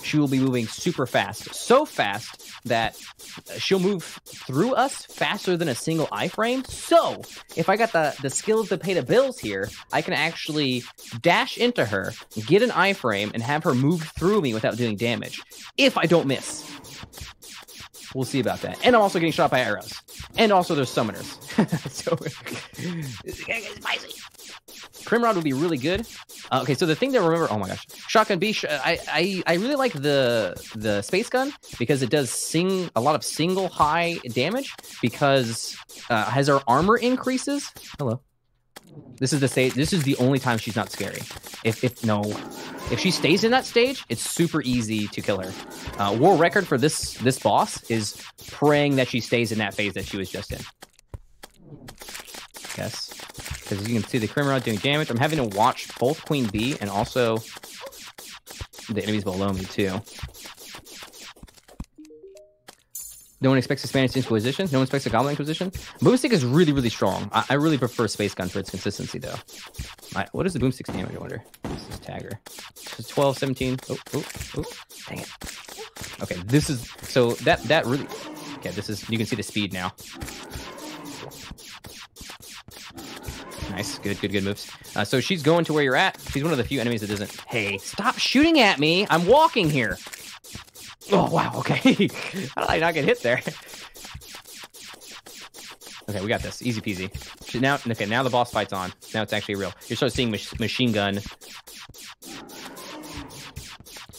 she will be moving super fast. So fast that she'll move through us faster than a single iframe. So if I got the, the skills to pay the bills here, I can actually dash into her, get an iframe, and have her move through me without doing damage. If I don't miss. We'll see about that. And I'm also getting shot by arrows. And also there's summoners. so spicy. Crimrod would be really good. Uh, okay, so the thing to remember, oh my gosh, shotgun B. Sh- I, I I really like the the space gun because it does sing a lot of single high damage because uh, as her armor increases. Hello. This is the stage. This is the only time she's not scary. If if no, if she stays in that stage, it's super easy to kill her. Uh, world record for this this boss is praying that she stays in that phase that she was just in. Yes, because you can see the Crimrod doing damage. I'm having to watch both Queen Bee and also the enemies below me too. No one expects a Spanish Inquisition. No one expects a Goblin Inquisition. Boomstick is really, really strong. I, I really prefer Space Gun for its consistency, though. What is the Boomstick's damage, I wonder? This is Tagger. This 12, 17. Oh, oh, oh. Dang it. Okay, this is... So that, that really... Okay, this is... You can see the speed now. Nice. Good, good, good moves. Uh, so she's going to where you're at. She's one of the few enemies that doesn't... Hey, stop shooting at me! I'm walking here! Oh, wow, okay. How did I not get hit there? Okay, we got this. Easy peasy. Now, okay, now the boss fight's on. Now it's actually real. you're start seeing mach- machine gun.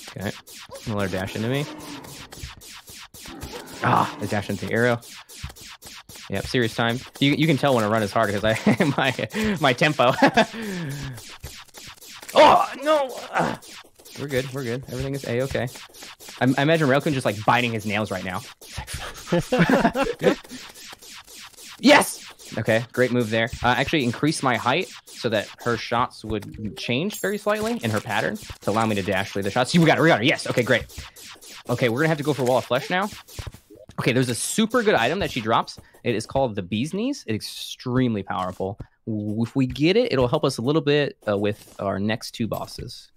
Okay. I'm let her dash into me. Ah, I dash into the arrow. Yep, serious time. You, you can tell when a run is hard because I my my tempo. oh no! Ah. We're good. We're good. Everything is a okay. I, I imagine Railkin just like biting his nails right now. yes. Okay, great move there. Uh, actually, increase my height so that her shots would change very slightly in her pattern to allow me to dash through the shots. You got her. We got her. Yes. Okay, great. Okay, we're gonna have to go for Wall of Flesh now. Okay, there's a super good item that she drops. It is called the Bee's Knees. It's extremely powerful. If we get it, it'll help us a little bit uh, with our next two bosses.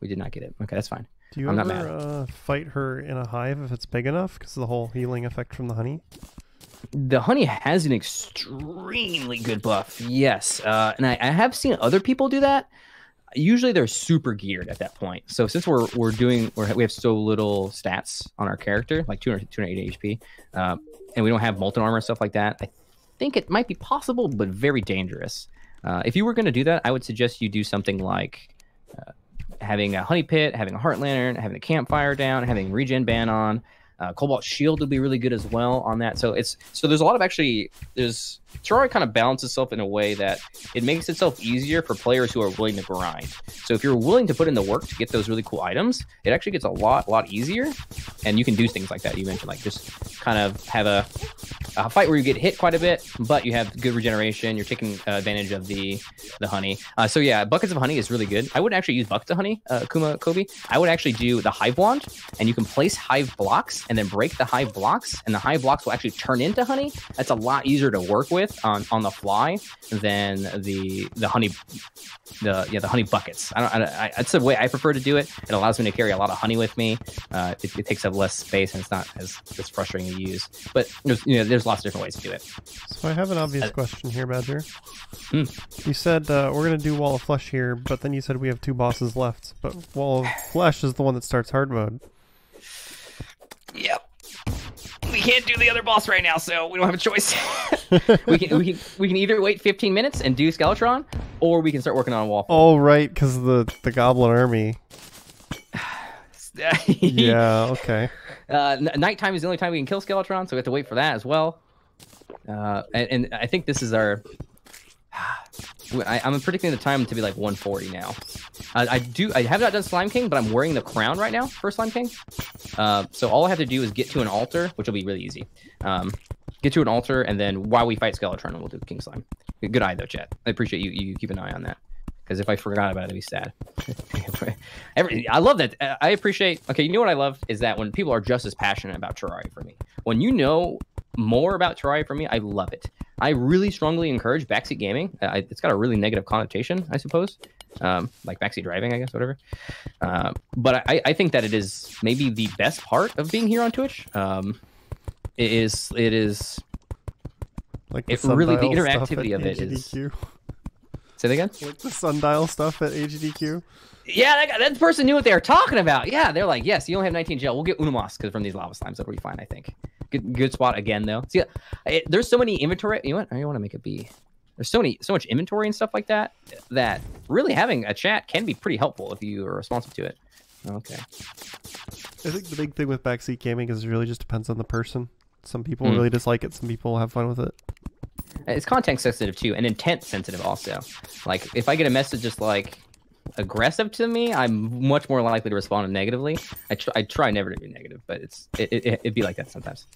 We did not get it. Okay, that's fine. Do you I'm ever not mad. Uh, fight her in a hive if it's big enough? Because the whole healing effect from the honey. The honey has an extremely good buff. Yes, uh, and I, I have seen other people do that. Usually they're super geared at that point. So since we're we're doing we're, we have so little stats on our character, like 200, 280 HP, uh, and we don't have molten armor and stuff like that, I think it might be possible, but very dangerous. Uh, if you were going to do that, I would suggest you do something like uh, having a honey pit, having a heart lantern, having a campfire down, having regen band on. Uh, Cobalt Shield would be really good as well on that. So it's so there's a lot of actually there's Terraria kind of balances itself in a way that it makes itself easier for players who are willing to grind. So if you're willing to put in the work to get those really cool items, it actually gets a lot lot easier, and you can do things like that. You mentioned like just kind of have a, a fight where you get hit quite a bit, but you have good regeneration. You're taking uh, advantage of the the honey. Uh, so yeah, buckets of honey is really good. I wouldn't actually use buckets of honey, uh, Kuma Kobe. I would actually do the hive wand, and you can place hive blocks and then break the hive blocks, and the hive blocks will actually turn into honey. That's a lot easier to work with on, on the fly than the the honey the yeah the honey buckets. I don't. I, I, that's the way I prefer to do it. It allows me to carry a lot of honey with me. Uh, it, it takes up less space and it's not as, as frustrating to use. But there's you know there's lots of different ways to do it. So I have an obvious Uh, question here, Badger. Hmm. You said uh, we're gonna do Wall of Flesh here, but then you said we have two bosses left. But Wall of Flesh is the one that starts hard mode. Yep. We can't do the other boss right now, so we don't have a choice. we can we can we can either wait 15 minutes and do Skeletron, or we can start working on a wall. Oh right, because the the Goblin Army. Yeah. Okay. Uh, nighttime is the only time we can kill Skeletron, so we have to wait for that as well. Uh, and, and I think this is our. I, I'm predicting the time to be like 140 now. I, I do. I have not done Slime King, but I'm wearing the crown right now for Slime King. Uh, so all I have to do is get to an altar, which will be really easy. Um, get to an altar, and then while we fight Skeletron, we'll do King Slime. Good eye though, Chet. I appreciate you. You keep an eye on that. Because if I forgot about it, I'd be sad. Every, I love that. I appreciate. Okay, you know what I love is that when people are just as passionate about Terraria for me. When you know more about Terraria for me, I love it. I really strongly encourage backseat gaming. Uh, I- it's got a really negative connotation, I suppose, um, like backseat driving, I guess, whatever. Uh, but I, I think that it is maybe the best part of being here on Twitch. Um, it is. It is. Like It really- the interactivity of it is-. Say that again. like the sundial stuff at AGDQ. Yeah, that, that person knew what they were talking about. Yeah, they're like, yes, you only have 19 gel. We'll get Unamas because from these lava slimes, that'll be fine, I think. Good, good spot again though. See, it, there's so many inventory. You know what? I want to make it be. There's so many, so much inventory and stuff like that. That really having a chat can be pretty helpful if you are responsive to it. Okay. I think the big thing with backseat gaming is it really just depends on the person. Some people Mm. really dislike it. Some people have fun with it. It's context sensitive too, and intent sensitive also. Like if I get a message just like aggressive to me, I'm much more likely to respond negatively. I, tr- I try never to be negative, but it's it, it, it'd be like that sometimes.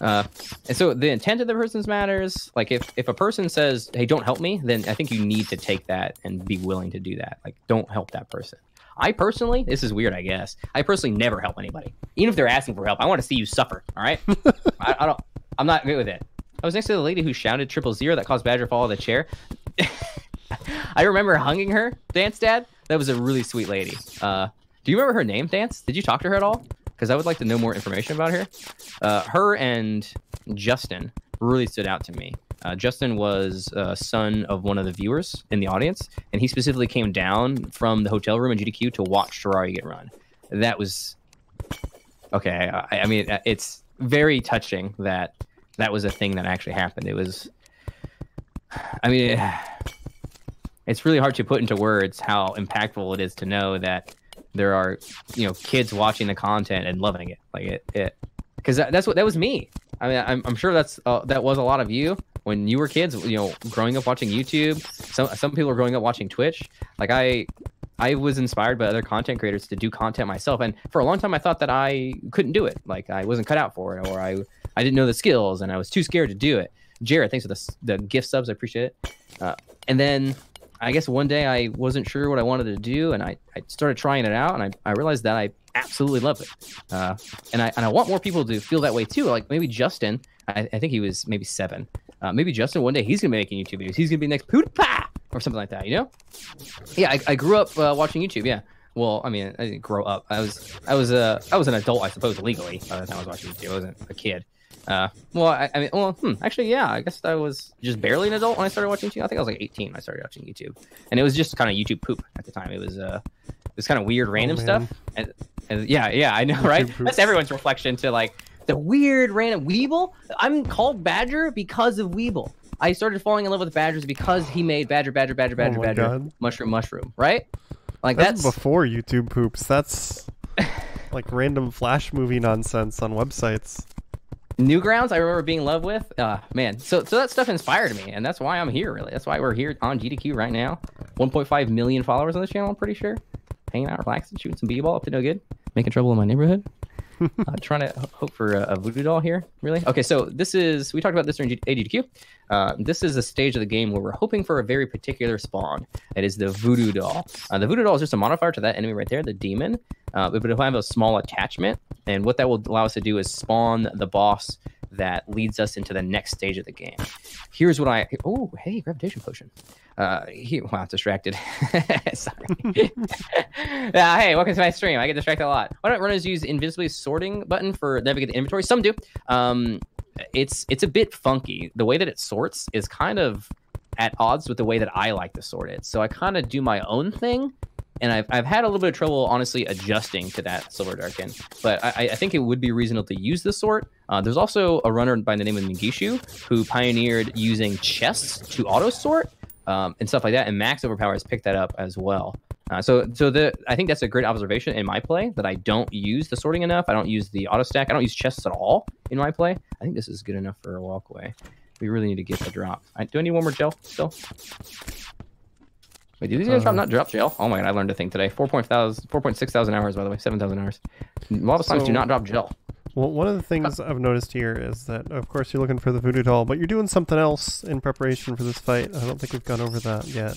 Uh, and so the intent of the person's matters. Like if if a person says, "Hey, don't help me," then I think you need to take that and be willing to do that. Like don't help that person. I personally, this is weird, I guess. I personally never help anybody, even if they're asking for help. I want to see you suffer. All right, I, I don't. I'm not good with it. I was next to the lady who shouted triple zero that caused Badger to fall out of the chair. I remember hugging her, Dance Dad. That was a really sweet lady. Uh, do you remember her name, Dance? Did you talk to her at all? Because I would like to know more information about her. Uh, her and Justin really stood out to me. Uh, Justin was a son of one of the viewers in the audience, and he specifically came down from the hotel room in GDQ to watch Terraria get run. That was okay. I, I mean, uh, it's very touching that that was a thing that actually happened. It was, I mean, it's really hard to put into words how impactful it is to know that there are, you know, kids watching the content and loving it. Like it, it, because that, that's what that was me. I mean, I'm, I'm sure that's uh, that was a lot of you when you were kids. You know, growing up watching YouTube. Some some people are growing up watching Twitch. Like I, I was inspired by other content creators to do content myself, and for a long time I thought that I couldn't do it. Like I wasn't cut out for it, or I I didn't know the skills, and I was too scared to do it. Jared, thanks for the the gift subs. I appreciate it. Uh, and then I guess one day I wasn't sure what I wanted to do, and I, I started trying it out, and I, I realized that I absolutely love it. Uh, and I and I want more people to feel that way too. Like maybe Justin, I, I think he was maybe seven. Uh, maybe Justin one day he's gonna be making YouTube videos. He's gonna be next PewDiePie or something like that. You know? Yeah, I, I grew up uh, watching YouTube. Yeah. Well, I mean, I didn't grow up. I was I was uh, I was an adult, I suppose, legally by the time I was watching YouTube. I wasn't a kid. Uh, well, I, I mean, well, hmm, actually, yeah, I guess I was just barely an adult when I started watching YouTube. I think I was like 18 when I started watching YouTube, and it was just kind of YouTube poop at the time. It was uh, it was kind of weird, random man. stuff, and, and yeah, yeah, I know, right? That's everyone's reflection to like the weird, random Weebl. I'm called Badger because of Weebl. I started falling in love with Badgers because he made Badger, Badger, Badger, Badger, Oh Badger, God. Mushroom, Mushroom, right? Like That's, that's, before YouTube poops. That's like random flash movie nonsense on websites. Newgrounds, I remember being in love with. Uh, man, so so that stuff inspired me, and that's why I'm here. Really, that's why we're here on GDQ right now. 1.5 million followers on the channel. I'm pretty sure. Hanging out, relaxing, shooting some b-ball up to no good, making trouble in my neighborhood. uh, trying to hope for a, a voodoo doll here. Really? Okay, so this is we talked about this during AGDQ. Uh, this is a stage of the game where we're hoping for a very particular spawn. It is the voodoo doll. Uh, the voodoo doll is just a modifier to that enemy right there, the demon. Uh, but it'll have a small attachment, and what that will allow us to do is spawn the boss that leads us into the next stage of the game. Here's what I. Oh, hey, gravitation potion. Uh, here, wow, distracted. Sorry. uh, hey, welcome to my stream. I get distracted a lot. Why don't runners use invisibly sorting button for navigate the inventory? Some do. Um, it's it's a bit funky. The way that it sorts is kind of at odds with the way that I like to sort it. So I kind of do my own thing, and I've, I've had a little bit of trouble, honestly, adjusting to that Silver Darkin. But I, I think it would be reasonable to use this sort. Uh, there's also a runner by the name of Nigishu who pioneered using chests to auto sort um, and stuff like that. And Max Overpower has picked that up as well. Uh, so, so the I think that's a great observation in my play that I don't use the sorting enough. I don't use the auto stack. I don't use chests at all in my play. I think this is good enough for a walkway. We really need to get the drop. Do I need one more gel still? Wait, do these guys drop Uh, not drop gel? Oh my god, I learned a thing today. 4.6 4.6 thousand hours, by the way, 7,000 hours. Lava slimes So- do not drop gel. Well, one of the things I've noticed here is that, of course, you're looking for the voodoo doll, but you're doing something else in preparation for this fight. I don't think we've gone over that yet.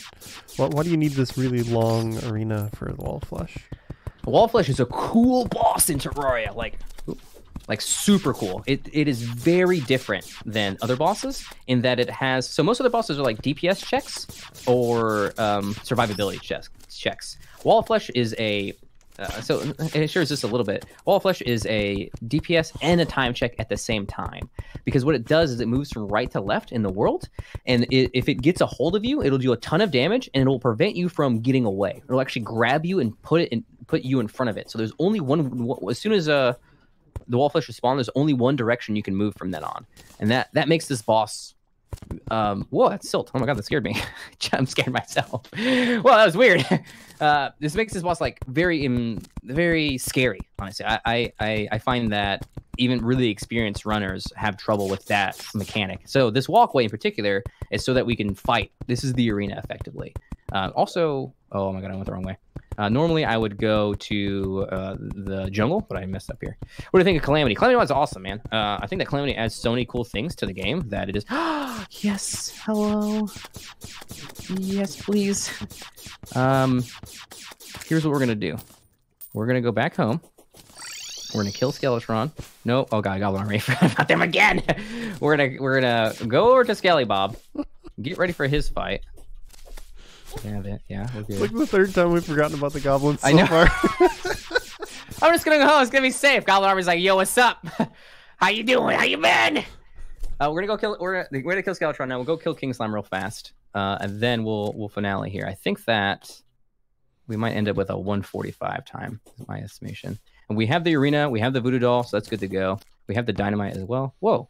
What, why do you need this really long arena for the wall flesh? Wall Flesh is a cool boss in Terraria. Like, like super cool. It it is very different than other bosses in that it has. So most of the bosses are like DPS checks or um, survivability checks. Checks. Wall of Flesh is a uh, so it shares this a little bit. Wall of Flesh is a DPS and a time check at the same time because what it does is it moves from right to left in the world, and it, if it gets a hold of you, it'll do a ton of damage and it'll prevent you from getting away. It'll actually grab you and put it in, put you in front of it. So there's only one. As soon as uh the wall flesh respawn, there's only one direction you can move from then on, and that that makes this boss. Um, whoa, that's silt. Oh my god, that scared me. I'm scared myself. well, that was weird. Uh, this makes this boss like very, um, very scary. Honestly, I, I, I, I find that even really experienced runners have trouble with that mechanic. So this walkway in particular is so that we can fight. This is the arena effectively. Uh, also, oh my god, I went the wrong way. Uh, normally, I would go to uh, the jungle, but I messed up here. What do you think of Calamity? Calamity was awesome, man. Uh, I think that Calamity adds so many cool things to the game that it is. yes, hello. Yes, please. Um, here's what we're gonna do. We're gonna go back home. We're gonna kill Skeletron. No, oh god, Goblin Army. Forgot about them again. we're gonna we're gonna go over to Skelly Bob. Get ready for his fight. Yeah, that- yeah, we're It's like the third time we've forgotten about the goblins so I know. far. I'm just gonna go home. It's gonna be safe. Goblin Army's like, yo, what's up? How you doing? How you been? Uh, we're gonna go kill. We're gonna, we're gonna kill Skeletron now. We'll go kill King Slime real fast, uh, and then we'll we'll finale here. I think that we might end up with a 145 time, is my estimation. And we have the arena, we have the voodoo doll, so that's good to go. We have the dynamite as well. Whoa,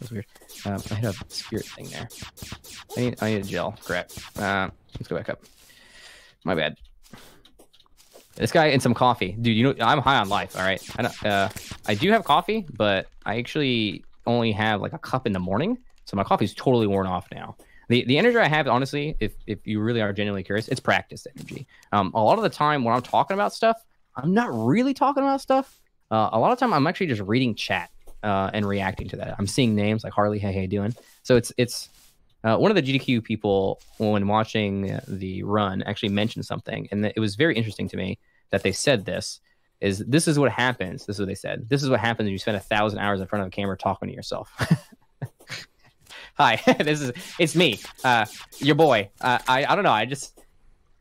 that's weird. Um, I had a spirit thing there. I need I need a gel. Crap. Uh, let's go back up. My bad. This guy and some coffee, dude. You know I'm high on life. All right, I uh, I do have coffee, but I actually only have like a cup in the morning, so my coffee's totally worn off now. The, the energy I have, honestly, if, if you really are genuinely curious, it's practice energy. Um, a lot of the time when I'm talking about stuff, I'm not really talking about stuff. Uh, a lot of time I'm actually just reading chat uh, and reacting to that. I'm seeing names like Harley, hey, hey, doing. So it's it's uh, one of the GDQ people when watching the run actually mentioned something, and it was very interesting to me that they said this. Is this is what happens? This is what they said. This is what happens when you spend a thousand hours in front of a camera talking to yourself. Hi, this is it's me, uh, your boy. Uh, I I don't know. I just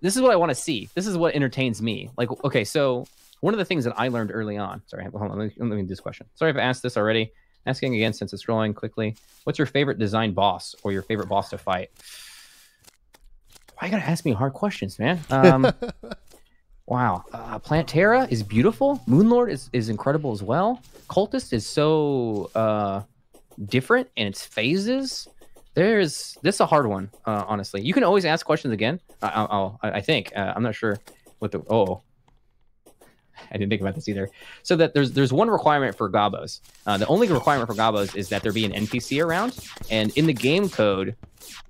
this is what I want to see. This is what entertains me. Like okay, so one of the things that I learned early on. Sorry, hold on. Let me, let me do this question. Sorry if I asked this already. Asking again since it's scrolling quickly. What's your favorite design boss or your favorite boss to fight? Why you gotta ask me hard questions, man? Um, wow. Uh, Plantera is beautiful. Moonlord is, is incredible as well. Cultist is so uh, different in its phases. There's this is a hard one, uh, honestly. You can always ask questions again. I, I'll, I think uh, I'm not sure what the oh I didn't think about this either. So that there's there's one requirement for Gabos. Uh, the only requirement for Gabos is that there be an NPC around, and in the game code,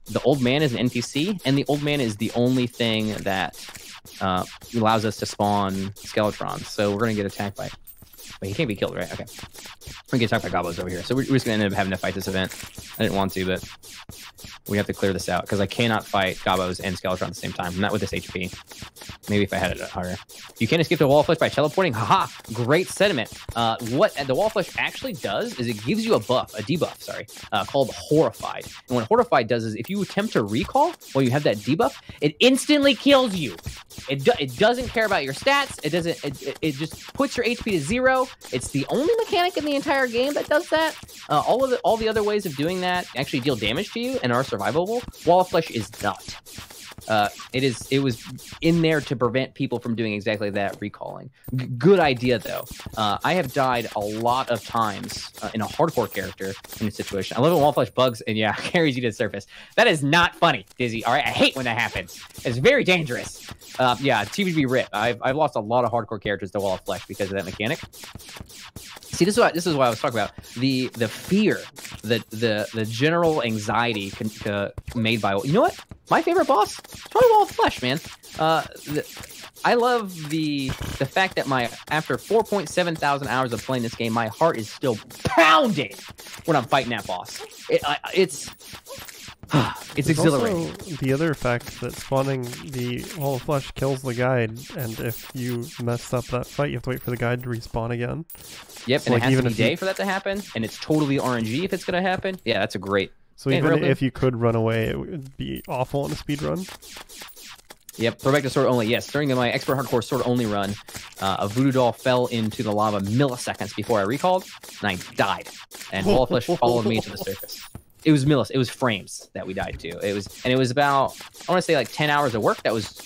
the old man is an NPC, and the old man is the only thing that uh, allows us to spawn Skeletrons. So we're gonna get attacked by. Wait, he can't be killed, right? Okay. We're gonna get attacked by over here. So we're, we're just gonna end up having to fight this event. I didn't want to, but we have to clear this out because I cannot fight Gabos and Skeletron at the same time. not with this HP. Maybe if I had it harder. You can escape the wall of flesh by teleporting. Haha! Great sentiment. Uh, what the wall of flesh actually does is it gives you a buff, a debuff, sorry, uh, called Horrified. And what Horrified does is if you attempt to recall while you have that debuff, it instantly kills you. It, do, it doesn't care about your stats. It doesn't. It, it, it, just puts your HP to zero. It's the only mechanic in the entire game that does that. Uh, all of the all the other ways of doing that actually deal damage to you and are survivable. Wall of Flesh is not. Uh, it is. It was in there to prevent people from doing exactly that, recalling. G- good idea though. Uh, I have died a lot of times uh, in a hardcore character in a situation. I love when wall flesh bugs and yeah, carries you to the surface. That is not funny, Dizzy. All right, I hate when that happens. It's very dangerous. Uh, yeah, TVB rip. I've I've lost a lot of hardcore characters to wall of flesh because of that mechanic. See, this is what this is what I was talking about. The the fear, the the the general anxiety con- uh, made by you know what my favorite boss Probably Wall of Flesh, man. Uh, the, I love the the fact that my after 4.7 thousand hours of playing this game, my heart is still pounding when I'm fighting that boss. It, I, it's it's There's exhilarating. the other fact that spawning the Wall of Flesh kills the guide, and if you mess up that fight, you have to wait for the guide to respawn again. Yep, so and like it has even to be day you... for that to happen, and it's totally RNG if it's going to happen. Yeah, that's a great so even if you could run away, it would be awful in a speed run. Yep, throwback to sword only. Yes, during my expert hardcore sword only run, uh, a voodoo doll fell into the lava milliseconds before I recalled, and I died. And wall flesh followed me to the surface. It was millis. It was frames that we died to. It was, and it was about I want to say like ten hours of work that was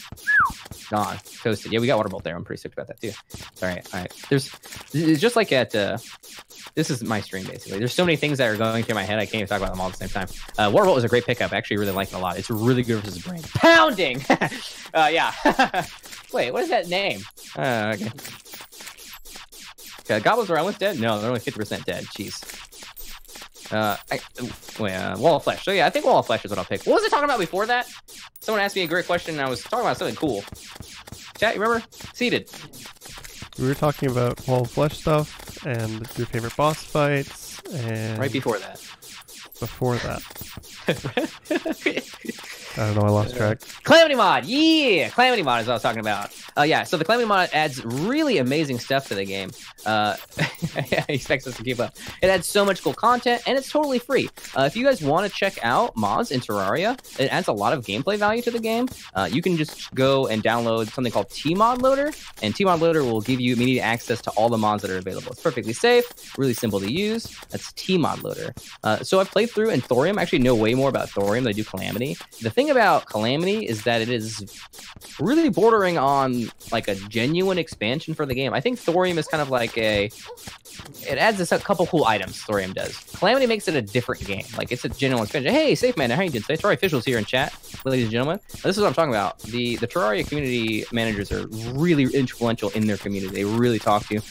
gone, toasted. Yeah, we got water bolt there. I'm pretty stoked about that too. All right, all right. There's, it's just like at uh, this is my stream basically. There's so many things that are going through my head. I can't even talk about them all at the same time. Uh, Waterbolt was a great pickup. I actually really like it a lot. It's really good versus brain. Pounding. uh, yeah. Wait, what is that name? Uh, okay. Okay, goblins are almost dead. No, they're only fifty percent dead. Jeez. Uh, I, wait, uh, Wall of Flesh. So yeah, I think Wall of Flesh is what I'll pick. What was I talking about before that? Someone asked me a great question, and I was talking about something cool. Chat, you remember? Seated. We were talking about Wall of Flesh stuff and your favorite boss fights, and right before that. Before that. I don't know. I lost track. Calamity mod, yeah, Calamity mod is what I was talking about. Uh, yeah, so the Calamity mod adds really amazing stuff to the game. Uh, expects us to keep up. It adds so much cool content, and it's totally free. Uh, if you guys want to check out mods in Terraria, it adds a lot of gameplay value to the game. Uh, you can just go and download something called tModLoader, and tModLoader will give you immediate access to all the mods that are available. It's perfectly safe, really simple to use. That's tModLoader. Uh, so I've played through, and Thorium. I actually know way more about Thorium than I do Calamity. The thing thing about Calamity is that it is really bordering on like a genuine expansion for the game. I think Thorium is kind of like a it adds a couple cool items. Thorium does. Calamity makes it a different game. Like it's a genuine expansion. Hey, Safe Man, how are you doing today? Terraria officials here in chat, ladies and gentlemen. This is what I'm talking about. The the Terraria community managers are really influential in their community. They really talk to you.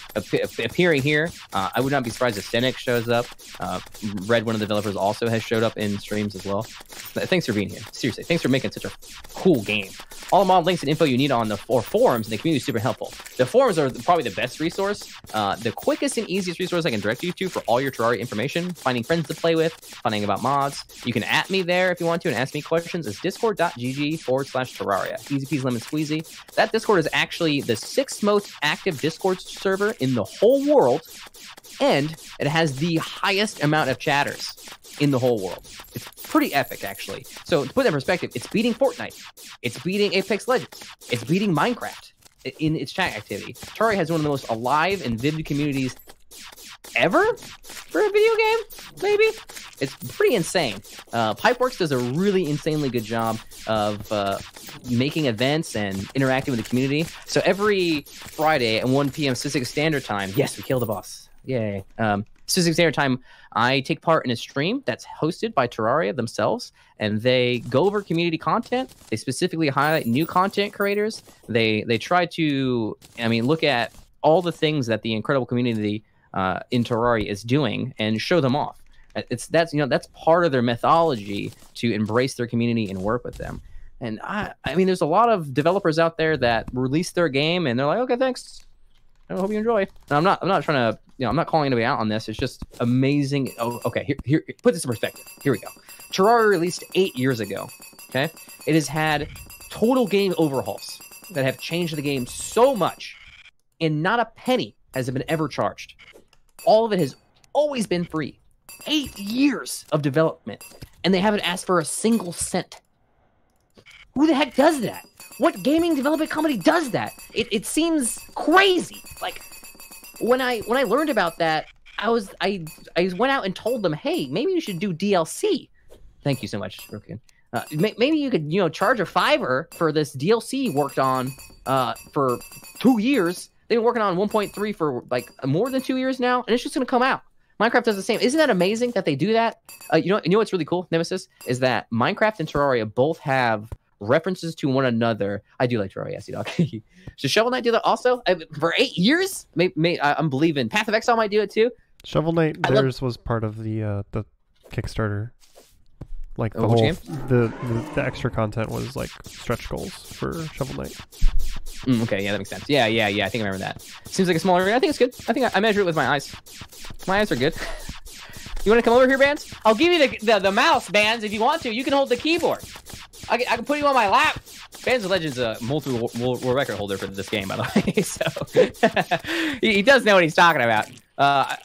appearing here, uh, I would not be surprised if Cenx shows up. Uh, Red, one of the developers, also has showed up in streams as well. Thanks for being here. Seriously, thanks for making such a cool game. All the mod links and info you need on the four forums and the community is super helpful. The forums are probably the best resource, uh, the quickest and easiest resource I can direct you to for all your Terraria information, finding friends to play with, finding about mods. You can at me there if you want to and ask me questions. It's discord.gg forward slash Terraria. Easy peasy lemon squeezy. That Discord is actually the sixth most active Discord server in the whole world, and it has the highest amount of chatters in the whole world. It's pretty epic, actually. So to put that in perspective, it's beating Fortnite, it's beating Apex Legends, it's beating Minecraft in its chat activity. Terraria has one of the most alive and vivid communities ever for a video game. Maybe it's pretty insane. Uh, Pipeworks does a really insanely good job of uh, making events and interacting with the community. So every Friday at 1 p.m. Pacific Standard Time, yes, we killed the boss. Yay! Um, Pacific Standard Time, I take part in a stream that's hosted by Terraria themselves, and they go over community content. They specifically highlight new content creators. They they try to, I mean, look at all the things that the incredible community uh, in Terraria is doing and show them off. It's that's you know that's part of their methodology to embrace their community and work with them. And I I mean, there's a lot of developers out there that release their game and they're like, okay, thanks. I hope you enjoy. And I'm not I'm not trying to you know I'm not calling anybody out on this. It's just amazing. Oh, okay. Here here put this in perspective. Here we go. Terraria released eight years ago. Okay, it has had total game overhauls that have changed the game so much, and not a penny has been ever charged. All of it has always been free. Eight years of development, and they haven't asked for a single cent. Who the heck does that? What gaming development company does that? It, it seems crazy. Like when I when I learned about that, I was I I went out and told them, hey, maybe you should do DLC. Thank you so much, Rokin. Uh, maybe you could you know charge a fiver for this DLC worked on uh, for two years. They've been working on 1.3 for like more than two years now, and it's just going to come out. Minecraft does the same. Isn't that amazing that they do that? Uh, you know, you know what's really cool, Nemesis, is that Minecraft and Terraria both have references to one another. I do like Terraria, dog. Should Shovel Knight do that also I, for eight years? May, may, I, am believing Path of Exile might do it too. Shovel Knight, I theirs love... was part of the uh, the Kickstarter. Like the oh, whole the, the, the extra content was like stretch goals for Shovel Knight. Mm, okay, yeah, that makes sense. Yeah, yeah, yeah. I think I remember that. Seems like a smaller. I think it's good. I think I, I measure it with my eyes. My eyes are good. You want to come over here, Bands? I'll give you the, the, the mouse, Bands, if you want to. You can hold the keyboard. I can, I can put you on my lap. Bands of Legends is a multiple world record holder for this game, by the way. so he, he, does know what he's talking about. Uh,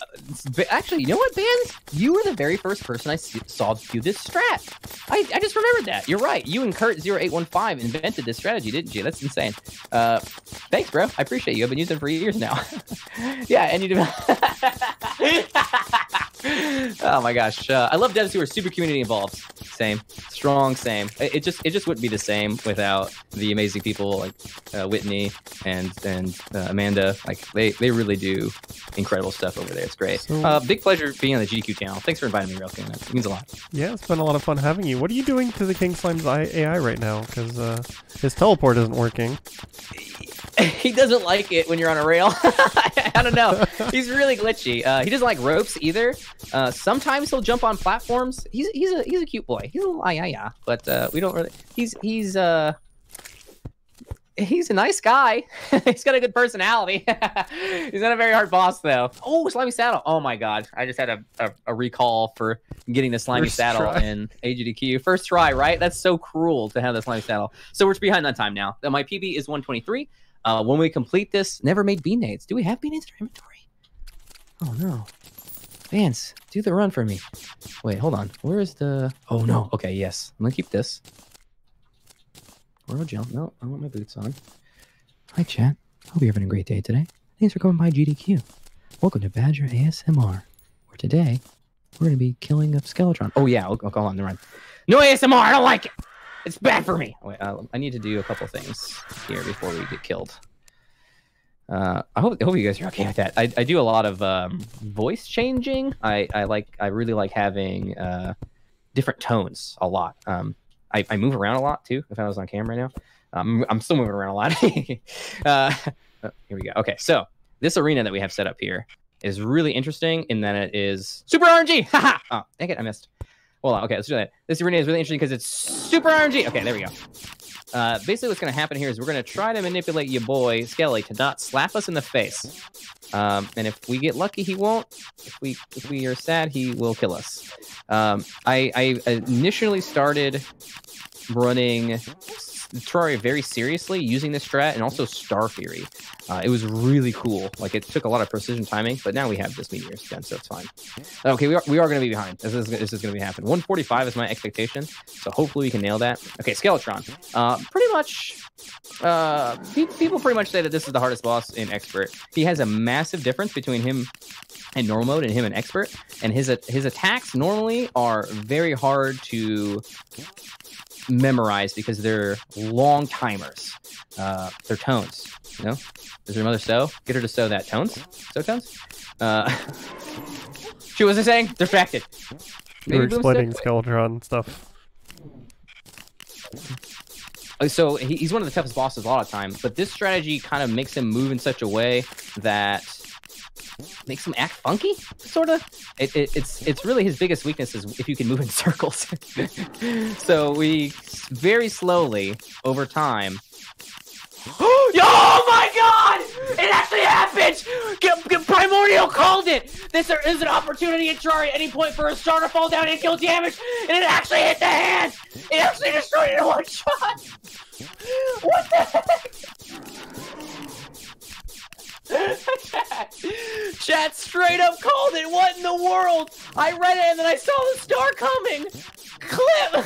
actually, you know what, Bands? You were the very first person I saw do this strat. I, I just remembered that. You're right. You and Kurt0815 invented this strategy, didn't you? That's insane. Uh, thanks, bro. I appreciate you. I've been using it for years now. yeah, and you. oh my gosh, uh, I love devs who are super community involved. Same, strong, same. It, it, just it just wouldn't be the same without the amazing people like uh, Whitney and and uh, Amanda. Like they they really do incredible stuff over there. It's great. So, uh, big pleasure being on the GDQ channel. Thanks for inviting me, Railkin. It means a lot. Yeah, it's been a lot of fun having you. What are you doing to the King Slime's AI right now? Because uh, his teleport isn't working. he doesn't like it when you're on a rail. I don't know. He's really glitchy. Uh, he doesn't like ropes either. Uh, sometimes he'll jump on platforms. He's he's a he's a cute boy. He's a little ah, yeah yeah, but uh, we don't really. He's he's uh he's a nice guy. he's got a good personality. he's not a very hard boss though. Oh, slimy saddle. Oh my god, I just had a, a, a recall for getting the slimy First saddle try. in AGDQ. First try, right? That's so cruel to have the slimy saddle. So we're behind on time now. My PB is 123. Uh, when we complete this, never made bee nades. Do we have bee nades in our inventory? Oh no. Vance, do the run for me. Wait, hold on. Where is the... Oh, no. Okay, yes. I'm going to keep this. Or I'll. No, I want my boots on. Hi, chat. Hope you're having a great day today. Thanks for coming by GDQ. Welcome to Badger ASMR, where today we're going to be killing a Skeletron. Oh, yeah. I'll, I'll go on the run. No ASMR. I don't like it. It's bad for me. Wait, uh, I need to do a couple things here before we get killed. Uh, I hope I hope you guys are okay with that. I, I do a lot of um, voice changing. I, I like I really like having uh, different tones a lot. Um, I, I move around a lot too. If I was on camera now, um, I'm still moving around a lot. uh, oh, here we go. Okay, so this arena that we have set up here is really interesting in that it is super RNG. Haha! oh, dang it, I missed. On. Okay, let's do that. This arena is really interesting because it's super RNG. Okay, there we go. Uh, basically, what's going to happen here is we're going to try to manipulate your boy Skelly to not slap us in the face. Um, and if we get lucky, he won't. If we if we are sad, he will kill us. Um, I, I initially started running Terraria very seriously using this strat and also Star Fury. Uh, it was really cool. Like it took a lot of precision timing, but now we have this Meteor gun, so it's fine. Okay, we are, we are going to be behind. This is, this is going to be happening. 145 is my expectation, so hopefully we can nail that. Okay, Skeletron. Uh, pretty much, uh, people pretty much say that this is the hardest boss in Expert. He has a massive difference between him in normal mode and him in expert and his his attacks normally are very hard to memorize because they're long timers. Uh, they're tones. You know, is your mother sew? Get her to sew that tones. Sew tones. Uh, she was saying distracted. You were explaining Skeletron stuff. Uh, so he's one of the toughest bosses a lot of time, but this strategy kind of makes him move in such a way that makes him act funky, sort of. It, it, it's it's really his biggest weakness is if you can move in circles. so we very slowly over time. oh my god! It actually happened! Get, get Primordial called it! This there is an opportunity at Terraria at any point for a star to fall down and kill damage, and it actually hit the hand! It actually destroyed it in one shot! What the heck? Chat straight up called it. What in the world? I read it and then I saw the star coming. Clip.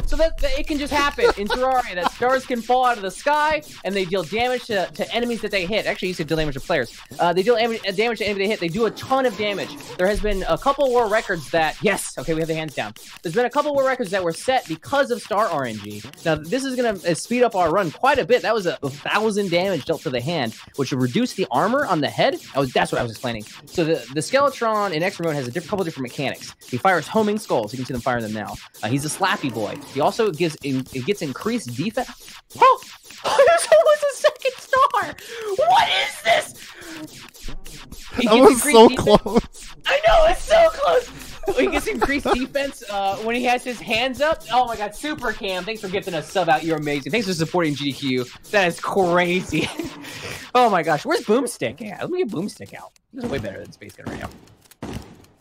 so that, that, it can just happen in Terraria that stars can fall out of the sky and they deal damage to, to enemies that they hit. Actually, you said deal damage to players. Uh, they deal damage, uh, damage to enemies they hit. They do a ton of damage. There has been a couple war records that yes, okay, we have the hands down. There's been a couple war records that were set because of star RNG. Now this is gonna uh, speed up our run quite a bit. That was a, a thousand damage dealt to the hand, which would reduce the armor on the head. Was, that's what I was explaining. So the the Skeletron in X mode has a different, couple different mechanics. He fires homing skulls. You can see them fire them now. Uh, he's a slappy boy. He also gives in, it gets increased defense. Oh, there's almost a second star. What is this? He that was so defense. close. I know it's so close. he gets increased defense uh, when he has his hands up. Oh my god, Super Cam, thanks for gifting a sub out. You're amazing. Thanks for supporting GDQ. That is crazy. oh my gosh, where's Boomstick at? Let me get Boomstick out. This is way better than Space Gun right now.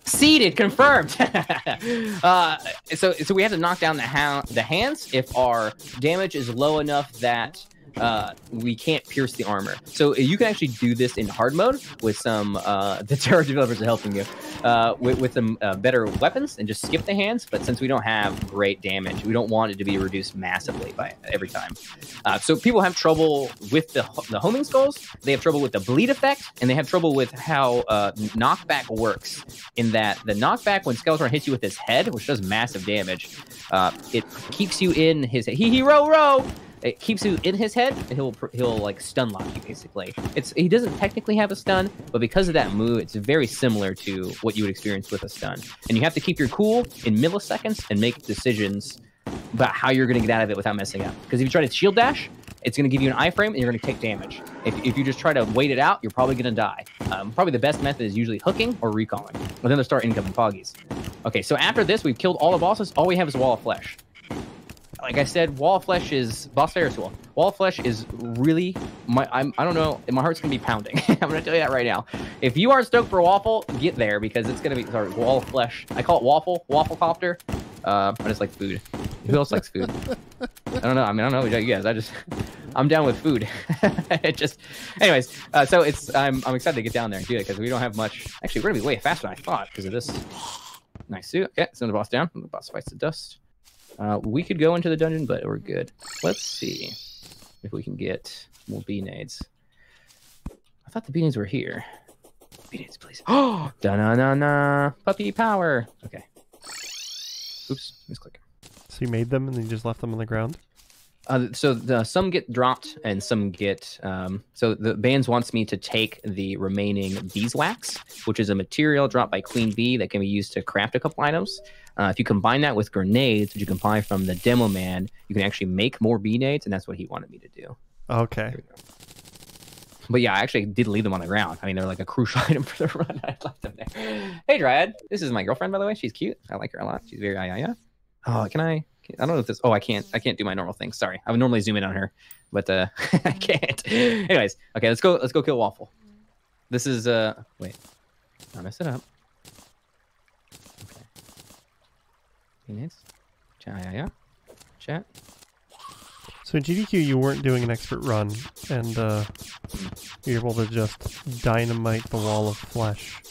Seeded, confirmed. uh, so, so we have to knock down the, ha- the hands if our damage is low enough that uh, we can't pierce the armor. So you can actually do this in hard mode with some uh, the terror developers are helping you uh, with, with some uh, better weapons and just skip the hands. But since we don't have great damage, we don't want it to be reduced massively by every time. Uh, so people have trouble with the the homing skulls. They have trouble with the bleed effect, and they have trouble with how uh, knockback works. In that the knockback when Skeletor hits you with his head, which does massive damage, uh, it keeps you in his he he row row it keeps you in his head, and he'll he'll like stun lock you basically. It's he doesn't technically have a stun, but because of that move, it's very similar to what you would experience with a stun. And you have to keep your cool in milliseconds and make decisions about how you're going to get out of it without messing up. Because if you try to shield dash, it's going to give you an iframe and you're going to take damage. If, if you just try to wait it out, you're probably going to die. Um, probably the best method is usually hooking or recalling. But then they start incoming foggies. Okay, so after this, we've killed all the bosses. All we have is Wall of Flesh like I said, Wall Flesh is Boss Ferris Wall. Wall Flesh is really my I'm I don't know, my heart's gonna be pounding. I'm gonna tell you that right now. If you aren't stoked for Waffle, get there because it's gonna be sorry, Wall Flesh. I call it Waffle, Waffle Copter. Uh, I just like food. Who else likes food? I don't know. I mean, I don't know you guys. I just, I'm down with food. it just, anyways. Uh, so it's, I'm, I'm excited to get down there and do it because we don't have much. Actually, we're gonna be way faster than I thought because of this. Nice suit. Okay, send the boss down. The boss fights the dust. Uh, we could go into the dungeon, but we're good. Let's see if we can get more bee nades. I thought the bee nades were here. Bee nades, please. Oh, da na na na, puppy power. Okay. Oops, misclick. So you made them and then you just left them on the ground. Uh, so the, some get dropped and some get. Um, so the bands wants me to take the remaining beeswax, which is a material dropped by Queen Bee that can be used to craft a couple items. Uh, if you combine that with grenades, which you can buy from the demo man, you can actually make more bee nades, and that's what he wanted me to do. Okay. But yeah, I actually did leave them on the ground. I mean, they're like a crucial item for the run. I left them there. Hey, Dryad. This is my girlfriend, by the way. She's cute. I like her a lot. She's very yeah yeah. Oh, can I? I don't know if this. Oh, I can't. I can't do my normal thing. Sorry. I would normally zoom in on her, but uh, I can't. Anyways, okay. Let's go. Let's go kill Waffle. This is uh. Wait. I messed it up. Okay. Minutes. Chat. Yeah, yeah. Chat. So in GDQ, you weren't doing an expert run, and uh, you're able to just dynamite the wall of flesh.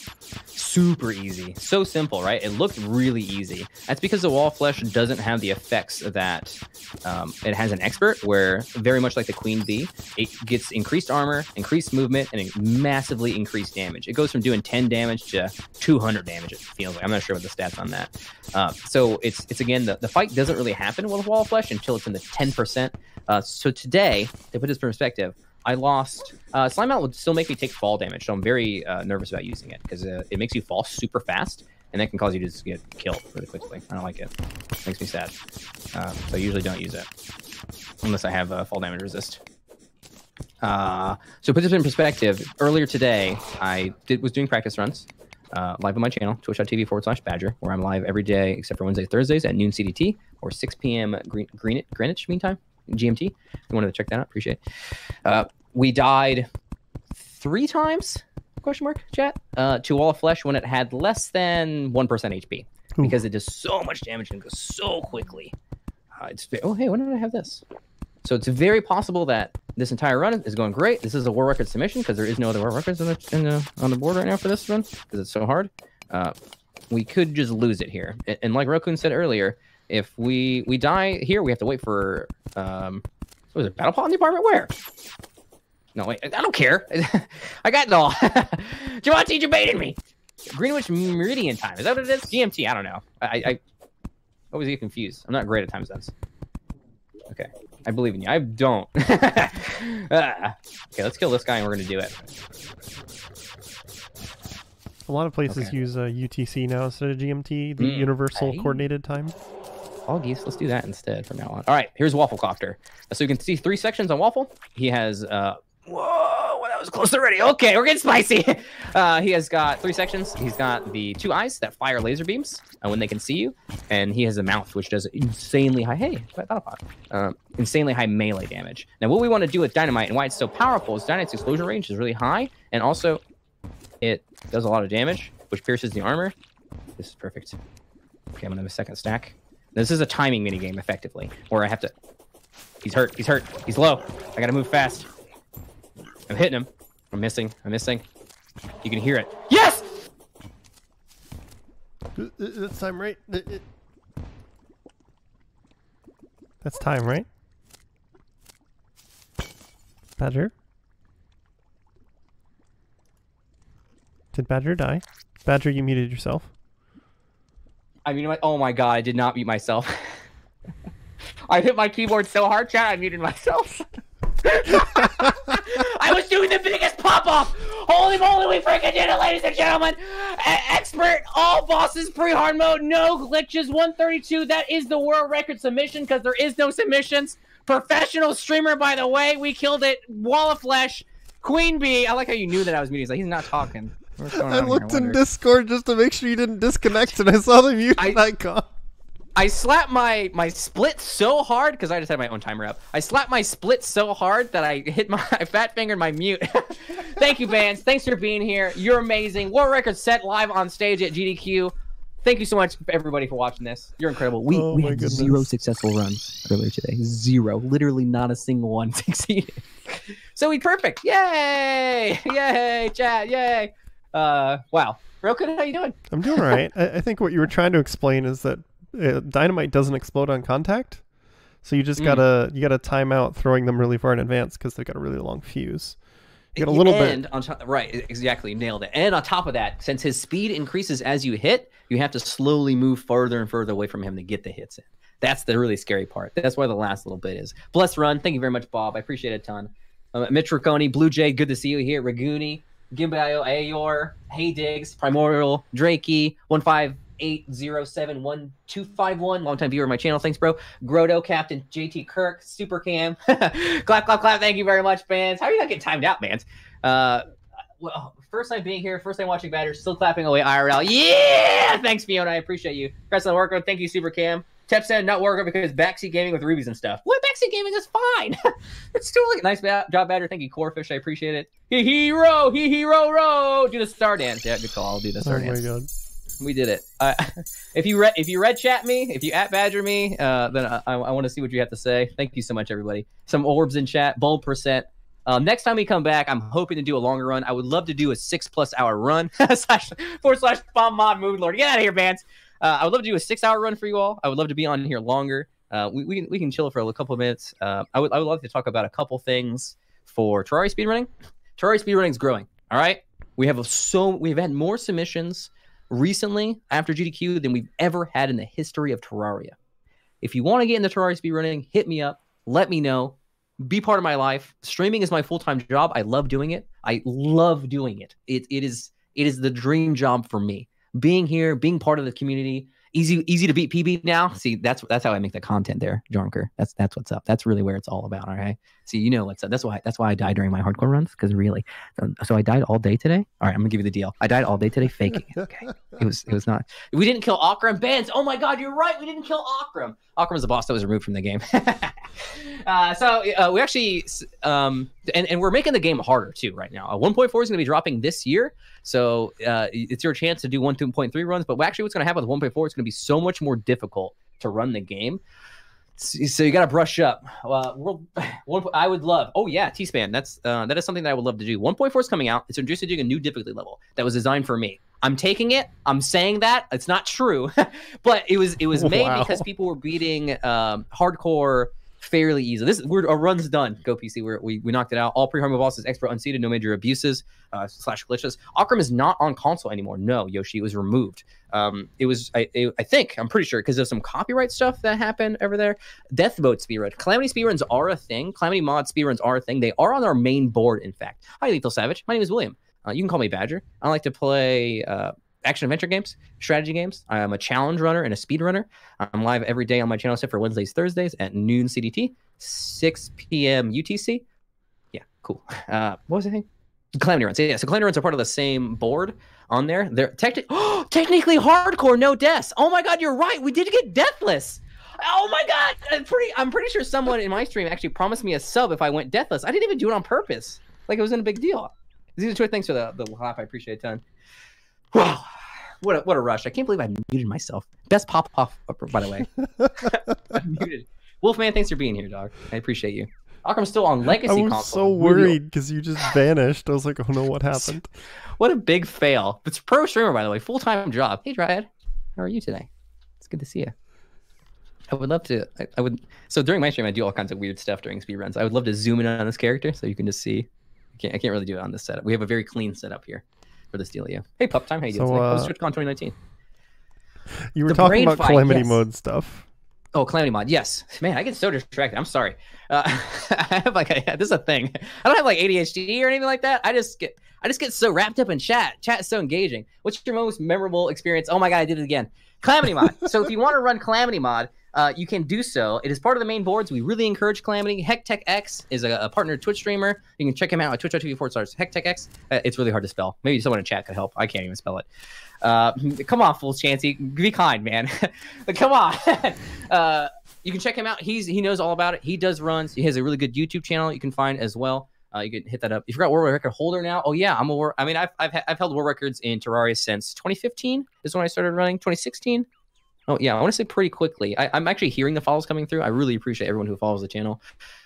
Super easy. So simple, right? It looked really easy. That's because the wall of flesh doesn't have the effects that um, it has an expert, where very much like the queen bee, it gets increased armor, increased movement, and massively increased damage. It goes from doing 10 damage to 200 damage, it feels like. I'm not sure what the stats on that. Uh, so it's, it's again, the, the fight doesn't really happen with wall of flesh until it's in the 10%. Uh, so today, to put this in perspective, I lost. Uh, Slime Out would still make me take fall damage, so I'm very uh, nervous about using it because uh, it makes you fall super fast, and that can cause you to just get killed really quickly. I don't like it. it makes me sad. Uh, so I usually don't use it unless I have a fall damage resist. Uh, so put this in perspective. Earlier today, I did was doing practice runs uh, live on my channel, twitch.tv forward slash badger, where I'm live every day except for Wednesday, Thursdays at noon CDT or 6 p.m. Green, Greenwich Mean Time. GMT. If you wanted to check that out, appreciate it. Uh, we died three times, question mark, chat, uh, to all Flesh when it had less than 1% HP. Ooh. Because it does so much damage and goes so quickly. Uh, it's Oh, hey, when did I have this? So it's very possible that this entire run is going great. This is a war record submission because there is no other war records in the, in the, on the board right now for this run because it's so hard. Uh, we could just lose it here. And like Rokun said earlier, if we we die here, we have to wait for um, what was it? Battle pot in the apartment? Where? No, wait. I don't care. I got it all. Javante debated me. Greenwich Meridian time. Is that what it is? GMT. I don't know. I, I always get confused. I'm not great at time zones. Okay. I believe in you. I don't. Ah. okay, let's kill this guy and we're gonna do it. A lot of places Okay. use uh, UTC now instead of GMT, the Mm, Universal. Coordinated Time. All geese. Let's do that instead from now on. All right, here's Waffle Copter. So you can see three sections on Waffle. He has uh whoa, well, that was close already. Okay, we're getting spicy. Uh, he has got three sections. He's got the two eyes that fire laser beams uh, when they can see you, and he has a mouth which does insanely high. Hey, Battlebot. Um, insanely high melee damage. Now, what we want to do with dynamite and why it's so powerful is dynamite's explosion range is really high, and also it does a lot of damage, which pierces the armor. This is perfect. Okay, I'm gonna have a second stack. This is a timing minigame, effectively, where I have to. He's hurt. He's hurt. He's low. I gotta move fast. I'm hitting him. I'm missing. I'm missing. You can hear it. Yes! That's time, right? That's time, right? Badger? Did Badger die? Badger, you muted yourself. I muted my. Oh my god! I did not mute myself. I hit my keyboard so hard, chat. I muted myself. I was doing the biggest pop off. Holy moly, we freaking did it, ladies and gentlemen! E- expert, all bosses, pre hard mode, no glitches, 132. That is the world record submission because there is no submissions. Professional streamer, by the way, we killed it. Wall of flesh, Queen Bee. I like how you knew that I was muting. He's like, he's not talking. I on here? looked in Discord just to make sure you didn't disconnect, and I saw the mute I- icon. I slapped my my split so hard because I just had my own timer up. I slapped my split so hard that I hit my I fat fingered my mute. Thank you, Vance. Thanks for being here. You're amazing. World record set live on stage at GDQ. Thank you so much, everybody, for watching this. You're incredible. We, Oh we had goodness. zero successful runs earlier today. Zero. Literally not a single one succeeded. so we perfect. Yay! Yay! Chat! Yay! Uh, wow. Roku, how you doing? I'm doing all right. I, I think what you were trying to explain is that uh, dynamite doesn't explode on contact, so you just Mm. gotta you gotta time out throwing them really far in advance because they've got a really long fuse. You got a little bit. on top, right, exactly, nailed it. And on top of that, since his speed increases as you hit, you have to slowly move further and further away from him to get the hits in. That's the really scary part. That's why the last little bit is. Bless run. Thank you very much, Bob. I appreciate it a ton. Uh, Mitch Ricconi, Blue Jay, good to see you here. Raguni, Gimbayo, Ayor, Hey Diggs, Primordial, Drakey, 158071251, longtime viewer of my channel. Thanks, bro. Grotto, Captain JT Kirk, Super Cam. clap, clap, clap. Thank you very much, fans. How are you not getting timed out, man? Uh, well, first time being here, first time watching Badger, still clapping away IRL. Yeah! Thanks, Fiona. I appreciate you. Congrats on the workout. Thank you, Super Cam. Tepson not working because backseat gaming with rubies and stuff. What backseat gaming is fine. it's totally nice ba- job, Badger. Thank you, Corefish. I appreciate it. He hero, he hero, ro. Do the star dance. Yeah, good call. I'll do the star Oh dance. my god. We did it. Uh, if you read, if you red chat me, if you at badger me, uh, then I, I want to see what you have to say. Thank you so much, everybody. Some orbs in chat. Bold percent. Um, next time we come back, I'm hoping to do a longer run. I would love to do a six plus hour run slash forward slash bomb mod Moon Lord. Get out of here, bands. Uh, I would love to do a six hour run for you all. I would love to be on here longer. Uh, we, we can we can chill for a couple of minutes. Uh, I would I would love to talk about a couple things for Terraria speedrunning. Terraria speedrunning is growing. All right, we have so we've had more submissions recently after GDQ than we've ever had in the history of Terraria. If you want to get into Terraria speedrunning, hit me up. Let me know. Be part of my life. Streaming is my full time job. I love doing it. I love doing it. It it is it is the dream job for me. Being here, being part of the community, easy easy to beat PB now. See, that's that's how I make the content there, Jonker. That's that's what's up. That's really where it's all about. All right. See, you know what's up. That's why that's why I died during my hardcore runs because really, so, I died all day today. All right, I'm gonna give you the deal. I died all day today faking it. Okay, it was it was not. We didn't kill Ocram. Bands. Oh my God, you're right. We didn't kill Ocram. Ocram is the boss that was removed from the game. uh, so uh, we actually um and, and we're making the game harder too right now. Uh, 1.4 is going to be dropping this year, so uh, it's your chance to do 1.3 runs. But actually, what's going to happen with 1.4? It's going to be so much more difficult to run the game. So you got to brush up. Uh, world, one, I would love. Oh yeah, T-span. That's uh, that is something that I would love to do. 1.4 is coming out. It's introducing a new difficulty level that was designed for me. I'm taking it. I'm saying that it's not true, but it was it was made Wow. because people were beating um, hardcore fairly easy. This we're, our run's done. Go PC. We're, we we knocked it out. All pre-hardmode bosses expert unseeded. No major abuses uh, slash glitches. Ocram is not on console anymore. No, Yoshi it was removed. Um, it was I I I think I'm pretty sure because of some copyright stuff that happened over there. Death mode speedrun. Calamity speedruns are a thing. Calamity mod speedruns are a thing. They are on our main board. In fact, hi Lethal Savage. My name is William. Uh, you can call me Badger. I like to play uh, action adventure games, strategy games. I'm a challenge runner and a speed runner. I'm live every day on my channel except for Wednesdays, Thursdays at noon CDT, 6 p.m. UTC. Yeah, cool. Uh, what was the thing? Calamity runs. Yeah, so calamity runs are part of the same board on there. They're techni- technically hardcore, no deaths. Oh my god, you're right. We did get deathless. Oh my god, I'm pretty. I'm pretty sure someone in my stream actually promised me a sub if I went deathless. I didn't even do it on purpose. Like it wasn't a big deal. These are two things for the the laugh. I appreciate it a ton. Wow, what a, what a rush! I can't believe I muted myself. Best pop off, by the way. I'm muted. Wolfman, thanks for being here, dog. I appreciate you. Ocram's still on legacy I was console. so worried because you just vanished. I was like, oh no, what happened? What a big fail. It's pro streamer, by the way, full time job. Hey, Dryad, how are you today? It's good to see you. I would love to. I, I would. So during my stream, I do all kinds of weird stuff during speed runs. I would love to zoom in on this character so you can just see. I can't. I can't really do it on this setup. We have a very clean setup here for this dealio. Hey, pup time. How you doing? So, today? uh, How's TwitchCon 2019? You were The talking about fight, calamity yes. mode stuff. Oh, Calamity Mod. Yes, man, I get so distracted. I'm sorry. Uh, I have like a, this is a thing. I don't have like ADHD or anything like that. I just get I just get so wrapped up in chat. Chat is so engaging. What's your most memorable experience? Oh my god, I did it again. Calamity Mod. so if you want to run Calamity Mod, uh, you can do so. It is part of the main boards. We really encourage Calamity. HeckTech X is a, a partner Twitch streamer. You can check him out at twitch.tv forward slash HeckTech X. Uh, it's really hard to spell. Maybe someone in chat could help. I can't even spell it. Uh, come on, Full Chancy. Be kind, man. come on. uh, you can check him out. He's he knows all about it. He does runs. He has a really good YouTube channel you can find as well. Uh, you can hit that up. You forgot world record holder now. Oh yeah, I'm a war. I mean, I've I've, ha- I've held world records in Terraria since 2015 is when I started running. 2016. Oh yeah, I want to say pretty quickly. I, I'm actually hearing the follows coming through. I really appreciate everyone who follows the channel.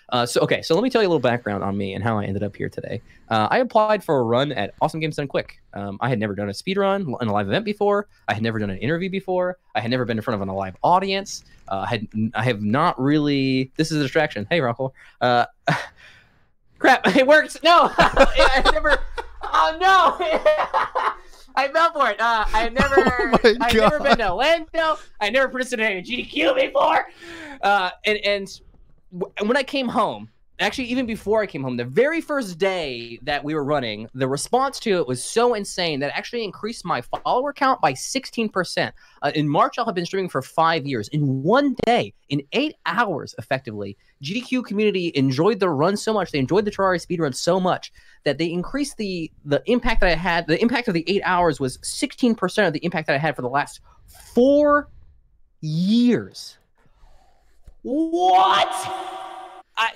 Uh, so okay, so let me tell you a little background on me and how I ended up here today. Uh, I applied for a run at Awesome Games Done Quick. Um, I had never done a speed run in a live event before. I had never done an interview before. I had never been in front of an live audience. Uh, I had I have not really. This is a distraction. Hey, Rocco. Uh, crap! It worked. No, I never. Oh no! I fell for it. Uh, I've never, Oh I've never been to Orlando. I never participated in a GDQ before. Uh, and and w- and when I came home, actually even before I came home, the very first day that we were running, the response to it was so insane that actually increased my follower count by 16%. Uh, in March, I'll have been streaming for five years. In one day, in eight hours, effectively, GDQ community enjoyed the run so much. They enjoyed the Terraria speedrun so much that they increased the the impact that I had. The impact of the eight hours was 16% of the impact that I had for the last four years. What?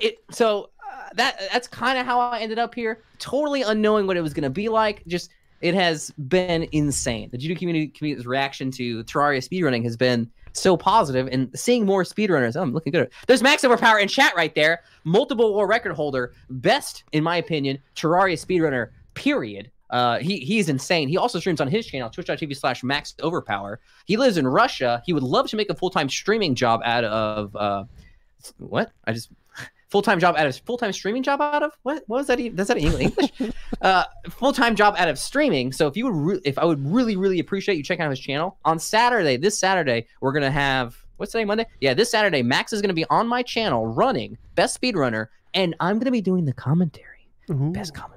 It, so uh, that that's kind of how I ended up here, totally unknowing what it was going to be like. Just it has been insane. The judo community community's reaction to Terraria speedrunning has been so positive, and seeing more speedrunners. Oh, I'm looking good. There's Max Overpower in chat right there, multiple world record holder, best in my opinion, Terraria speedrunner. Period. Uh, he he's insane. He also streams on his channel, twitch.tv slash max overpower. He lives in Russia. He would love to make a full time streaming job out of uh, what? I just full time job out of full time streaming job out of what? What was that? Even? Does that English? uh, full time job out of streaming. So if you would, re- if I would really, really appreciate you checking out his channel on Saturday. This Saturday, we're gonna have what's today? Monday? Yeah, this Saturday, Max is gonna be on my channel running best speedrunner, and I'm gonna be doing the commentary Ooh. best commentator.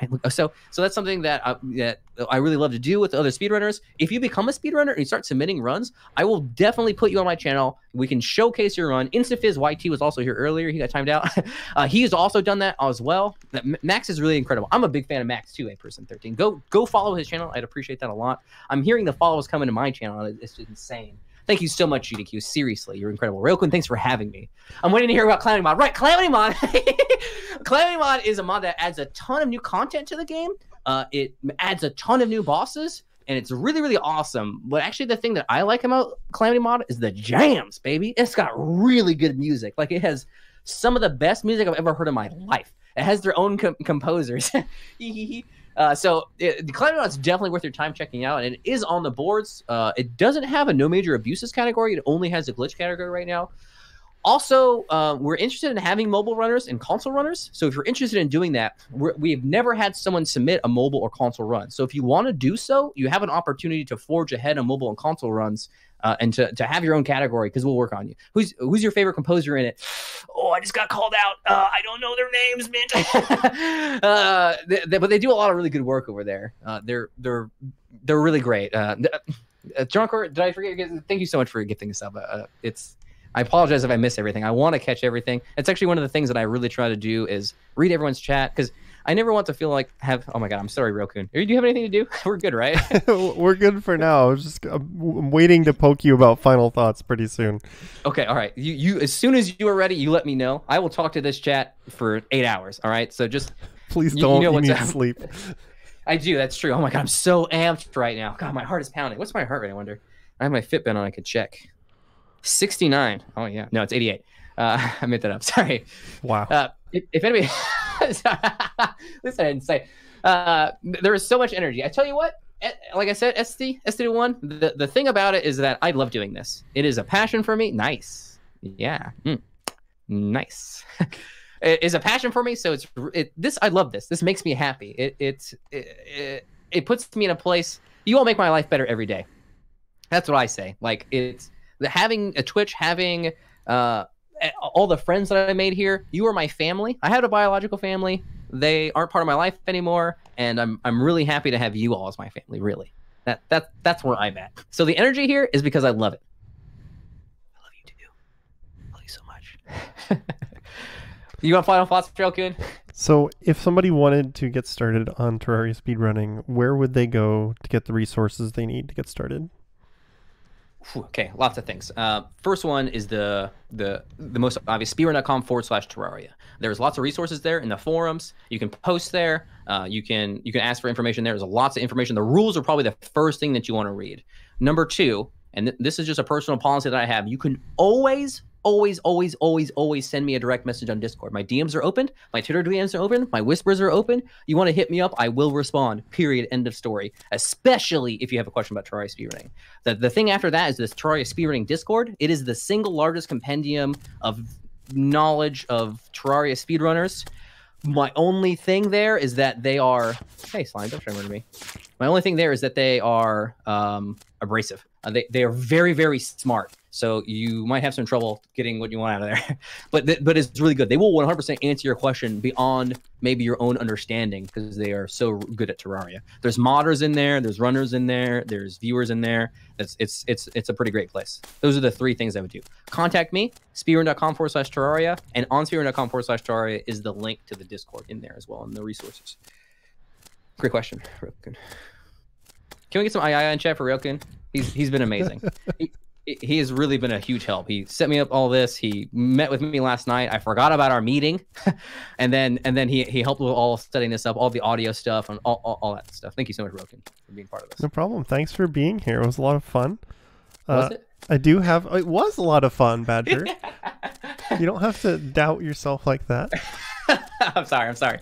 Right. So so that's something that I, that I really love to do with the other speedrunners. If you become a speedrunner and you start submitting runs, I will definitely put you on my channel. We can showcase your run. InstaFizz YT was also here earlier. He got timed out. uh, he has also done that as well. That- Max is really incredible. I'm a big fan of Max too. A person 13. Go go follow his channel. I'd appreciate that a lot. I'm hearing the follows coming to my channel. It's just insane. Thank you so much, GDQ. Seriously, you're incredible. Railquin, thanks for having me. I'm waiting to hear about Calamity Mod. Right, Calamity Mod. Calamity Mod is a mod that adds a ton of new content to the game. Uh, it adds a ton of new bosses, and it's really, really awesome. But actually, the thing that I like about Calamity Mod is the jams, baby. It's got really good music. Like it has some of the best music I've ever heard in my life. It has their own com- composers. uh, so it, the Calamity is definitely worth your time checking out, and it is on the boards. Uh, it doesn't have a no major abuses category. It only has a glitch category right now. Also, uh, we're interested in having mobile runners and console runners. So if you're interested in doing that, we're, we've never had someone submit a mobile or console run. So if you want to do so, you have an opportunity to forge ahead on mobile and console runs uh, and to, to have your own category because we'll work on you. Who's who's your favorite composer in it? Oh, I just got called out. Uh, I don't know their names, man. uh, they, they- but they do a lot of really good work over there. Uh, they're they're they're really great. Uh, uh, did I forget? Thank you so much for gifting this up. Uh, it's I apologize if I miss everything. I want to catch everything. It's actually one of the things that I really try to do is read everyone's chat because I never want to feel like have. Oh my god, I'm sorry, Rokun. Do you have anything to do? We're good, right? We're good for now. I was just I'm I'm waiting to poke you about final thoughts pretty soon. okay, all right. You you as soon as you are ready, you let me know. I will talk to this chat for eight hours. All right. So just Please don't. you You, know what's need up. sleep. I do. That's true. Oh my god, I'm so amped right now. God, my heart is pounding. What's my heart rate? I wonder. I have my Fitbit on. I could check. 69. Oh yeah. No, it's 88. Uh, I made that up. Sorry. Wow. Uh, if, if anybody, at least I didn't say. Uh, there is so much energy. I tell you what. eh, Like I said, ST one. The the thing about it is that I love doing this. It is a passion for me. Nice. Yeah. Mm. Nice. it is a passion for me. So it's it, this. I love this. This makes me happy. It it, it it it puts me in a place. You all make my life better every day. That's what I say. Like it's the having a Twitch, having uh all the friends that I made here. You are my family. I had a biological family. They aren't part of my life anymore, and I'm I'm really happy to have you all as my family. Really, that that that's where I'm at. So the energy here is because I love it. I love you too. Love you so much. you want final thoughts, Trailcoon? So, if somebody wanted to get started on Terraria speedrunning, where would they go to get the resources they need to get started? Okay, lots of things. Uh, first one is the the the most obvious speedrun.com forward slash Terraria. There's lots of resources there in the forums. You can post there. Uh, you can you can ask for information there. There's lots of information. The rules are probably the first thing that you want to read. Number two, and th- this is just a personal policy that I have. You can always, always, always, always, always send me a direct message on Discord. My DMs are open. My Twitter DMs are open. My whispers are open. You want to hit me up? I will respond. Period. End of story. Especially if you have a question about Terraria speedrunning. The, the thing after that is this Terraria speedrunning Discord. It is the single largest compendium of knowledge of Terraria speedrunners. My only thing there is that they are. Hey, slime! Don't murder me. My only thing there is that they are um, abrasive. Uh, they they are very very smart. So you might have some trouble getting what you want out of there, but th- but it's really good. They will 100% answer your question beyond maybe your own understanding because they are so good at Terraria. There's modders in there, there's runners in there, there's viewers in there. It's it's it's it's a pretty great place. Those are the three things I would do. Contact me, speedrun.com forward slash Terraria, and on speedrun.com forward slash Terraria is the link to the Discord in there as well and the resources. Great question, Ryokun. Can we get some II in chat for Ryokun? He's he's been amazing. he, he has really been a huge help. He set me up all this. He met with me last night. I forgot about our meeting, and then and then he he helped with all setting this up, all the audio stuff, and all, all, all that stuff. Thank you so much, Roken, for being part of this. No problem. Thanks for being here. It was a lot of fun. Was Uh, it? I do have. It was a lot of fun, Badger. you don't have to doubt yourself like that. I'm sorry. I'm sorry.